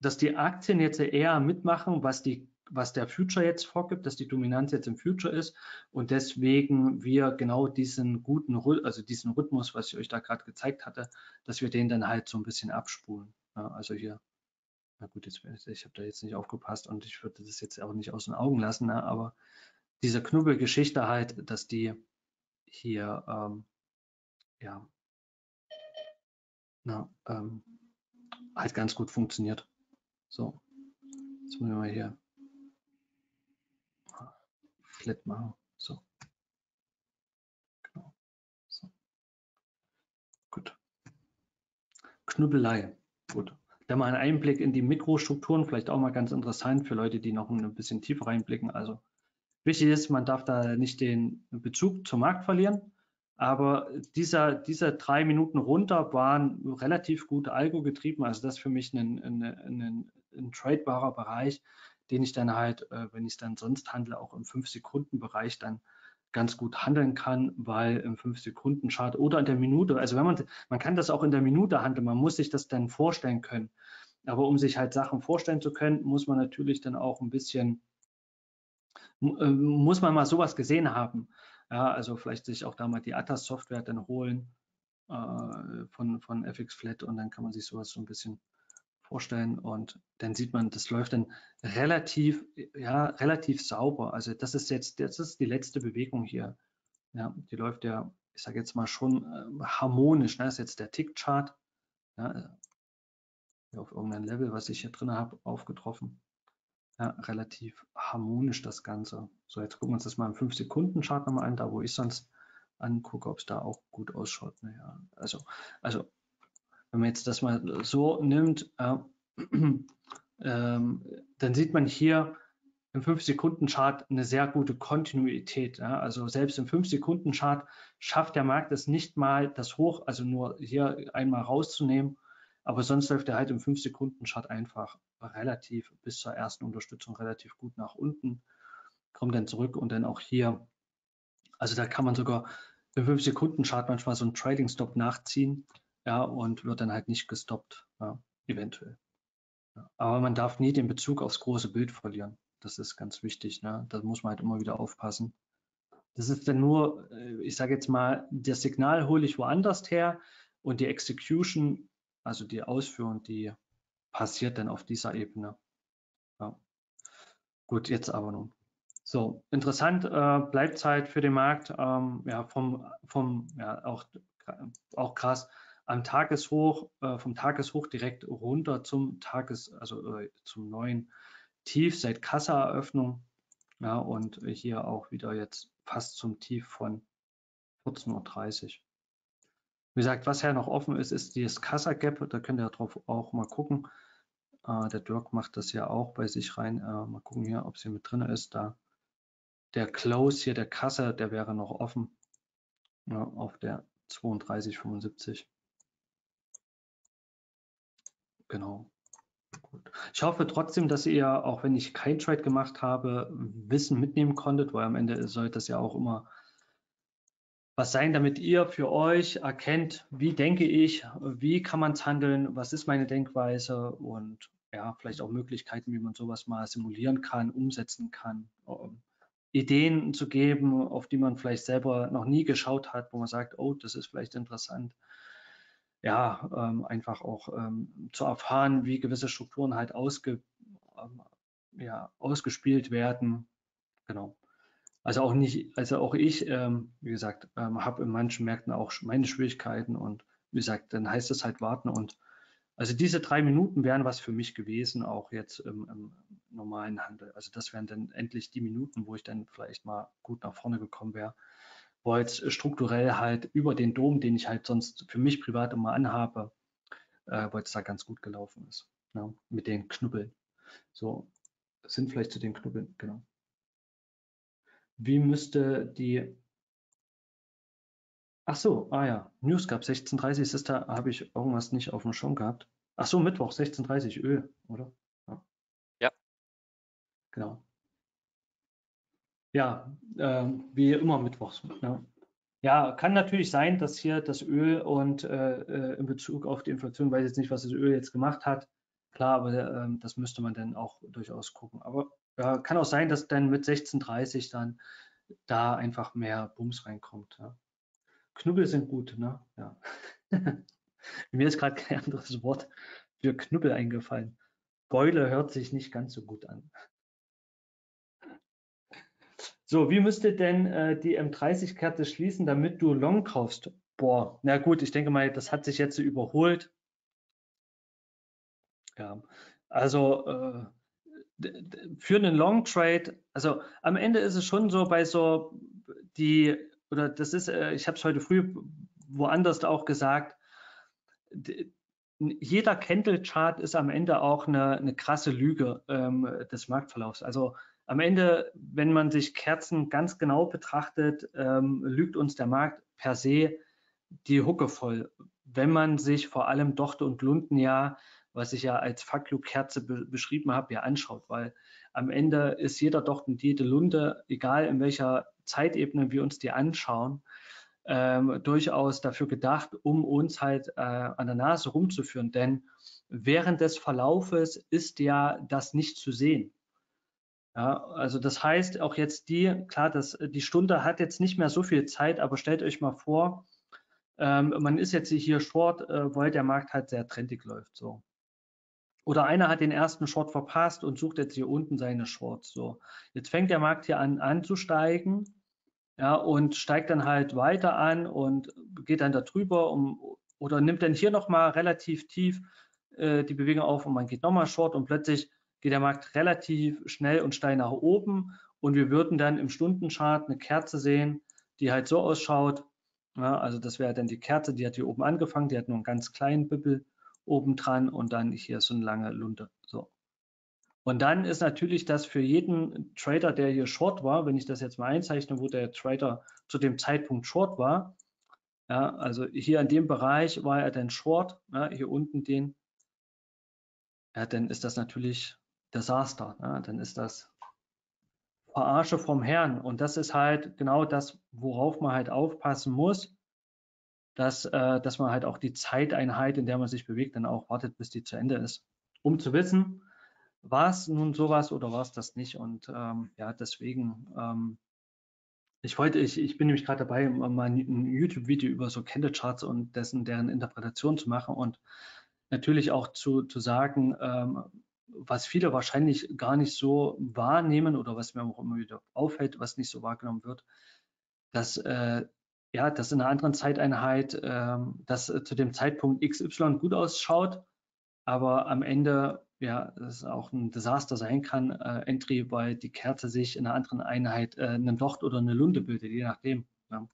dass die Aktien jetzt eher mitmachen, was die was der Future jetzt vorgibt, dass die Dominanz jetzt im Future ist und deswegen wir genau diesen guten, also diesen Rhythmus, was ich euch da gerade gezeigt hatte, dass wir den dann halt so ein bisschen abspulen. Ja, also hier, na gut, jetzt, ich habe da jetzt nicht aufgepasst und ich würde das jetzt auch nicht aus den Augen lassen, ne, aber diese Knubbelgeschichte halt, dass die hier, ähm, ja, na, ähm, halt ganz gut funktioniert. So, jetzt müssen wir mal hier flat machen. So. Genau. So. Gut. Knüppelei. Gut. Da mal ein Einblick in die Mikrostrukturen, vielleicht auch mal ganz interessant für Leute, die noch ein bisschen tiefer reinblicken. Also wichtig ist, man darf da nicht den Bezug zum Markt verlieren. Aber dieser, diese drei Minuten runter waren relativ gut Algo getrieben. Also das ist für mich ein, ein, ein, ein tradebarer Bereich, den ich dann halt, äh, wenn ich dann sonst handle, auch im 5-Sekunden-Bereich dann ganz gut handeln kann, weil im 5-Sekunden-Chart oder in der Minute, also wenn man, man kann das auch in der Minute handeln, man muss sich das dann vorstellen können. Aber um sich halt Sachen vorstellen zu können, muss man natürlich dann auch ein bisschen, äh, muss man mal sowas gesehen haben. Ja, also vielleicht sich auch da mal die Atas-Software dann holen äh, von, von FX Flat und dann kann man sich sowas so ein bisschen vorstellen und dann sieht man, das läuft dann relativ, ja, relativ sauber. Also das ist jetzt, das ist die letzte Bewegung hier. Ja, die läuft ja, ich sage jetzt mal schon äh, harmonisch. Ne? Das ist jetzt der Tick-Chart. Ja, auf irgendein Level, was ich hier drin habe, aufgetroffen ja, relativ harmonisch das Ganze. So, jetzt gucken wir uns das mal im 5-Sekunden-Chart nochmal an, da wo ich sonst angucke, ob es da auch gut ausschaut. Naja, also, also, wenn man jetzt das mal so nimmt, äh, *clears throat* ähm, dann sieht man hier im 5-Sekunden-Chart eine sehr gute Kontinuität. Ja? Also selbst im 5-Sekunden-Chart schafft der Markt es nicht mal, das Hoch, also nur hier einmal rauszunehmen aber sonst läuft er halt im 5-Sekunden-Chart einfach relativ bis zur ersten Unterstützung relativ gut nach unten, kommt dann zurück und dann auch hier. Also da kann man sogar im 5-Sekunden-Chart manchmal so einen Trading-Stop nachziehen, ja, und wird dann halt nicht gestoppt, ja, eventuell. Ja, aber man darf nie den Bezug aufs große Bild verlieren. Das ist ganz wichtig. Ne? Da muss man halt immer wieder aufpassen. Das ist dann nur, äh, ich sage jetzt mal, das Signal hole ich woanders her und die Execution also die Ausführung, die passiert dann auf dieser Ebene. Ja. Gut, jetzt aber nun. So, interessant äh, bleibt halt für den Markt, ähm, ja, vom, vom ja, auch, auch krass, am Tageshoch, äh, vom Tageshoch direkt runter zum Tages, also äh, zum neuen Tief seit Kassaeröffnung. Ja, und hier auch wieder jetzt fast zum Tief von 14.30 Uhr. Wie gesagt, was ja noch offen ist, ist dieses Kassa Gap. Da könnt ihr drauf auch mal gucken. Äh, der Dirk macht das ja auch bei sich rein. Äh, mal gucken hier, ob es hier mit drin ist. Da der Close hier, der Kasse, der wäre noch offen ja, auf der 32,75. Genau. Gut. Ich hoffe trotzdem, dass ihr, auch wenn ich kein Trade gemacht habe, Wissen mitnehmen konntet, weil am Ende soll das ja auch immer was sein, damit ihr für euch erkennt, wie denke ich, wie kann man es handeln, was ist meine Denkweise und ja, vielleicht auch Möglichkeiten, wie man sowas mal simulieren kann, umsetzen kann, um Ideen zu geben, auf die man vielleicht selber noch nie geschaut hat, wo man sagt, oh, das ist vielleicht interessant. Ja, ähm, einfach auch ähm, zu erfahren, wie gewisse Strukturen halt ausge, ähm, ja, ausgespielt werden. Genau. Also auch nicht, also auch ich, ähm, wie gesagt, ähm, habe in manchen Märkten auch meine Schwierigkeiten und wie gesagt, dann heißt es halt warten und also diese drei Minuten wären was für mich gewesen, auch jetzt im, im, normalen Handel. Also das wären dann endlich die Minuten, wo ich dann vielleicht mal gut nach vorne gekommen wäre, wo jetzt strukturell halt über den Dom, den ich halt sonst für mich privat immer anhabe, äh, wo es da ganz gut gelaufen ist. Ja, mit den Knubbeln. So, sind vielleicht zu den Knubbeln, genau wie müsste die Ach so, ah ja, News gab 16.30 ist da, habe ich irgendwas nicht auf dem Schirm gehabt. Ach so, Mittwoch 16.30 Öl, oder? Ja. ja. Genau. Ja, äh, wie immer Mittwochs. Ja. ja. kann natürlich sein, dass hier das Öl und äh, äh, in Bezug auf die Inflation, weiß jetzt nicht, was das Öl jetzt gemacht hat. Klar, aber äh, das müsste man dann auch durchaus gucken. Aber Ja, kann auch sein, dass dann mit 16,30 dann da einfach mehr Bums reinkommt. Ja. Knubbel sind gut, ne? Ja. *laughs* Mir ist gerade kein anderes Wort für Knubbel eingefallen. Beule hört sich nicht ganz so gut an. So, wie müsste denn äh, die M30-Karte schließen, damit du Long kaufst? Boah, na gut, ich denke mal, das hat sich jetzt überholt. Ja, also äh, für einen Long Trade, also am Ende ist es schon so bei so die, oder das ist, äh, ich habe es heute früh woanders auch gesagt, jeder Candle-Chart ist am Ende auch eine, eine krasse Lüge ähm, des Marktverlaufs. Also am Ende, wenn man sich Kerzen ganz genau betrachtet, ähm, lügt uns der Markt per se die Hucke voll. Wenn man sich vor allem Dochte und Lunden was ich ja als Faklu-Kerze be beschrieben habe, ja anschaut, weil am Ende ist jeder Docht und jede Lunde, egal in welcher Zeitebene wir uns die anschauen, ähm, durchaus dafür gedacht, um uns halt äh, an der Nase rumzuführen. Denn während des Verlaufes ist ja das nicht zu sehen. Ja, also das heißt auch jetzt die, klar, das, die Stunde hat jetzt nicht mehr so viel Zeit, aber stellt euch mal vor, ähm, man ist jetzt hier short, äh, weil der Markt halt sehr trendig läuft. So. Oder einer hat den ersten Short verpasst und sucht jetzt hier unten seine Shorts. So, jetzt fängt der Markt hier an anzusteigen, ja, und steigt dann halt weiter an und geht dann da drüber um, oder nimmt dann hier nochmal relativ tief äh, die Bewegung auf und man geht nochmal Short und plötzlich geht der Markt relativ schnell und steil nach oben und wir würden dann im Stundenchart eine Kerze sehen, die halt so ausschaut. Ja, also das wäre dann die Kerze, die hat hier oben angefangen, die hat nur einen ganz kleinen Bibbel obendran und dann hier so eine lange Lunte. So. Und dann ist natürlich das für jeden Trader, der hier short war, wenn ich das jetzt mal einzeichne, wo der Trader zu dem Zeitpunkt short war, ja, also hier in dem Bereich war er dann short, ja, hier unten den, ja, dann ist das natürlich Desaster, ja, dann ist das Verarsche vom Herrn. Und das ist halt genau das, worauf man halt aufpassen muss, dass, äh, dass man halt auch die Zeiteinheit, in der man sich bewegt, dann auch wartet, bis die zu Ende ist, um zu wissen, war es nun sowas oder war es das nicht. Und ähm, ja, deswegen, ähm, ich wollte, ich, ich bin nämlich gerade dabei, mal ein YouTube-Video über so Candle-Charts und dessen, deren Interpretation zu machen und natürlich auch zu, zu sagen, ähm, was viele wahrscheinlich gar nicht so wahrnehmen oder was mir auch immer wieder auffällt, was nicht so wahrgenommen wird, dass äh, ja, dass in einer anderen Zeiteinheit ähm, das äh, zu dem Zeitpunkt XY gut ausschaut, aber am Ende ja, es auch ein Desaster sein kann, äh, Entry, weil die Kerze sich in einer anderen Einheit äh, einen Docht oder eine Lunde bildet, je nachdem. Ja.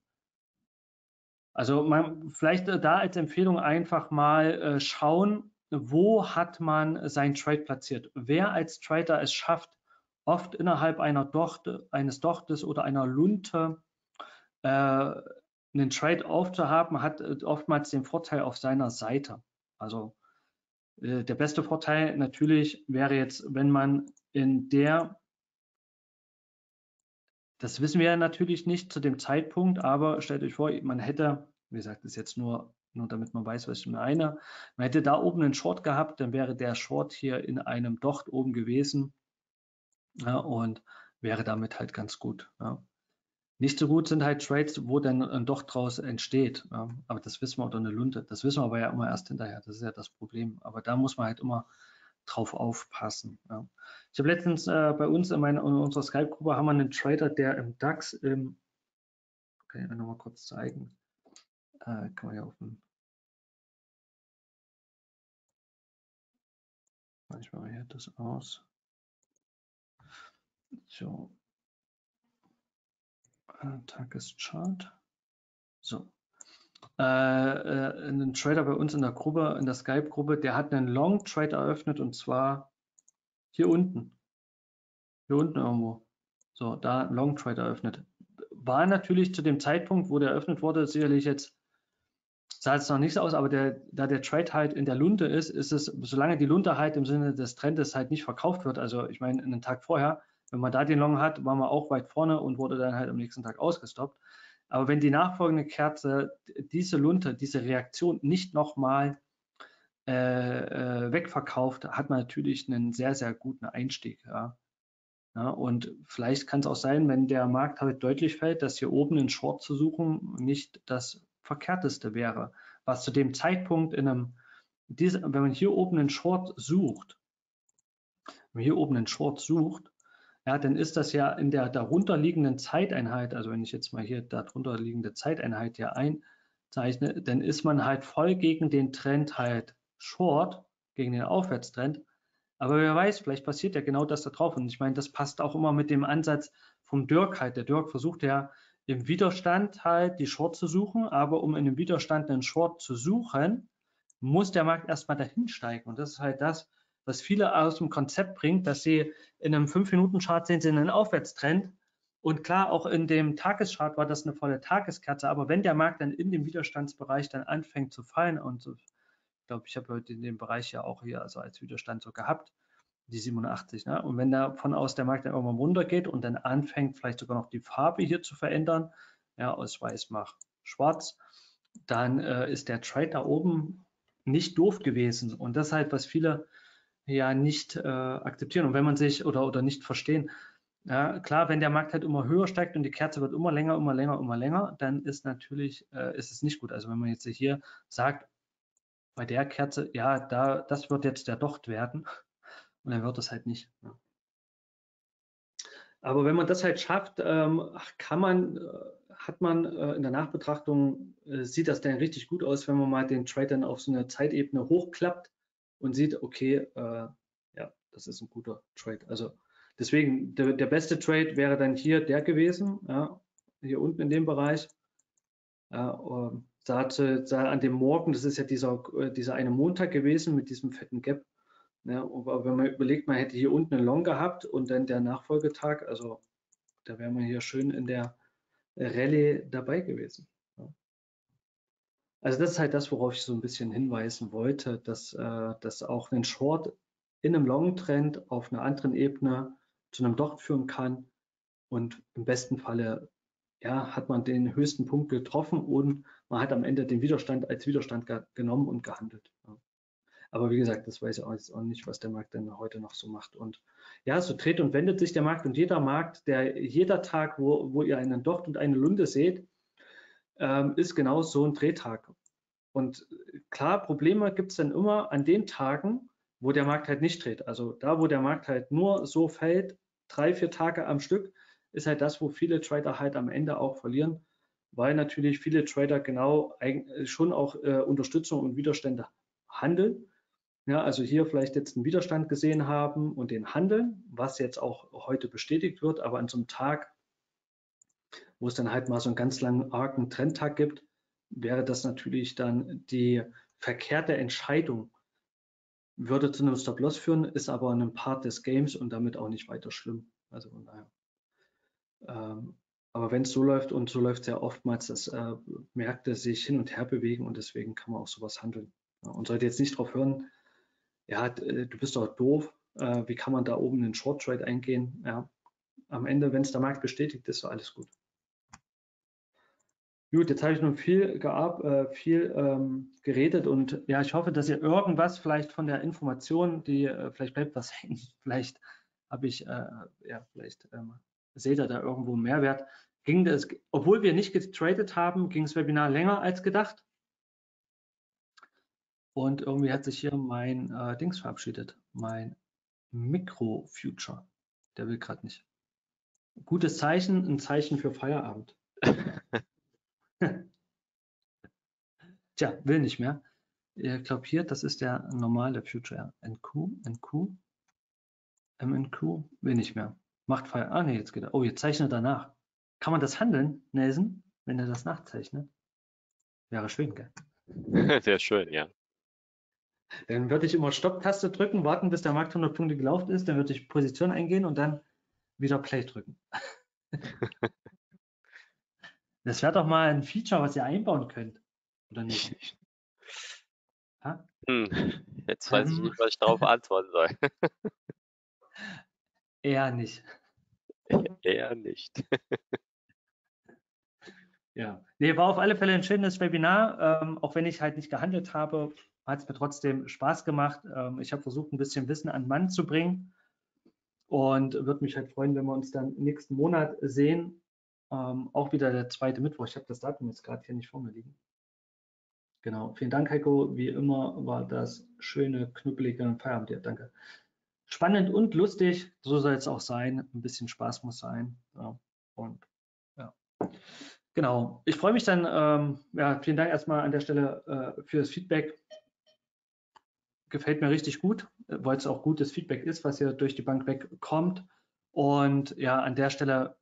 Also man, vielleicht äh, da als Empfehlung einfach mal äh, schauen, wo hat man sein Trade platziert. Wer als Trader es schafft, oft innerhalb einer Dochte, eines Dochtes oder einer Lunte äh, einen Trade-off zu haben, hat äh, oftmals den Vorteil auf seiner Seite. Also äh, der beste Vorteil natürlich wäre jetzt, wenn man in der, das wissen wir natürlich nicht zu dem Zeitpunkt, aber stellt euch vor, man hätte, wie gesagt, ist jetzt nur, nur damit man weiß, was ich meine, man hätte da oben einen Short gehabt, dann wäre der Short hier in einem Docht oben gewesen ja, und wäre damit halt ganz gut. Ja. Nicht so gut sind halt Trades, wo dann ein Doch draus entsteht. Ja. Aber das wissen wir, oder eine Lunte. Das wissen wir aber ja immer erst hinterher. Das ist ja das Problem. Aber da muss man halt immer drauf aufpassen. Ich habe letztens äh, bei uns in, meiner, in unserer Skype-Gruppe haben wir einen Trader, der im DAX im, kann ich nochmal kurz zeigen, äh, kann man ja auf dem, manchmal hier das aus. So, Tageschart. So. Äh, äh, ein Trader bei uns in der Gruppe, in der Skype-Gruppe, der hat einen Long Trade eröffnet und zwar hier unten. Hier unten irgendwo. So, da Long Trade eröffnet. War natürlich zu dem Zeitpunkt, wo der eröffnet wurde, sicherlich jetzt, sah es noch nicht so aus, aber der, da der Trade halt in der Lunte ist, ist es, solange die Lunte halt im Sinne des Trendes halt nicht verkauft wird, also ich meine, einen Tag vorher, wenn man da den Long hat, war man auch weit vorne und wurde dann halt am nächsten Tag ausgestoppt. Aber wenn die nachfolgende Kerze diese Lunte, diese Reaktion nicht nochmal äh, äh, wegverkauft, hat man natürlich einen sehr, sehr guten Einstieg. Ja. Ja, und vielleicht kann es auch sein, wenn der Markt halt deutlich fällt, dass hier oben in Short zu suchen nicht das Verkehrteste wäre. Was zu dem Zeitpunkt in einem, wenn man hier oben einen Short sucht, wenn man hier oben einen Short sucht, ja, dann ist das ja in der darunterliegenden Zeiteinheit, also wenn ich jetzt mal hier darunter liegende Zeiteinheit hier einzeichne, dann ist man halt voll gegen den Trend halt Short, gegen den Aufwärtstrend. Aber wer weiß, vielleicht passiert ja genau das da drauf. Und ich meine, das passt auch immer mit dem Ansatz vom Dirk halt. Der Dirk versucht ja im Widerstand halt die Short zu suchen, aber um in dem Widerstand einen Short zu suchen, muss der Markt erstmal dahin steigen. Und das ist halt das, was viele aus dem Konzept bringt, dass sie in einem 5-Minuten-Chart sehen sie einen Aufwärtstrend. Und klar, auch in dem Tageschart war das eine volle Tageskerze, aber wenn der Markt dann in dem Widerstandsbereich dann anfängt zu fallen und so, ich glaube, ich habe heute in dem Bereich ja auch hier also als Widerstand so gehabt, die 87. Ne? Und wenn davon aus der Markt dann irgendwann runtergeht und dann anfängt, vielleicht sogar noch die Farbe hier zu verändern, ja, aus weiß nach schwarz, dann äh, ist der Trade da oben nicht doof gewesen. Und das ist halt, was viele ja nicht äh, akzeptieren und wenn man sich oder, oder nicht verstehen. Ja, klar, wenn der Markt halt immer höher steigt und die Kerze wird immer länger, immer länger, immer länger, dann ist natürlich, äh, ist es nicht gut. Also wenn man jetzt hier sagt, bei der Kerze, ja, da, das wird jetzt der Docht werden und dann wird es halt nicht. Ja. Aber wenn man das halt schafft, ähm, kann man, äh, hat man äh, in der Nachbetrachtung, äh, sieht das dann richtig gut aus, wenn man mal den Trade dann auf so eine Zeitebene hochklappt und sieht, okay, ja, das ist ein guter Trade. Also deswegen, der, der, beste Trade wäre dann hier der gewesen, ja, hier unten in dem Bereich. Ja, sah, sah an dem Morgen, das ist ja dieser, dieser eine Montag gewesen mit diesem fetten Gap. Ja, aber wenn man überlegt, man hätte hier unten einen Long gehabt und dann der Nachfolgetag, also da wäre man hier schön in der Rallye dabei gewesen. Also das ist halt das, worauf ich so ein bisschen hinweisen wollte, dass, äh, dass auch ein Short in einem Long-Trend auf einer anderen Ebene zu einem Docht führen kann. Und im besten Falle ja, hat man den höchsten Punkt getroffen und man hat am Ende den Widerstand als Widerstand ge genommen und gehandelt. Ja. Aber wie gesagt, das weiß ich auch nicht, was der Markt denn heute noch so macht. Und ja, so dreht und wendet sich der Markt und jeder Markt, der jeder Tag, wo, wo ihr einen Docht und eine Lunde seht, ähm, ist genau so ein Drehtag. Und klar, Probleme gibt es dann immer an den Tagen, wo der Markt halt nicht dreht. Also da, wo der Markt halt nur so fällt, drei, vier Tage am Stück, ist halt das, wo viele Trader halt am Ende auch verlieren, weil natürlich viele Trader genau schon auch äh, Unterstützung und Widerstände handeln. Ja, also hier vielleicht jetzt einen Widerstand gesehen haben und den handeln, was jetzt auch heute bestätigt wird, aber an so einem Tag wo es dann halt mal so einen ganz langen, argen Trendtag gibt, wäre das natürlich dann die verkehrte Entscheidung. Würde zu einem Stop-Loss führen, ist aber ein Part des Games und damit auch nicht weiter schlimm. Also von daher. Ähm, aber wenn es so läuft und so läuft es ja oftmals, dass äh, Märkte sich hin und her bewegen und deswegen kann man auch sowas handeln. Ja, und sollte jetzt nicht darauf hören, ja, äh, du bist doch doof, äh, wie kann man da oben einen Short Trade eingehen? Ja, am Ende, wenn es der Markt bestätigt, ist alles gut. Gut, jetzt habe ich nun viel, geab, äh, viel ähm, geredet und ja, ich hoffe, dass ihr irgendwas vielleicht von der Information, die vielleicht bleibt was *laughs* hängen, vielleicht habe ich, äh, ja, vielleicht ähm, seht ihr da irgendwo Mehrwert. Ging das, obwohl wir nicht getradet haben, ging das Webinar länger als gedacht. Und irgendwie hat sich hier mein äh, Dings verabschiedet, mein Mikro-Future. Der will gerade nicht. Gutes Zeichen, ein Zeichen für Feierabend. *laughs* *laughs* Tja, will nicht mehr. Ich glaube hier, das ist der normale Future. NQ, NQ, MNQ, will nicht mehr. Macht Feier. Ah, nee, jetzt geht er. Oh, jetzt zeichnet er nach. Kann man das handeln, Nelson, wenn er das nachzeichnet? Wäre schön, gell? *laughs* Sehr schön, ja. Dann würde ich immer Stopp-Taste drücken, warten, bis der Markt 100 Punkte gelaufen ist. Dann würde ich Position eingehen und dann wieder Play drücken. *laughs* Das wäre doch mal ein Feature, was ihr einbauen könnt, oder nicht? *laughs* Hm, jetzt weiß ich nicht, was ich darauf antworten soll. *laughs* Eher nicht. Eher nicht. Ja, nee, war auf alle Fälle ein schönes Webinar. Ähm, auch wenn ich halt nicht gehandelt habe, hat es mir trotzdem Spaß gemacht. Ähm, ich habe versucht, ein bisschen Wissen an Mann zu bringen und würde mich halt freuen, wenn wir uns dann nächsten Monat sehen. Ähm, auch wieder der zweite Mittwoch. Ich habe das Datum jetzt gerade hier nicht vor mir liegen. Genau. Vielen Dank, Heiko. Wie immer war das schöne, knuppelige Feierabend dir. Danke. Spannend und lustig. So soll es auch sein. Ein bisschen Spaß muss sein. Ja. Und ja. Genau. Ich freue mich dann. Ähm, ja, vielen Dank erstmal an der Stelle äh, für das Feedback. Gefällt mir richtig gut, weil es auch gutes Feedback ist, was hier durch die Bank wegkommt. Und ja, an der Stelle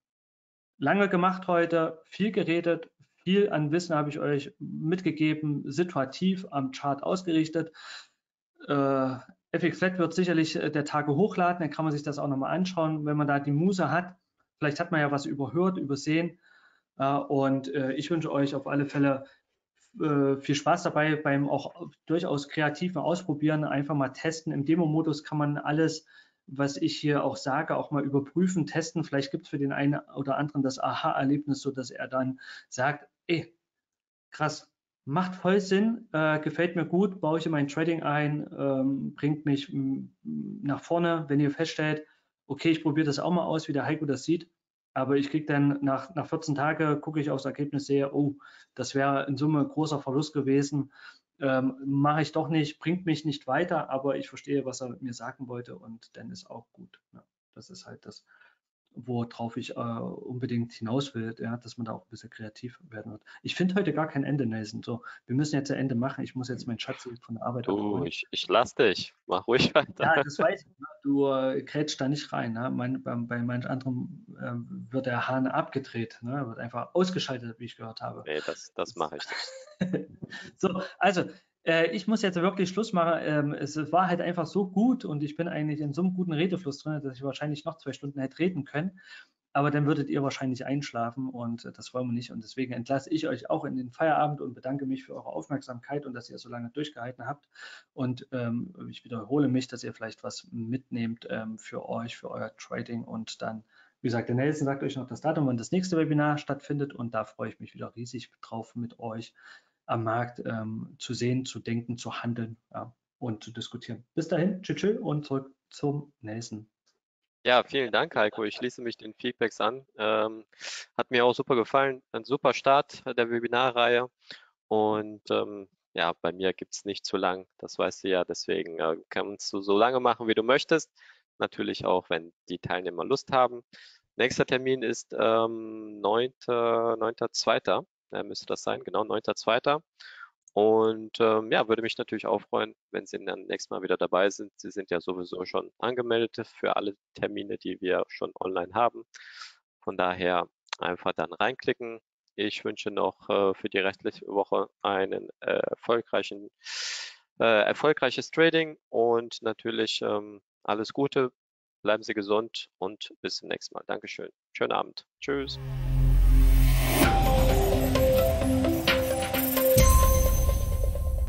lange gemacht heute, viel geredet, viel an Wissen habe ich euch mitgegeben, situativ am Chart ausgerichtet. Äh, FXZ wird sicherlich äh, der Tage hochladen, dann kann man sich das auch nochmal anschauen, wenn man da die Muse hat. Vielleicht hat man ja was überhört, übersehen. Äh, und äh, ich wünsche euch auf alle Fälle äh, viel Spaß dabei beim auch durchaus kreativen Ausprobieren, einfach mal testen. Im Demo-Modus kann man alles was ich hier auch sage, auch mal überprüfen, testen. Vielleicht gibt es für den einen oder anderen das Aha-Erlebnis, so dass er dann sagt, ey, krass, macht voll Sinn, äh, gefällt mir gut, baue ich in mein Trading ein, ähm, bringt mich nach vorne, wenn ihr feststellt, okay, ich probiere das auch mal aus, wie der Heiko das sieht, aber ich kriege dann nach, nach 14 Tagen, gucke ich aufs Ergebnis, sehe, oh, das wäre in Summe großer Verlust gewesen, ähm, mache ich doch nicht, bringt mich nicht weiter, aber ich verstehe, was er mit mir sagen wollte und dann ist auch gut. Ja, das ist halt das, worauf ich äh, unbedingt hinaus will, ja, dass man da auch ein bisschen kreativ werden wird. Ich finde heute gar kein Ende, Nelson. So, wir müssen jetzt ein Ende machen. Ich muss jetzt meinen Schatz von der Arbeit Du, ich, ich lass dich. Mach ruhig weiter. Ja, das weiß ich. Ne? Du äh, grätsch da nicht rein. Ne? Mein, bei, bei manch anderen äh, wird der Hahn abgedreht. Ne? Wird einfach ausgeschaltet, wie ich gehört habe. Nee, das, das mache ich nicht. *laughs* so, also äh, ich muss jetzt wirklich Schluss machen. Ähm, es war halt einfach so gut und ich bin eigentlich in so einem guten Redefluss drin, dass ich wahrscheinlich noch zwei Stunden hätte reden können. Aber dann würdet ihr wahrscheinlich einschlafen und äh, das wollen wir nicht. Und deswegen entlasse ich euch auch in den Feierabend und bedanke mich für eure Aufmerksamkeit und dass ihr so lange durchgehalten habt. Und ähm, ich wiederhole mich, dass ihr vielleicht was mitnehmt ähm, für euch, für euer Trading und dann wie gesagt, der Nelson sagt euch noch das Datum, wann das nächste Webinar stattfindet und da freue ich mich wieder riesig drauf mit euch am Markt ähm, zu sehen, zu denken, zu handeln ja, und zu diskutieren. Bis dahin, tschüss und zurück zum Nelson. Ja, vielen Dank, Heiko. Ich schließe mich den Feedbacks an. Ähm, hat mir auch super gefallen. Ein super Start der Webinarreihe. Und ähm, ja, bei mir gibt es nicht zu lang. Das weißt du ja. Deswegen äh, kannst du so lange machen, wie du möchtest. Natürlich auch, wenn die Teilnehmer Lust haben. Nächster Termin ist ähm, 9.2 äh, müsste das sein, genau, 9.2. Und ähm, ja, würde mich natürlich auch freuen, wenn Sie dann nächstes Mal wieder dabei sind. Sie sind ja sowieso schon angemeldet für alle Termine, die wir schon online haben. Von daher einfach dann reinklicken. Ich wünsche noch äh, für die restliche Woche einen äh, erfolgreichen, äh, erfolgreiches Trading und natürlich ähm, alles Gute. Bleiben Sie gesund und bis zum nächsten Mal. Dankeschön. Schönen Abend. Tschüss.